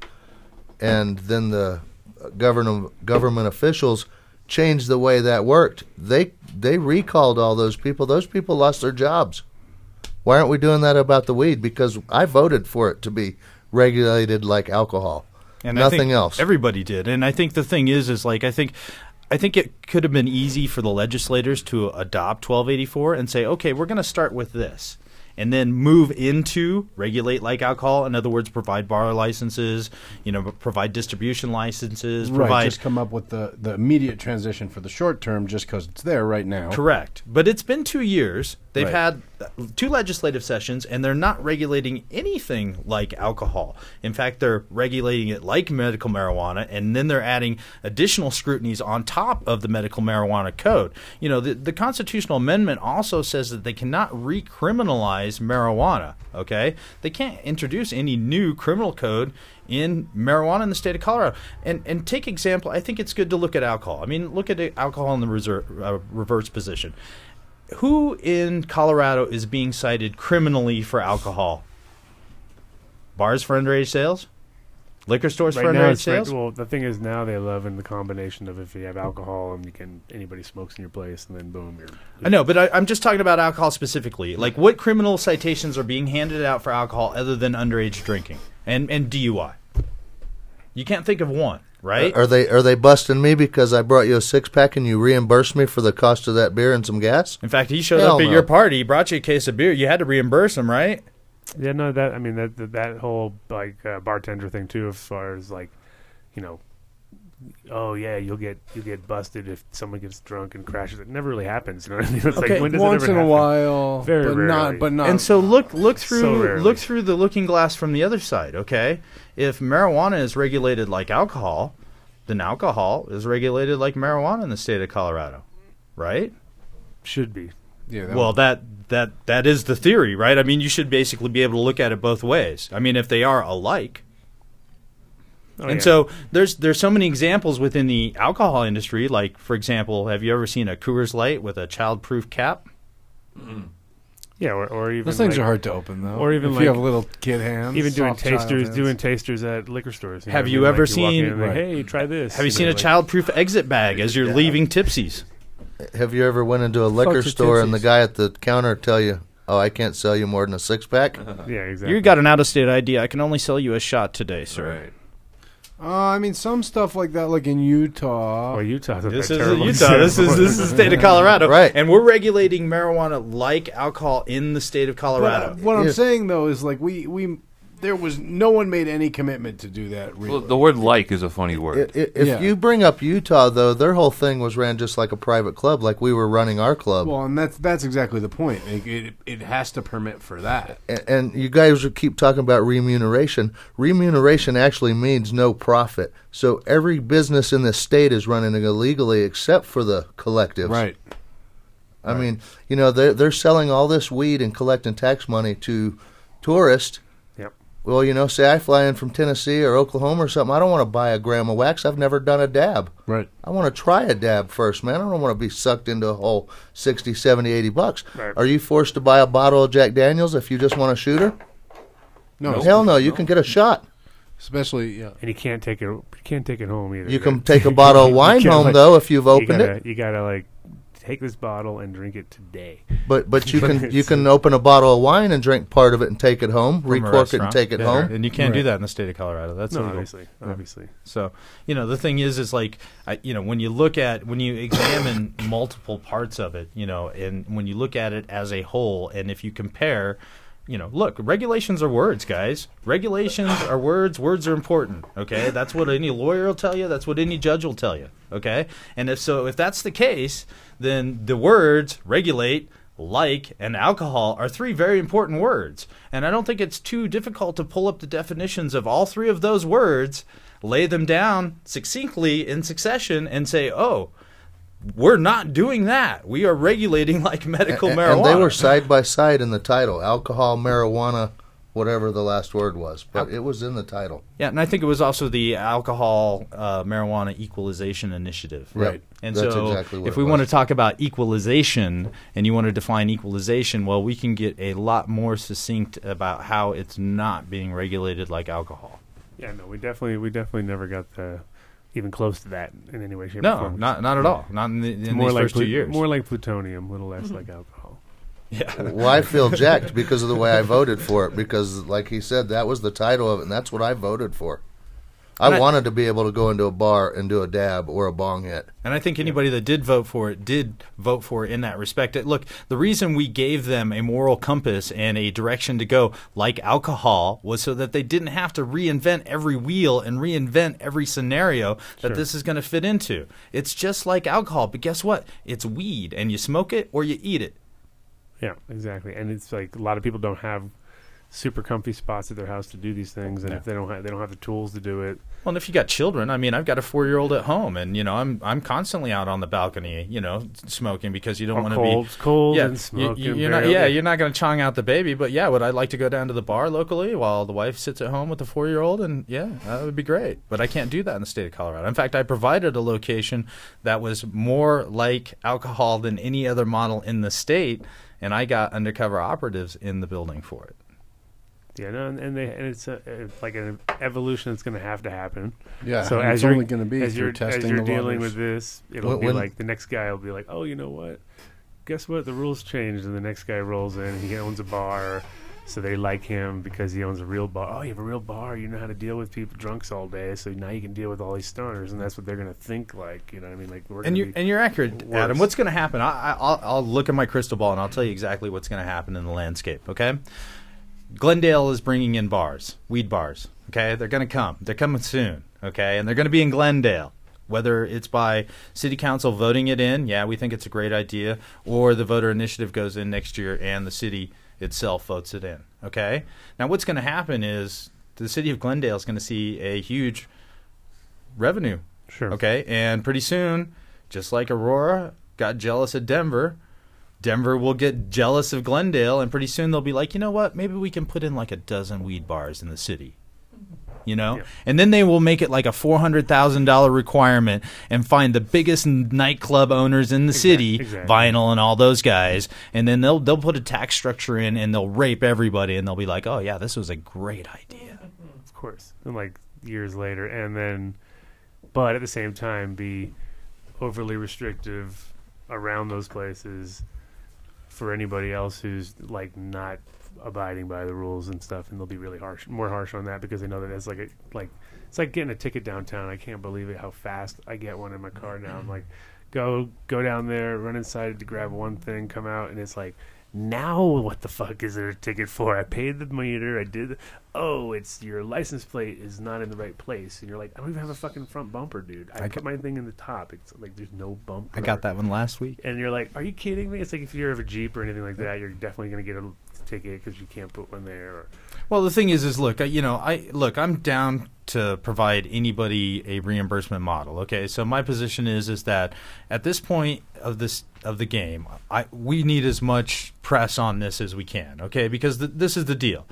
Speaker 10: and then the government government officials changed the way that worked. They they recalled all those people. Those people lost their jobs. Why aren't we doing that about the weed? Because I voted for it to be regulated like alcohol.
Speaker 9: And
Speaker 10: Nothing else.
Speaker 9: Everybody did, and I think the thing is, is like I think, I think it could have been easy for the legislators to adopt 1284 and say, okay, we're going to start with this, and then move into regulate like alcohol. In other words, provide bar licenses, you know, provide distribution licenses,
Speaker 4: Right.
Speaker 9: provide
Speaker 4: Just come up with the, the immediate transition for the short term, just because it's there right now.
Speaker 9: Correct. But it's been two years. They've
Speaker 4: Right.
Speaker 9: had two legislative sessions, and they're not regulating anything like alcohol. In fact, they're regulating it like medical marijuana, and then they're adding additional scrutinies on top of the medical marijuana code. You know, the, the constitutional amendment also says that they cannot recriminalize marijuana. Okay, they can't introduce any new criminal code in marijuana in the state of Colorado. And and take example, I think it's good to look at alcohol. I mean, look at alcohol in the reserve, uh, reverse position. Who in Colorado is being cited criminally for alcohol? Bars for underage sales, liquor stores
Speaker 3: Right
Speaker 9: for
Speaker 3: now,
Speaker 9: underage
Speaker 3: it's right,
Speaker 9: sales.
Speaker 3: well, the thing is now they love in the combination of if you have alcohol and you can anybody smokes in your place and then boom, you're.
Speaker 9: I know, but I, I'm just talking about alcohol specifically. Like, what criminal citations are being handed out for alcohol other than underage drinking and and DUI? You can't think of one, right?
Speaker 10: Are they are they busting me because I brought you a six pack and you reimbursed me for the cost of that beer and some gas?
Speaker 9: In fact, he showed
Speaker 10: Hell
Speaker 9: up at
Speaker 10: no.
Speaker 9: your party, he brought you a case of beer. You had to reimburse him, right?
Speaker 3: Yeah, no, that I mean that that, that whole like uh, bartender thing too, as far as like, you know, oh yeah, you'll get you'll get busted if someone gets drunk and crashes. It never really happens. You know what I mean? It's
Speaker 4: Okay,
Speaker 3: like when does
Speaker 4: once
Speaker 3: it ever
Speaker 4: in a
Speaker 3: happen?
Speaker 4: while,
Speaker 3: Very
Speaker 4: but
Speaker 3: rarely.
Speaker 4: not, but not.
Speaker 9: and so look look through
Speaker 3: rarely.
Speaker 9: look through the looking glass from the other side okay if marijuana is regulated like alcohol then alcohol is regulated like marijuana in the state of colorado right
Speaker 3: should be.
Speaker 4: yeah, that
Speaker 9: well that that that is the theory right i mean you should basically be able to look at it both ways i mean if they are alike
Speaker 3: Oh,
Speaker 9: and
Speaker 3: yeah.
Speaker 9: so there's there's so many examples within the alcohol industry like for example have you ever seen a coors light with a child-proof cap mm.
Speaker 3: yeah, or, or even
Speaker 4: those things
Speaker 3: like-
Speaker 4: are hard to open though.
Speaker 3: Or even
Speaker 4: if
Speaker 3: like
Speaker 4: you have little kid hands,
Speaker 3: even doing tasters, doing tasters at liquor stores.
Speaker 9: Have
Speaker 3: what I
Speaker 9: you ever
Speaker 3: Like,
Speaker 9: seen-
Speaker 3: and like,
Speaker 4: Right.
Speaker 3: hey, try this.
Speaker 9: have you seen a
Speaker 3: know, like-
Speaker 9: child-proof exit bag as you're leaving Tipsy's
Speaker 10: Have you ever went into a liquor
Speaker 5: your
Speaker 10: store and the guy at the counter tell you, "Oh, I can't sell you more than a six pack"?
Speaker 3: Yeah, exactly.
Speaker 9: You got an out of state ID. I can only sell you a shot today, sir.
Speaker 11: Right.
Speaker 4: Uh, I mean, some stuff like that, like in Utah.
Speaker 3: Well, Utah's a
Speaker 9: This is
Speaker 3: terrible
Speaker 9: Utah. This is this is the state of Colorado,
Speaker 10: Right.
Speaker 9: And we're regulating marijuana like alcohol in the state of
Speaker 4: But,
Speaker 9: Colorado.
Speaker 4: uh, what I'm saying though is like we we there was no one made any commitment to do that. Really.
Speaker 6: Well, the word "like" is a funny
Speaker 10: I-
Speaker 6: word.
Speaker 10: i- If
Speaker 4: Yeah.
Speaker 10: you bring up Utah, though, their whole thing was ran just like a private club, like we were running our club.
Speaker 4: well, and that's that's exactly the point. It, it, it has to permit for that.
Speaker 10: A- and you guys would keep talking about remuneration. Remuneration actually means no profit. So every business in this state is running illegally except for the collectives.
Speaker 4: Right.
Speaker 10: I mean, you know, they're they're selling all this weed and collecting tax money to tourists.
Speaker 3: Yep.
Speaker 10: Well, you know, say I fly in from Tennessee or Oklahoma or something. I don't want to buy a gram of wax. I've never done a dab.
Speaker 4: Right.
Speaker 10: I want to try a dab first, man. I don't want to be sucked into a whole 60, 70, 80 bucks.
Speaker 3: Right.
Speaker 10: Are you forced to buy a bottle of Jack Daniels if you just want a shooter?
Speaker 4: No,
Speaker 10: Hell no. You can get a shot.
Speaker 4: especially yeah.
Speaker 3: And you can't take it. You can't take it home either.
Speaker 10: You can take a bottle of wine home,
Speaker 3: like-
Speaker 10: though, if you've
Speaker 3: you
Speaker 10: opened
Speaker 3: gotta-
Speaker 10: it.
Speaker 3: You gotta like take this bottle and drink it today.
Speaker 10: But but you can you can open a bottle of wine and drink part of it and take it home,
Speaker 9: from
Speaker 10: recork it and take it
Speaker 9: Yeah.
Speaker 10: home.
Speaker 9: and you can't do that in the state of Colorado. That's
Speaker 3: No,
Speaker 9: illegal.
Speaker 3: obviously, obviously.
Speaker 9: So, you know, the thing is, is like, I, you know, when you look at, when you examine multiple parts of it, you know, and when you look at it as a whole, and if you compare, you know, look, regulations are words, guys. Regulations are words. Words are important. Okay, that's what any lawyer will tell you. That's what any judge will tell you. Okay, and if so, if that's the case, then the words regulate like and alcohol are three very important words. And I don't think it's too difficult to pull up the definitions of all three of those words, lay them down succinctly in succession, and say, oh, we're not doing that. We are regulating like medical
Speaker 10: A-
Speaker 9: marijuana.
Speaker 10: And they were side by side in the title: alcohol, marijuana, whatever the last word was. But it was in the title.
Speaker 9: Yeah, and I think it was also the alcohol uh, marijuana equalization initiative.
Speaker 10: Right.
Speaker 9: And
Speaker 10: That's
Speaker 9: so,
Speaker 10: exactly what
Speaker 9: if
Speaker 10: it
Speaker 9: we want to talk about equalization, and you want to define equalization, well, we can get a lot more succinct about how it's not being regulated like alcohol.
Speaker 3: Yeah, no, we definitely, we definitely never got the, even close to that in any way, shape, or form.
Speaker 9: No,
Speaker 3: form.
Speaker 9: not not at all. Not in, the, in
Speaker 3: more
Speaker 9: these
Speaker 3: like
Speaker 9: first two years.
Speaker 3: More like plutonium, a little less mm-hmm. like alcohol.
Speaker 9: Yeah.
Speaker 10: Well, I feel jacked because of the way I voted for it. Because, like he said, that was the title of it, and that's what I voted for. I
Speaker 9: I-
Speaker 10: wanted to be able to go into a bar and do a dab or a bong hit.
Speaker 9: And I think anybody that did vote for it did vote for it in that respect. Look, the reason we gave them a moral compass and a direction to go, like alcohol, was so that they didn't have to reinvent every wheel and reinvent every scenario that
Speaker 3: Sure.
Speaker 9: this is going to fit into. It's just like alcohol, but guess what? It's weed, and you smoke it or you eat it.
Speaker 3: Yeah, exactly. And it's like a lot of people don't have super comfy spots at their house to do these things, and
Speaker 9: Yeah.
Speaker 3: if they don't have, they don't have the tools to do it.
Speaker 9: Well, and if you got children, I mean, I've got a four-year-old at home, and you know, I'm I'm constantly out on the balcony, you know, smoking because you don't want to be
Speaker 3: cold
Speaker 9: yeah,
Speaker 3: and smoking
Speaker 9: You, are not, yeah, you're not going to chong out the baby, but yeah, would I like to go down to the bar locally while the wife sits at home with the four-year-old? And yeah, that would be great. But I can't do that in the state of Colorado. In fact, I provided a location that was more like alcohol than any other model in the state, and I got undercover operatives in the building for it.
Speaker 3: Yeah, no, and, and they and it's, a, it's like an evolution that's going to have to happen.
Speaker 4: Yeah,
Speaker 3: So as
Speaker 4: it's
Speaker 3: you're
Speaker 4: only gonna be
Speaker 3: as you're as you're
Speaker 4: the
Speaker 3: dealing
Speaker 4: waters.
Speaker 3: with this, it'll
Speaker 10: When-
Speaker 3: be
Speaker 10: when-
Speaker 3: like the next guy will be like, oh, you know what? Guess what? The rules changed, and the next guy rolls in. He owns a bar, so they like him because he owns a real bar. Oh, you have a real bar. You know how to deal with people drunks all day, so now you can deal with all these stoners, and that's what they're going to think. Like, you know, what I mean, like, we're
Speaker 9: and you're and you're accurate,
Speaker 3: worse.
Speaker 9: Adam. What's going to happen? I, I, I'll, I'll look at my crystal ball and I'll tell you exactly what's going to happen in the landscape. Okay, Glendale is bringing in bars, weed bars. Okay, they're going to come. They're coming soon. Okay, and they're going to be in Glendale. Whether it's by city council voting it in, yeah, we think it's a great idea, or the voter initiative goes in next year and the city itself votes it in. Okay, now what's going to happen is the city of Glendale is going to see a huge revenue.
Speaker 3: Sure.
Speaker 9: Okay, and pretty soon, just like Aurora got jealous of Denver, Denver will get jealous of Glendale, and pretty soon they'll be like, you know what? Maybe we can put in like a dozen weed bars in the city. You know,
Speaker 3: Yeah.
Speaker 9: and then they will make it like a four hundred thousand dollar requirement, and find the biggest nightclub owners in the city,
Speaker 3: exactly.
Speaker 9: Vinyl and all those guys, and then they'll they'll put a tax structure in, and they'll rape everybody, and they'll be like, oh yeah, this was a great idea.
Speaker 3: of course, and like years later, and then, but at the same time, be overly restrictive around those places for anybody else who's like not abiding by the rules and stuff, and they'll be really harsh, more harsh on that because they know that it's like a like it's like getting a ticket downtown. I can't believe it how fast I get one in my car now. I'm like, go go down there, run inside to grab one thing, come out, and it's like Now what the fuck is there a ticket for? I paid the meter. I did. Oh, it's your license plate is not in the right place, and you're like, I don't even have a fucking front bumper, dude. I,
Speaker 9: I
Speaker 3: put my thing in the top. It's like there's no bumper.
Speaker 9: I got that one last week.
Speaker 3: And you're like, are you kidding me? It's like if you have a Jeep or anything like that, you're definitely going to get a ticket because you can't put one there. Or,
Speaker 9: Well, the thing is, is look, I, you know, I look, I'm down to provide anybody a reimbursement model. Okay, so my position is is that at this point of this of the game, I we need as much press on this as we can. Okay, because th- this is the deal.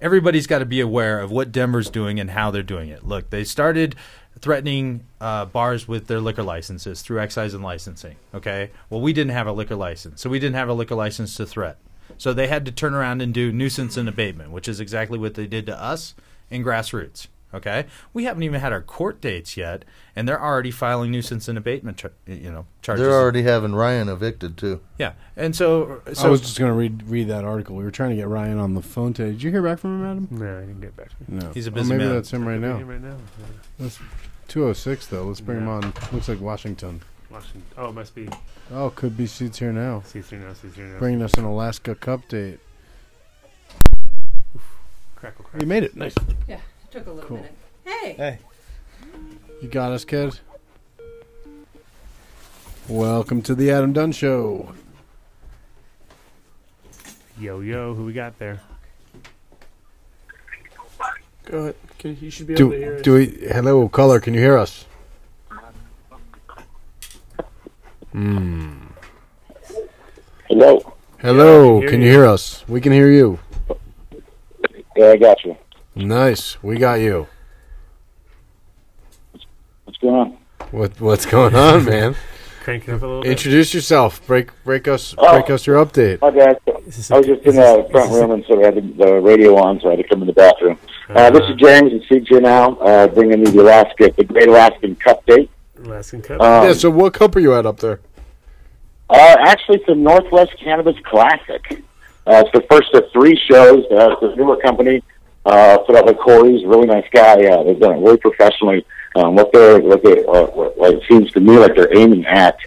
Speaker 9: Everybody's got to be aware of what Denver's doing and how they're doing it. Look, they started threatening uh, bars with their liquor licenses through excise and licensing. Okay, well, we didn't have a liquor license, so we didn't have a liquor license to threat. So they had to turn around and do nuisance and abatement, which is exactly what they did to us in grassroots. Okay, we haven't even had our court dates yet, and they're already filing nuisance and abatement, char- you know, charges.
Speaker 10: They're already having Ryan evicted too.
Speaker 9: yeah, and so, so
Speaker 4: I was just going to read read that article. We were trying to get Ryan on the phone today. Did you hear back from him, Adam?
Speaker 3: no, I didn't get back to me.
Speaker 4: No.
Speaker 9: He's a
Speaker 4: Oh,
Speaker 9: busy
Speaker 4: maybe
Speaker 9: man.
Speaker 4: that's him right now.
Speaker 3: Right now. Yeah.
Speaker 4: That's 206 though. Let's bring him on. Looks like Washington.
Speaker 3: Washington. Oh, it must be
Speaker 4: Oh, could be seats here now.
Speaker 3: C3 now. C3 now.
Speaker 4: Bringing us an Alaska Cup date.
Speaker 3: Crackle, crackle.
Speaker 4: You made it. Nice.
Speaker 12: Yeah, it took a little
Speaker 4: Cool.
Speaker 12: minute. Hey.
Speaker 9: Hey.
Speaker 4: You got us, kid. Welcome to the Adam Dunn Show.
Speaker 3: Yo, yo, who we got there?
Speaker 5: Go ahead. Can, you should be able to hear
Speaker 4: Do
Speaker 5: us.
Speaker 4: do we? Hello, caller. Can you hear us? Hmm.
Speaker 13: Hello.
Speaker 4: Hello.
Speaker 3: hear
Speaker 4: can
Speaker 3: you.
Speaker 4: you hear us? We can hear you.
Speaker 13: Yeah, I got you.
Speaker 4: Nice. We got you.
Speaker 13: What's going on?
Speaker 4: What What's going on, man?
Speaker 3: Crank it up a little bit.
Speaker 4: Introduce yourself. Break Break us.
Speaker 13: Oh.
Speaker 4: Break us your update.
Speaker 13: My bad.
Speaker 3: Is this
Speaker 13: I was just in the front
Speaker 3: is this a-
Speaker 13: room, and so I had the, the radio on, so I had to come in the bathroom. Uh, this is James and CJ now, uh, bringing you the Alaska, the Great Alaskan Cup date.
Speaker 3: Alaskan Cup.
Speaker 13: Um,
Speaker 4: yeah. So, what cup are you at up there?
Speaker 13: Uh, actually, it's the Northwest Cannabis Classic. Uh, it's the first of three shows. Uh, it's a newer company, uh, put out by Corry's, really nice guy. Uh, they've done it really professionally. Um, what they're, what they, uh, what, what it seems to me like they're aiming at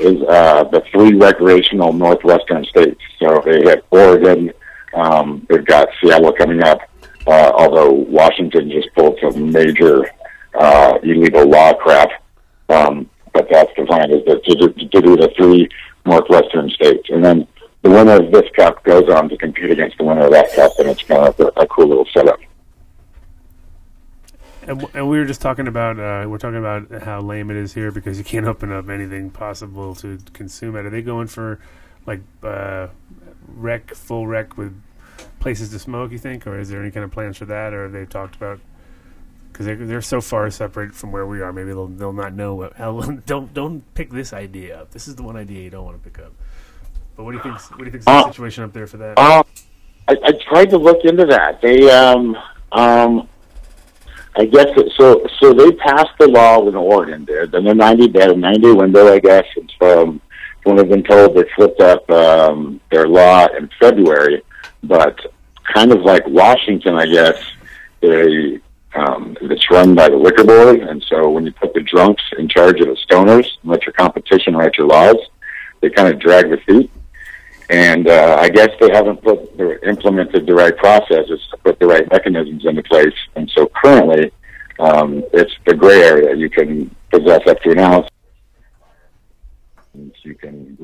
Speaker 13: is uh, the three recreational northwestern states. So they have Oregon, um, they've got Seattle coming up. Uh, although Washington just pulled some major uh, illegal law crap. Um, but that's the plan is that to do, to do the three northwestern states, and then the winner of this cup goes on to compete against the winner of that cup, and it's kind of a, a cool little setup.
Speaker 3: And, and we were just talking about uh, we're talking about how lame it is here because you can't open up anything possible to consume it. Are they going for like uh, rec, full rec with places to smoke? You think, or is there any kind of plans for that, or they talked about? Because they're, they're so far separate from where we are, maybe they'll they'll not know. What, how, don't don't pick this idea up. This is the one idea you don't want to pick up. But what do you think? What do you think's the
Speaker 13: Uh,
Speaker 3: situation up there for that?
Speaker 13: Uh, I, I tried to look into that. They, um, um, I guess it, so. So they passed the law with Oregon did, and the ninety had a ninety window. I guess it's from when I've been told they flipped up um, their law in February, but kind of like Washington, I guess they. Um, it's run by the liquor board, and so when you put the drunks in charge of the stoners and let your competition write your laws, they kind of drag their feet and uh, I guess they haven't put the, implemented the right processes to put the right mechanisms into place. And so currently, um, it's the gray area. You can possess up to an ounce. You can,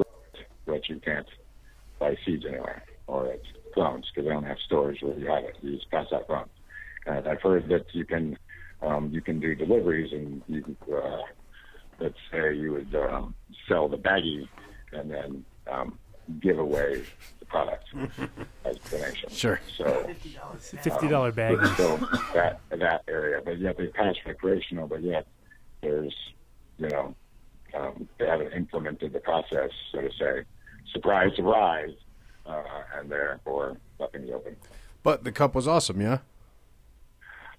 Speaker 13: but you can't buy seeds anywhere, or it's clones because they don't have stores where you have it. You just pass out clones. And I've heard that you can um, you can do deliveries, and you uh, let's say you would um, sell the baggie, and then um, give away the product as a donation.
Speaker 4: Sure.
Speaker 13: So
Speaker 3: Fifty dollar
Speaker 13: um,
Speaker 3: bag.
Speaker 13: but still that that area, but yet they pass recreational, but yet there's you know um, they haven't implemented the process, so to say. Surprise, surprise, uh, and therefore nothing's open.
Speaker 4: But the cup was awesome, yeah.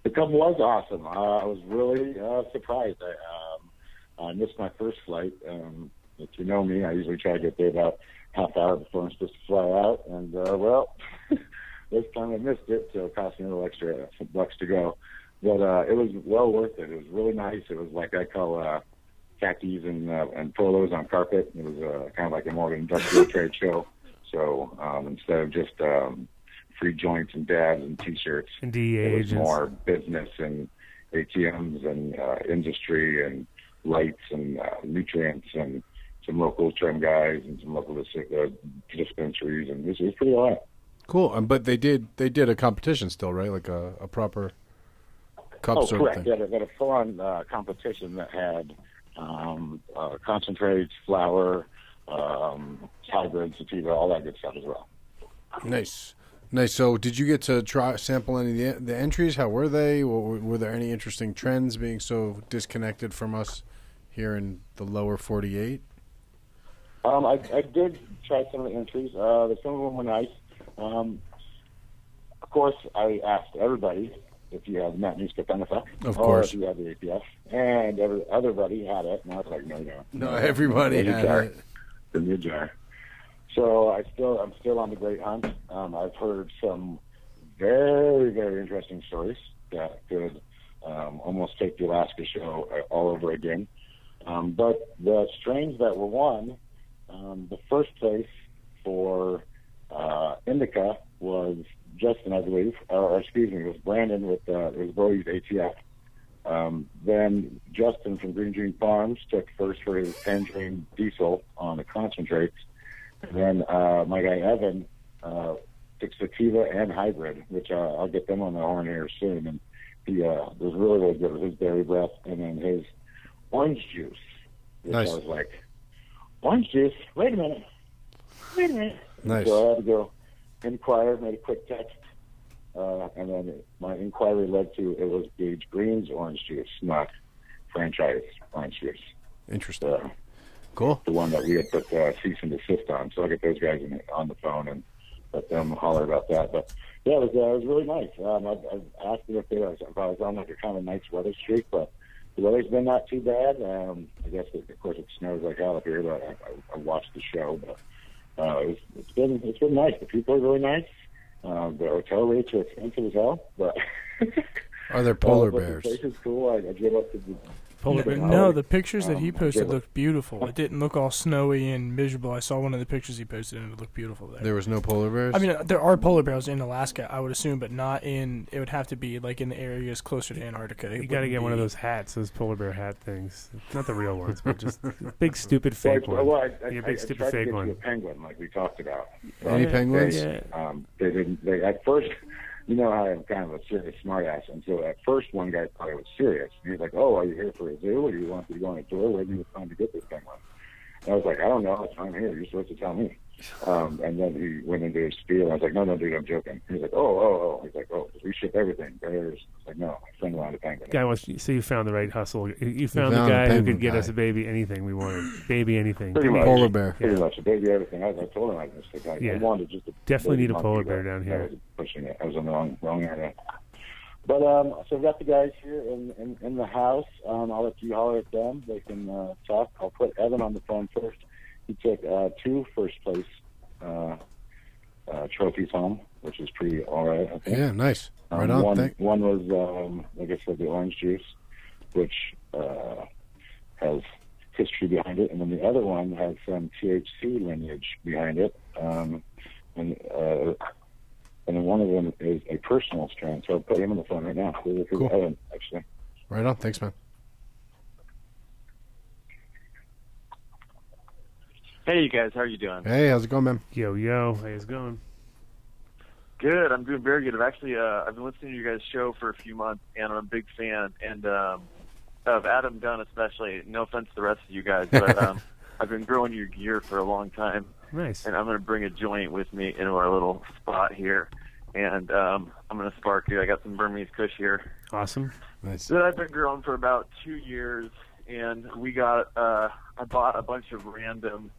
Speaker 13: The cup was awesome. Uh, I was really uh, surprised. I, um, I missed my first flight. Um, if you know me, I usually try to get there about half hour before I'm supposed to fly out, and uh, well, this time I missed it, so it cost me a little extra bucks to go. But uh, it was well worth it. It was really nice. It was like I call uh, khakis and uh, and polos on carpet. It was uh, kind of like a more industrial trade show. So um, instead of just um, free joints and dabs and T-shirts,
Speaker 3: And DEA
Speaker 13: it was
Speaker 3: agents.
Speaker 13: more business and ATMs and uh, industry and lights and uh, nutrients and some local trim guys and some local uh, dispensaries, and this was pretty all right.
Speaker 4: Cool. Um, but they did they did a competition still, right? Like a, a proper cup
Speaker 13: oh,
Speaker 4: sort
Speaker 13: correct.
Speaker 4: of
Speaker 13: They
Speaker 4: thing.
Speaker 13: had, a, they had a full-on uh, competition that had um, uh, concentrates, flour, um, hybrid, sativa, all that good stuff as well.
Speaker 4: Nice, nice. So, did you get to try sample any of the, the entries? How were they? Were, were there any interesting trends being so disconnected from us here in the lower forty-eight?
Speaker 13: Um, I, I did try some of the entries. Uh, the- some of them were nice. Um, of course, I asked everybody if you had Matanuska Benefic,
Speaker 4: Of
Speaker 13: or
Speaker 4: course.
Speaker 13: if you had the ATF, and every, everybody had it. And I was like, no, don't.
Speaker 4: No, everybody had
Speaker 13: jar.
Speaker 4: it.
Speaker 13: Me a jar. So I still, I'm still on the great hunt. Um, I've heard some very, very interesting stories that could um, almost take the Alaska show uh, all over again. Um, but the strains that were won, um, the first place for uh, Indica was Justin, I believe, or excuse me, it was Brandon with uh, it was Bodhi's ATF. Um, then Justin from Green Dream Farms took first for his Tangerine Diesel on the concentrates. And then uh, my guy Evan uh, took Sativa and Hybrid, which uh, I'll get them on the horn here soon. And he uh, was really, really good with his berry breath. And then his orange juice, which
Speaker 4: Nice.
Speaker 13: I was like, orange juice? Wait a minute. Wait a minute.
Speaker 4: Nice.
Speaker 13: So I had to go inquire, made a quick text. Uh, and then my inquiry led to it was Gage Green's orange juice, not franchise orange juice.
Speaker 4: Interesting.
Speaker 13: Uh,
Speaker 4: cool.
Speaker 13: The one that we had put uh, cease and desist on. So I get those guys in, on the phone and let them holler about that. But yeah, it was, uh, it was really nice. Um, I, I asked them if they was, if I was on like a kind of nice weather streak, but the weather's been not too bad. Um, I guess it, of course it snows like hell up here, but I, I, I watched the show. But uh, it was, it's been it's been nice. The people are really nice. Uh, the hotel rates are expensive as hell, but
Speaker 4: Are there polar bears?
Speaker 13: The place is cool. I, I drove up to the
Speaker 5: No,
Speaker 13: the
Speaker 5: no, the pictures that
Speaker 13: um,
Speaker 5: he posted looked beautiful. It didn't look all snowy and miserable. I saw one of the pictures he posted and it looked beautiful there.
Speaker 4: There was no polar bears.
Speaker 5: I mean, uh, there are polar bears in Alaska, I would assume, but not in. It would have to be like in the areas closer to Antarctica. It
Speaker 3: You got to
Speaker 5: wouldn't
Speaker 3: get one of those hats, those polar bear hat things. Not the real ones, but just big stupid fake
Speaker 13: I-
Speaker 3: one.
Speaker 13: Well, I, I,
Speaker 3: yeah,
Speaker 13: I,
Speaker 3: big
Speaker 13: I
Speaker 3: stupid
Speaker 13: tried to
Speaker 3: fake
Speaker 13: get
Speaker 3: one.
Speaker 13: you a penguin, like we talked about.
Speaker 4: Any
Speaker 13: But
Speaker 4: penguins?
Speaker 13: They, um, they didn't. They at first, you know, I'm kind of a serious smartass, and so at first, one guy thought I was serious. And He was like, "Oh, are you here for a zoo, or do you want to go on a tour? Where do you find to get this penguin?" And I was like, "I don't know. I'm here. You're supposed to tell me." Um, and then he went into his spiel. I was like, "No, no, dude, I'm joking." He's like, "Oh, oh, oh." He's like, "Oh, we ship everything. Bears." I was like, "No, my friend wanted a penguin."
Speaker 3: Guy wants. So you found the right hustle. You- You found,
Speaker 4: found
Speaker 3: the guy who could get
Speaker 4: guy.
Speaker 3: us a baby anything we wanted. Baby anything.
Speaker 13: Pretty
Speaker 3: Give me-
Speaker 13: much.
Speaker 4: Polar bear.
Speaker 13: Pretty much. A baby everything. I, I told him I was just like, I
Speaker 3: Yeah.
Speaker 13: wanted just a
Speaker 3: Definitely need a polar bear down here.
Speaker 13: I was pushing it. I was on the wrong, wrong area. But um, so we've got the guys here in, in, in the house. Um, I'll let you holler at them. They can uh, talk. I'll put Evan on the phone first. He took uh, two first place uh, uh, trophies home, which is pretty all right. I think.
Speaker 4: Yeah, nice. Right
Speaker 13: Um,
Speaker 4: on.
Speaker 13: One,
Speaker 4: Thank-
Speaker 13: one was, um, like I said, the orange juice, which uh, has history behind it, and then the other one has some THC lineage behind it, um, and uh, and then one of them is a personal strain. So I'll put him on the phone right now.
Speaker 4: Cool.
Speaker 13: Evan, actually.
Speaker 4: Right on. Thanks, man.
Speaker 8: Hey, you guys, how are you doing?
Speaker 4: Hey, how's it going, man?
Speaker 3: Yo, yo, hey, it going.
Speaker 8: Good. I'm doing very good. I've actually uh, I've been listening to you guys' show for a few months, and I'm a big fan. And um, of Adam Dunn, especially. No offense to the rest of you guys, but um, I've been growing your gear for a long time.
Speaker 3: Nice.
Speaker 8: And I'm going to bring a joint with me into our little spot here, and um, I'm going to spark you. I got some Burmese Kush here
Speaker 3: Awesome.
Speaker 4: Nice.
Speaker 8: that I've been growing for about two years, and we got uh, I bought a bunch of random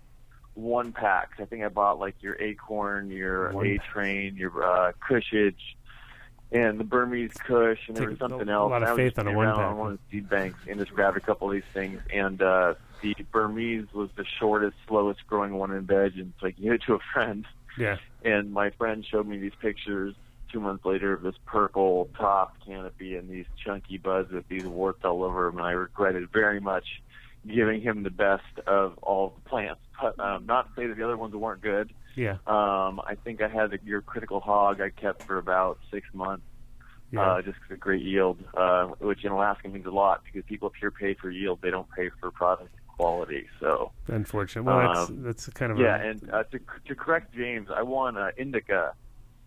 Speaker 8: one packs. I think I bought like your Acorn, your A Train, your uh, Kushage, and the Burmese Kush, and there was
Speaker 3: a-
Speaker 8: something
Speaker 3: a
Speaker 8: else.
Speaker 3: lot of faith on a one pack.
Speaker 8: on one of the seed banks and just grabbed a couple of these things. And uh, the Burmese was the shortest, slowest growing one in veg, and it's like you it to a friend.
Speaker 3: Yeah.
Speaker 8: And my friend showed me these pictures two months later of this purple top canopy and these chunky buds with these warts all over them. And I regretted very much giving him the best of all the plants but um, not to say that the other ones weren't good.
Speaker 3: Yeah.
Speaker 8: Um, I think I had the, your critical hog I kept for about six months.
Speaker 3: Yeah.
Speaker 8: Uh, just of great yield, uh, which in Alaska means a lot because people up here pay for yield; they don't pay for product quality. So,
Speaker 3: Unfortunate. Well, that's
Speaker 8: um,
Speaker 3: that's kind of
Speaker 8: yeah.
Speaker 3: a,
Speaker 8: And uh, to to correct James, I won uh, indica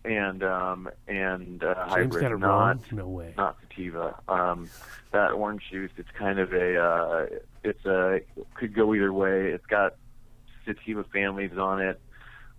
Speaker 8: and um, and uh,
Speaker 3: James
Speaker 8: hybrid, not.
Speaker 3: No way.
Speaker 8: not sativa. Um, that orange juice, it's kind of a, uh, it's a, could go either way. It's got sativa families on it.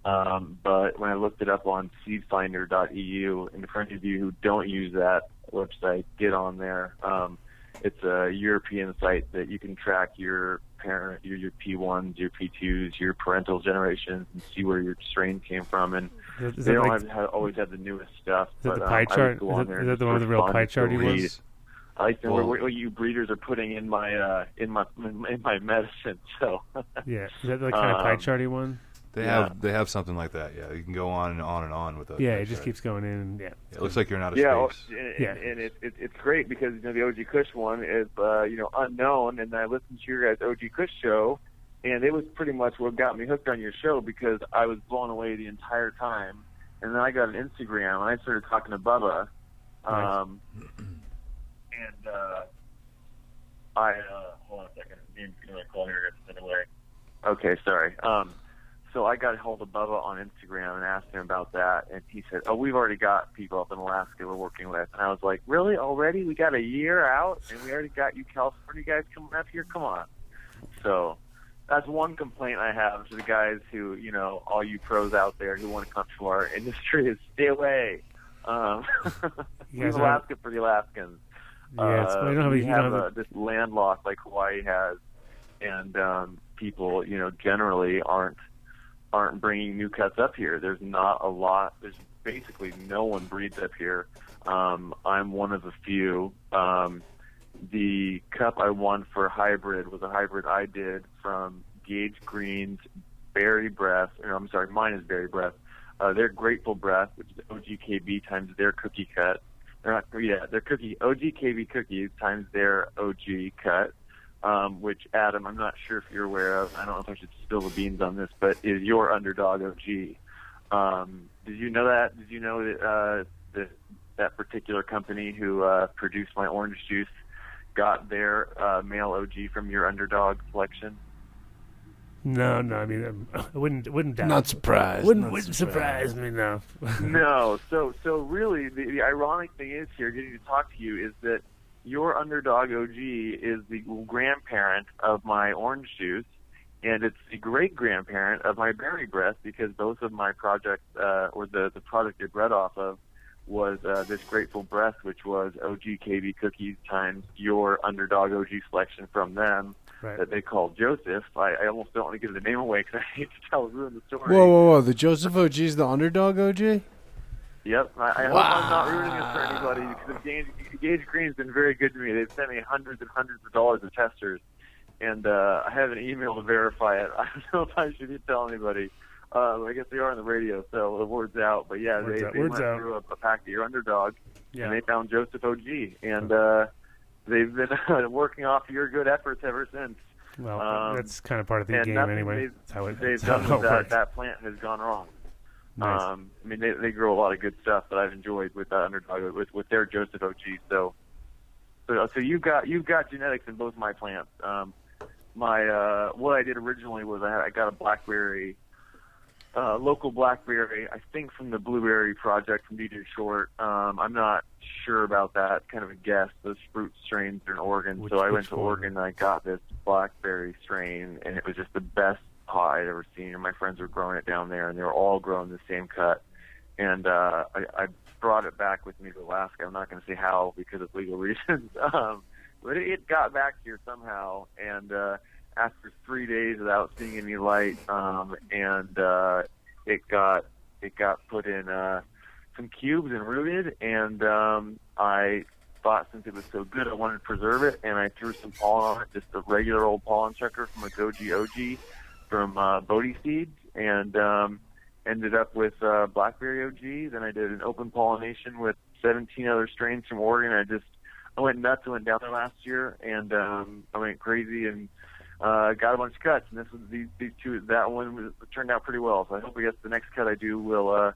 Speaker 8: Um, but when I looked it up on seedfinder.eu, and for any of you who don't use that website, get on there. Um, it's a European site that you can track your parent, your, your P1s, your P2s, your parental generations, and see where your strain came from. And
Speaker 3: Is that- is
Speaker 8: they don't
Speaker 3: like-
Speaker 8: have, have always have the newest stuff.
Speaker 3: Is that the
Speaker 8: um,
Speaker 3: pie
Speaker 8: I would
Speaker 3: chart? Is
Speaker 8: on
Speaker 3: that-
Speaker 8: there
Speaker 3: is that
Speaker 8: just
Speaker 3: the one with the real pie
Speaker 8: to
Speaker 3: chart he was?
Speaker 8: I like the
Speaker 3: Well-
Speaker 8: what, what you breeders are putting in my uh, in my in my medicine. So
Speaker 3: Yeah. Is that the kind of pie
Speaker 8: Um,
Speaker 3: charty one?
Speaker 6: They
Speaker 8: Yeah.
Speaker 6: have they have something like that. Yeah, you can go on and on and on with it.
Speaker 3: Yeah, it just keeps going in. And, yeah.
Speaker 6: It looks like you're not a
Speaker 8: yeah, well,
Speaker 6: space.
Speaker 8: and,
Speaker 3: Yeah.
Speaker 8: and it, it, it's great because you know the OG Kush one is uh, you know unknown, and I listened to your guys' OG Kush show, and it was pretty much what got me hooked on your show because I was blown away the entire time, and then I got an Instagram and I started talking to Bubba, um, and uh, I uh, hold on a second, I'm getting a call here, I send away. Okay, sorry. Um, so I got a hold of Bubba on Instagram and asked him about that, and he said, "Oh, we've already got people up in Alaska we're working with." And I was like, "Really? Already? We got a year out, and we already got you California guys coming up here? Come on!" So that's one complaint I have to the guys who, you know, all you pros out there who want to come to our industry is stay away. Um, leave Alaska for the Alaskans.
Speaker 3: Yeah, it's-
Speaker 8: uh,
Speaker 3: you don't have a-
Speaker 8: we have,
Speaker 3: don't have a-
Speaker 8: uh, this landlocked like Hawaii has, and um, people, you know, generally aren't aren't bringing new cuts up here. There's not a lot. There's basically no one breeds up here. Um, I'm one of a few. Um, the cup I won for hybrid was a hybrid I did from Gage Green's Berry Breath. Or I'm sorry, mine is Berry Breath. Uh, their Grateful Breath, which is OGKB times their cookie cut. They're not, yeah, their cookie OGKB cookies times their OG cut. Um, which Adam, I'm not sure if you're aware of. I don't know if I should spill the beans on this, but is your underdog OG. Um, did you know that? Did you know that uh, that that particular company who uh, produced my orange juice got their uh, male OG from your underdog selection?
Speaker 3: No, no. I mean, um, I wouldn't wouldn't doubt.
Speaker 4: Not surprised,
Speaker 3: Wouldn't
Speaker 4: not
Speaker 3: wouldn't
Speaker 4: surprised.
Speaker 3: surprise me. No.
Speaker 8: no. So so really, the, the ironic thing is here, getting to talk to you, is that your underdog OG is the grandparent of my orange juice, and it's the great grandparent of my berry breath because both of my projects, uh, or the the product they bred off of, was uh, this Grateful Breath, which was OG KB cookies times your underdog OG selection from them.
Speaker 3: Right.
Speaker 8: That they called Joseph. I, I almost don't want to give the name away because I hate to tell ruin the story.
Speaker 4: Whoa, whoa, whoa! The Joseph OG's the underdog OG.
Speaker 8: Yep. I, I hope I'm not ruining this for anybody because Gage, Gage Green's been very good to me. They've sent me hundreds and hundreds of dollars of testers, and uh, I have an email to verify it. I don't know if I should tell anybody. Uh, I guess they are on the radio, so the word's out. But yeah,
Speaker 3: Word's
Speaker 8: they,
Speaker 3: out,
Speaker 8: they went
Speaker 3: out.
Speaker 8: through a, a pack of your underdog,
Speaker 3: Yeah.
Speaker 8: and they found Joseph OG, and uh, they've been working off your good efforts ever since.
Speaker 3: Well,
Speaker 8: Um,
Speaker 3: that's kind of part of the game anyway.
Speaker 8: They've,
Speaker 3: That's how it,
Speaker 8: they've
Speaker 3: how
Speaker 8: done
Speaker 3: it
Speaker 8: that,
Speaker 3: works.
Speaker 8: that plant has gone wrong.
Speaker 3: Nice.
Speaker 8: Um, I mean, they they grow a lot of good stuff that I've enjoyed with uh, underdog with with their Joseph OG. So, so so you've got you've got genetics in both my plants. Um, my uh, what I did originally was I, had, I got a blackberry, uh, local blackberry. I think from the blueberry project from DJ Short. Um, I'm not sure about that. Kind of a guess. Those fruit strains are in Oregon,
Speaker 3: Which-
Speaker 8: so I went to? Oregon and I got this blackberry strain, and it was just the best pot I'd ever seen. And my friends were growing it down there, and they were all growing the same cut. And uh, I, I brought it back with me to Alaska. I'm not going to say how because of legal reasons, um, but it, it got back here somehow. And uh, after three days without seeing any light, um, and uh, it got it got put in uh, some cubes and rooted. And um, I thought since it was so good, I wanted to preserve it, and I threw some pollen on it, just a regular old pollen checker from a Goji OG from uh, Bodhi seeds, and um, ended up with uh, blackberry OG. Then I did an open pollination with 17 other strains from Oregon. I just I went nuts. I went down there last year, and um, I went crazy and uh, got a bunch of cuts, and this was these these two. That one was, turned out pretty well. So I hope I guess the next cut I do will uh,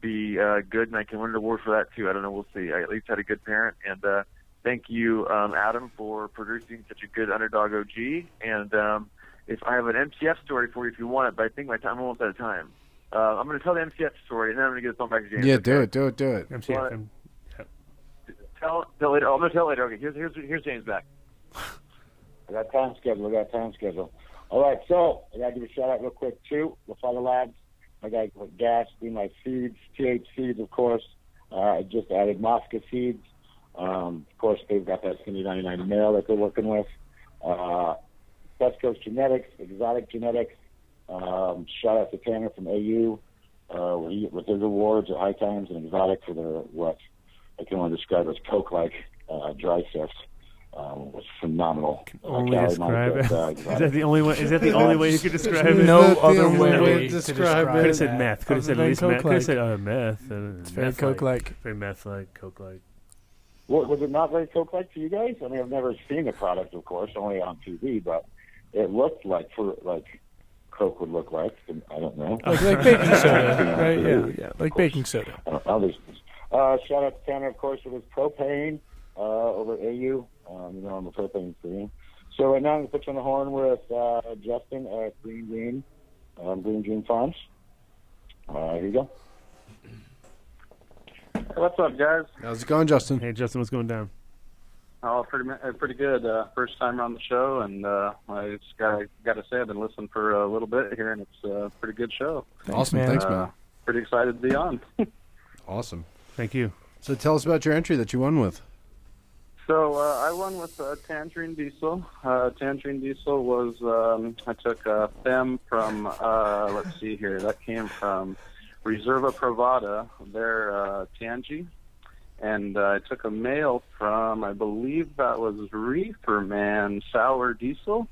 Speaker 8: be uh, good, and I can win an award for that too. I don't know. We'll see. I at least had a good parent, and uh, thank you, um, Adam, for producing such a good underdog OG. And um, if I have an MTF story for you, if you want it, but I think my time I'm almost out of time. Uh, I'm going to tell the MTF story, and then I'm going to get the phone back to James.
Speaker 4: Yeah, do it, do it, do it.
Speaker 3: MTF.
Speaker 8: What? Tell, tell later. I'm going to tell later. Okay, here's here's here's James back.
Speaker 13: I got time schedule. I got time schedule. All right, so I got to give a shout out real quick to The Father Labs. I got gas, be my seeds, TH seeds, of course. Uh, I just added Mosca seeds. Um, of course, they've got that Skinny 99 male that they're working with. Uh, West Coast Genetics, Exotic Genetics. Um, shout out to Tanner from AU uh, he, with his awards at High Times and Exotic for their what I can only describe as Coke-like uh, dry sift. Um, was phenomenal.
Speaker 3: Only
Speaker 13: Uh,
Speaker 3: describe
Speaker 13: Mike
Speaker 3: it.
Speaker 13: at, uh,
Speaker 3: Is that the only way? Is that the only way you could describe it?
Speaker 5: No
Speaker 3: Is that the
Speaker 5: other
Speaker 3: only
Speaker 5: way
Speaker 3: to
Speaker 5: to describe
Speaker 3: Could have said meth. Could have said at least meth. Could have
Speaker 5: Coke-like.
Speaker 3: said uh, meth. And
Speaker 5: It's very
Speaker 3: meth
Speaker 5: Coke-like.
Speaker 3: Very meth-like, Coke-like.
Speaker 13: Wa- was it not very Coke-like to you guys? I mean, I've never seen the product, of course, only on TV, but it looked like for like Coke would look like. and I don't know.
Speaker 5: Like, like baking soda, right? Yeah, yeah, like baking soda.
Speaker 13: Uh, others. Uh, shout out to Tanner, of course, with his propane uh, over at AU. Um, you know, I'm a propane green. So right now I'm going to put you on the horn with uh, Justin at Green Green, um, Green Green Farms. Uh, here you go.
Speaker 14: What's up, guys?
Speaker 4: How's it going, Justin?
Speaker 3: Hey, Justin, what's going down?
Speaker 14: Oh, pretty uh, pretty good. Uh, first time on the show, and uh, I just got got to say I've been listening for a little bit here, and it's a pretty good show.
Speaker 4: Awesome. Thanks,
Speaker 14: Uh,
Speaker 4: man.
Speaker 14: Pretty excited to be on.
Speaker 4: Awesome.
Speaker 3: Thank you.
Speaker 4: So tell us about your entry that you won with.
Speaker 14: So uh, I won with uh, Tangerine Diesel. Uh, Tangerine Diesel was um, I took a Fem from uh, let's see here that came from Reserva Privada. They're uh, Tangy, and uh, I took a male from I believe that was Reefer Man Sour Diesel,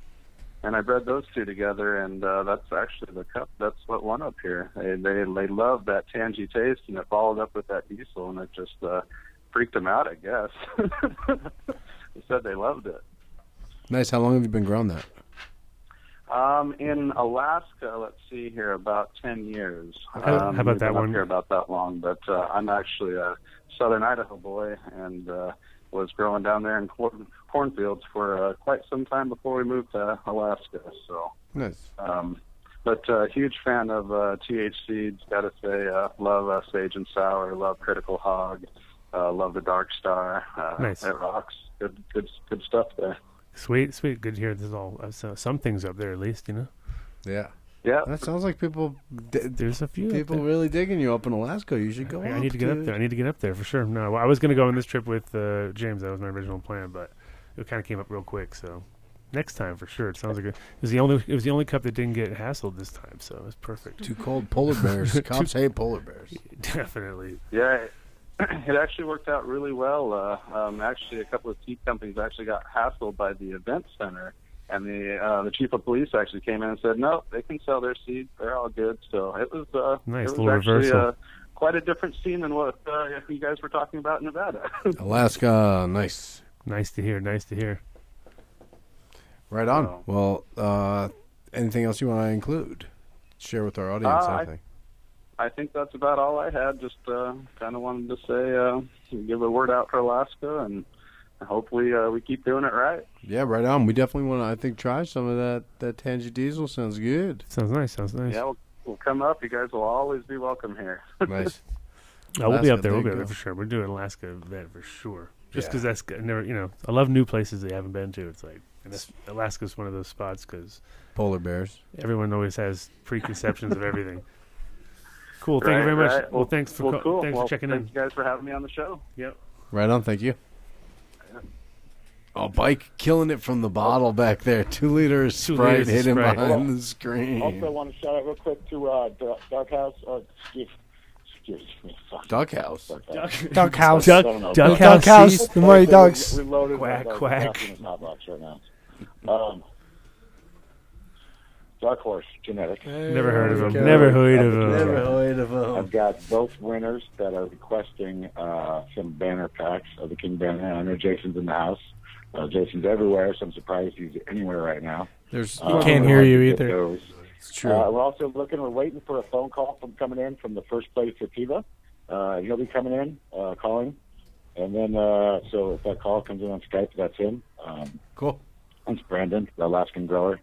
Speaker 14: and I bred those two together, and uh, that's actually the cup. That's what won up here. They they they loved that tangy taste, and it followed up with that diesel, and it just uh, freaked them out, I guess. they said they loved it.
Speaker 4: Nice. How long have you been growing that?
Speaker 14: Um, in Alaska, let's see here, about ten years.
Speaker 3: How-
Speaker 14: um,
Speaker 3: how about
Speaker 14: we've
Speaker 3: that
Speaker 14: been up
Speaker 3: one?
Speaker 14: Here about that long, but uh, I'm actually a Southern Idaho boy, and uh, was growing down there in corn, cornfields for uh, quite some time before we moved to Alaska. So,
Speaker 4: Nice.
Speaker 14: um, but uh, huge fan of uh, TH seeds. Got to say, uh, love uh, Sage and Sour. Love Critical Hog. Uh, love the Dark Star. Uh,
Speaker 3: Nice.
Speaker 14: It rocks. Good, good, good stuff there.
Speaker 3: Sweet, sweet. Good to hear. There's all uh, so, some things up there at least. You know.
Speaker 4: Yeah.
Speaker 14: Yeah.
Speaker 4: That sounds like people.
Speaker 3: There's a few.
Speaker 4: People really digging you up in Alaska. You should go.
Speaker 3: I, I
Speaker 4: up,
Speaker 3: need to get up there. I need to get up there for sure. No, I was going to go on this trip with uh, James. That was my original plan, but it kind of came up real quick. So next time for sure. It sounds like a, it was the only it was the only cup that didn't get hassled this time. So it was perfect.
Speaker 4: Too cold polar bears. Cops
Speaker 3: Too-
Speaker 4: hate polar bears.
Speaker 3: Definitely.
Speaker 14: Yeah, it, it actually worked out really well. Uh, um, actually, a couple of seed companies actually got hassled by the event center, and the uh, the chief of police actually came in and said, "No, they can sell their seed. They're all good." So it was uh,
Speaker 3: Nice
Speaker 14: it was
Speaker 3: little
Speaker 14: actually
Speaker 3: reversal.
Speaker 14: uh, quite a different scene than what uh, you guys were talking about in Nevada.
Speaker 4: Alaska, nice.
Speaker 3: Nice to hear. Nice to hear.
Speaker 4: Right on.
Speaker 14: So-
Speaker 4: Well, uh, anything else you want to include? Share with our audience.
Speaker 14: Uh,
Speaker 4: I
Speaker 14: I-
Speaker 4: think.
Speaker 14: I think that's about all I had. Just uh, kind of wanted to say, uh, give a word out for Alaska, and hopefully uh, we keep doing it right.
Speaker 4: Yeah, right on. We definitely want to. I think try some of that. That Tangy Diesel sounds good.
Speaker 3: Sounds nice. Sounds nice.
Speaker 14: Yeah, we'll, we'll come up. You guys will always be welcome here.
Speaker 4: Nice.
Speaker 3: Oh, we'll be up there. We'll be up there for sure. We're doing Alaska event for sure. Just
Speaker 4: Yeah.
Speaker 3: because that's g- never, you know, I love new places they haven't been to. It's like, and that's, Alaska's one of those spots because
Speaker 4: Polar bears.
Speaker 3: everyone always has preconceptions of everything. Cool. Thank you very much.
Speaker 14: right.
Speaker 3: Well, thanks for
Speaker 14: well,
Speaker 3: co-
Speaker 14: cool.
Speaker 3: thanks
Speaker 14: Well,
Speaker 3: for checking
Speaker 14: thank
Speaker 3: in.
Speaker 14: you guys for having me on the show.
Speaker 3: Yep.
Speaker 4: Right on. Thank you. Oh, bike killing it from the bottle back there. Two liters
Speaker 3: Two
Speaker 4: Sprite
Speaker 3: liters of
Speaker 4: hidden
Speaker 3: Sprite.
Speaker 4: behind the screen.
Speaker 13: Also, want to shout out real quick to uh, D- Dark House. Uh, excuse, excuse me. Fuck.
Speaker 4: Duck house.
Speaker 5: Duck house.
Speaker 3: Duck-
Speaker 13: I don't know.
Speaker 3: duck
Speaker 5: Duck
Speaker 3: house.
Speaker 5: house. The mighty ducks.
Speaker 13: We
Speaker 3: Quack,
Speaker 13: uh,
Speaker 3: quack.
Speaker 13: caffeine in his hot box right now. Um, Dark Horse Genetic.
Speaker 3: Never heard of
Speaker 5: There
Speaker 3: him. Never heard of him.
Speaker 4: Never heard of him.
Speaker 13: I've got both winners that are requesting uh, some banner packs of the King banner. I know Jason's in the house. Uh, Jason's everywhere, so I'm surprised he's anywhere right now.
Speaker 4: There's
Speaker 13: Uh,
Speaker 5: He can't hear you either.
Speaker 13: those.
Speaker 4: It's true.
Speaker 13: Uh, we're also looking. We're waiting for a phone call from coming in from the first place Sativa. Uh, he'll be coming in, uh, calling, and then uh, so if that call comes in on Skype, that's him. Um,
Speaker 4: cool.
Speaker 13: That's Brandon, the Alaskan grower,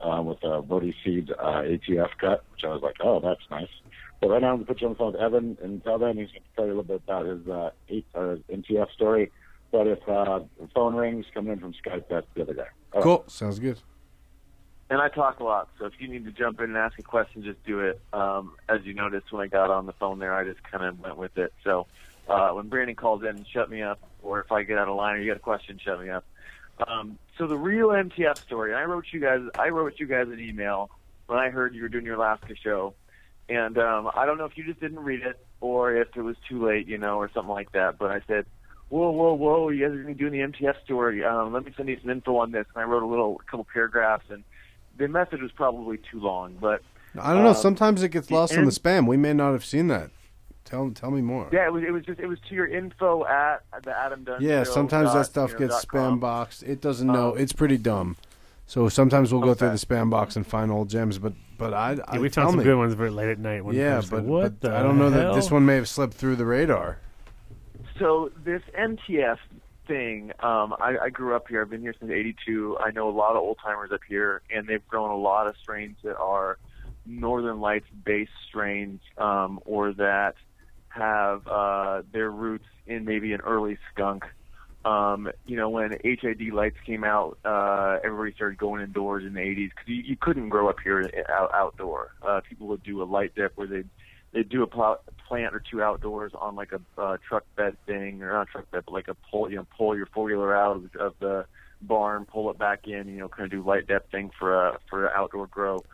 Speaker 13: uh, with a Bodhi Seed uh, ATF cut, which I was like, oh, that's nice. But right now, I'm going to put you on the phone with Evan and tell them he's going to tell you a little bit about his uh, eight, uh, MTF story. But if uh, the phone rings coming in from Skype, that's the other guy. All right.
Speaker 4: Cool. Sounds good.
Speaker 8: And I talk a lot, so if you need to jump in and ask a question, just do it. Um, as you noticed when I got on the phone there, I just kind of went with it. So uh, when Brandon calls in, and shut me up, or if I get out of line or you got a question, shut me up. Um, so the real MTF story, I wrote you guys, I wrote you guys an email when I heard you were doing your Alaska show, and um, I don't know if you just didn't read it or if it was too late, you know, or something like that. But I said, whoa, whoa, whoa, you guys are going to be doing the MTF story. Um, let me send you some info on this. And I wrote a little, a couple paragraphs, and the message was probably too long, but
Speaker 4: I don't know.
Speaker 8: um,
Speaker 4: Sometimes it gets lost in the spam. We may not have seen that. Tell tell me more.
Speaker 8: Yeah, it was. It was just. It was to your info at the Adam Dunn.
Speaker 4: Yeah, sometimes that stuff
Speaker 8: you know,
Speaker 4: gets
Speaker 8: dot com.
Speaker 4: spam boxed. It doesn't know.
Speaker 8: Um,
Speaker 4: it's pretty dumb. So sometimes we'll go through the spam box and find old gems, but but I, I
Speaker 3: Yeah, we
Speaker 4: tell
Speaker 3: found some
Speaker 4: me.
Speaker 3: good ones very late at night. When
Speaker 4: yeah, but,
Speaker 3: like, what
Speaker 4: but
Speaker 3: the
Speaker 4: I don't know that this one may have slipped through the radar.
Speaker 8: So this MTF thing, um, I, I grew up here. I've been here since '82. I know a lot of old timers up here, and they've grown a lot of strains that are Northern Lights based strains, um, or that have uh, their roots in maybe an early skunk. Um, you know, when HID lights came out, uh, everybody started going indoors in the 80s because you, you couldn't grow up here out, outdoor. Uh, people would do a light dip where they'd they'd do a pl- plant or two outdoors on like a uh, truck bed thing, or not truck bed, but like a pull, you know, pull your four wheeler out of, of the barn, pull it back in, you know, kind of do light depth thing for a for an outdoor grow.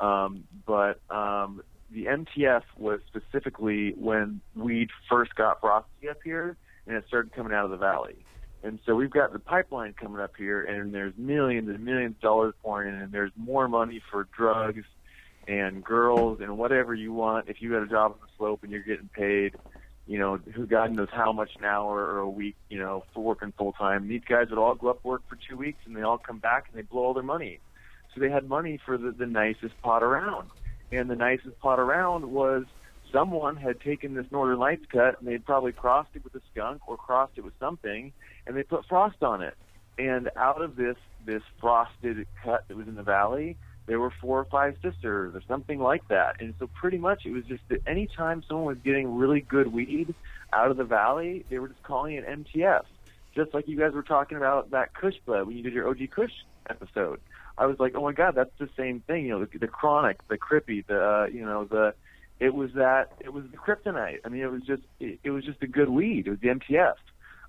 Speaker 8: Um, but um, the MTF was specifically when weed first got frosty up here, and it started coming out of the valley. And so we've got the pipeline coming up here, and there's millions and millions of dollars pouring in, and there's more money for drugs and girls and whatever you want. If you got a job on the slope and you're getting paid, you know, who God knows how much an hour or a week, you know, for working full time. These guys would all go up work for two weeks and they all come back and they blow all their money. So they had money for the, the nicest pot around. And the nicest pot around was someone had taken this Northern Lights cut and they'd probably crossed it with a skunk or crossed it with something and they put frost on it. And out of this this frosted cut that was in the valley, there were four or five sisters or something like that. And so pretty much it was just that any time someone was getting really good weed out of the valley, they were just calling it MTF. Just like you guys were talking about that Kush bud when you did your OG Kush episode. I was like, oh my god, that's the same thing. You know, the, the chronic, the crippy, the uh, you know the. It was that. It was the kryptonite. I mean, it was just. It, it was just a good weed. It was the MTF.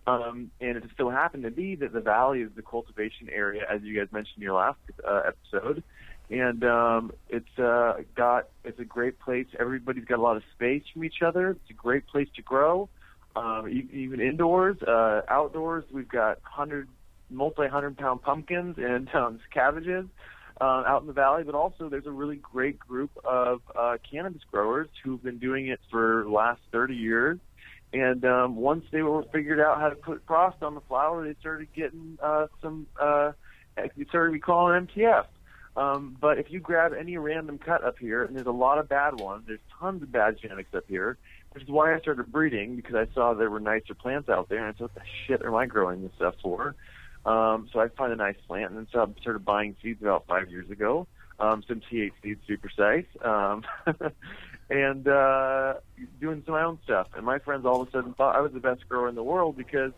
Speaker 8: Um, and it just so happened to be that the valley is the cultivation area, as you guys mentioned in your last uh, episode, and um, it's uh, got it's a great place. Everybody's got a lot of space from each other. It's a great place to grow, um, even indoors, uh, outdoors. We've got hundred, multi hundred pound pumpkins and um, cabbages uh, out in the valley, but also there's a really great group of uh, cannabis growers who've been doing it for the last 30 years. And um, once they were figured out how to put frost on the flower, they started getting uh, some. Uh, they started we call it MTF. Um, but if you grab any random cut up here, and there's a lot of bad ones, there's tons of bad genetics up here, which is why I started breeding because I saw there were nicer plants out there, and I said, "What the shit am I growing this stuff for?" Um, so I find a nice plant, and then so I started buying seeds about five years ago. Um, some TH seeds, to be precise, um, and uh, doing some of my own stuff. And my friends all of a sudden thought I was the best grower in the world because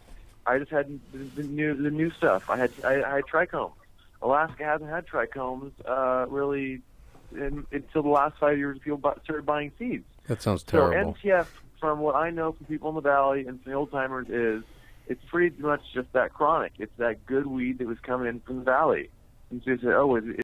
Speaker 8: I just had the, the new the new stuff. I had I, I had trichomes. Alaska hasn't had trichomes uh, really in, until the last five years. People bu- started buying seeds.
Speaker 4: That sounds terrible.
Speaker 8: So MTF, from what I know from people in the valley and from the old timers, is it's pretty much just that chronic. It's that good weed that was coming in from the valley. And so they said, oh, is,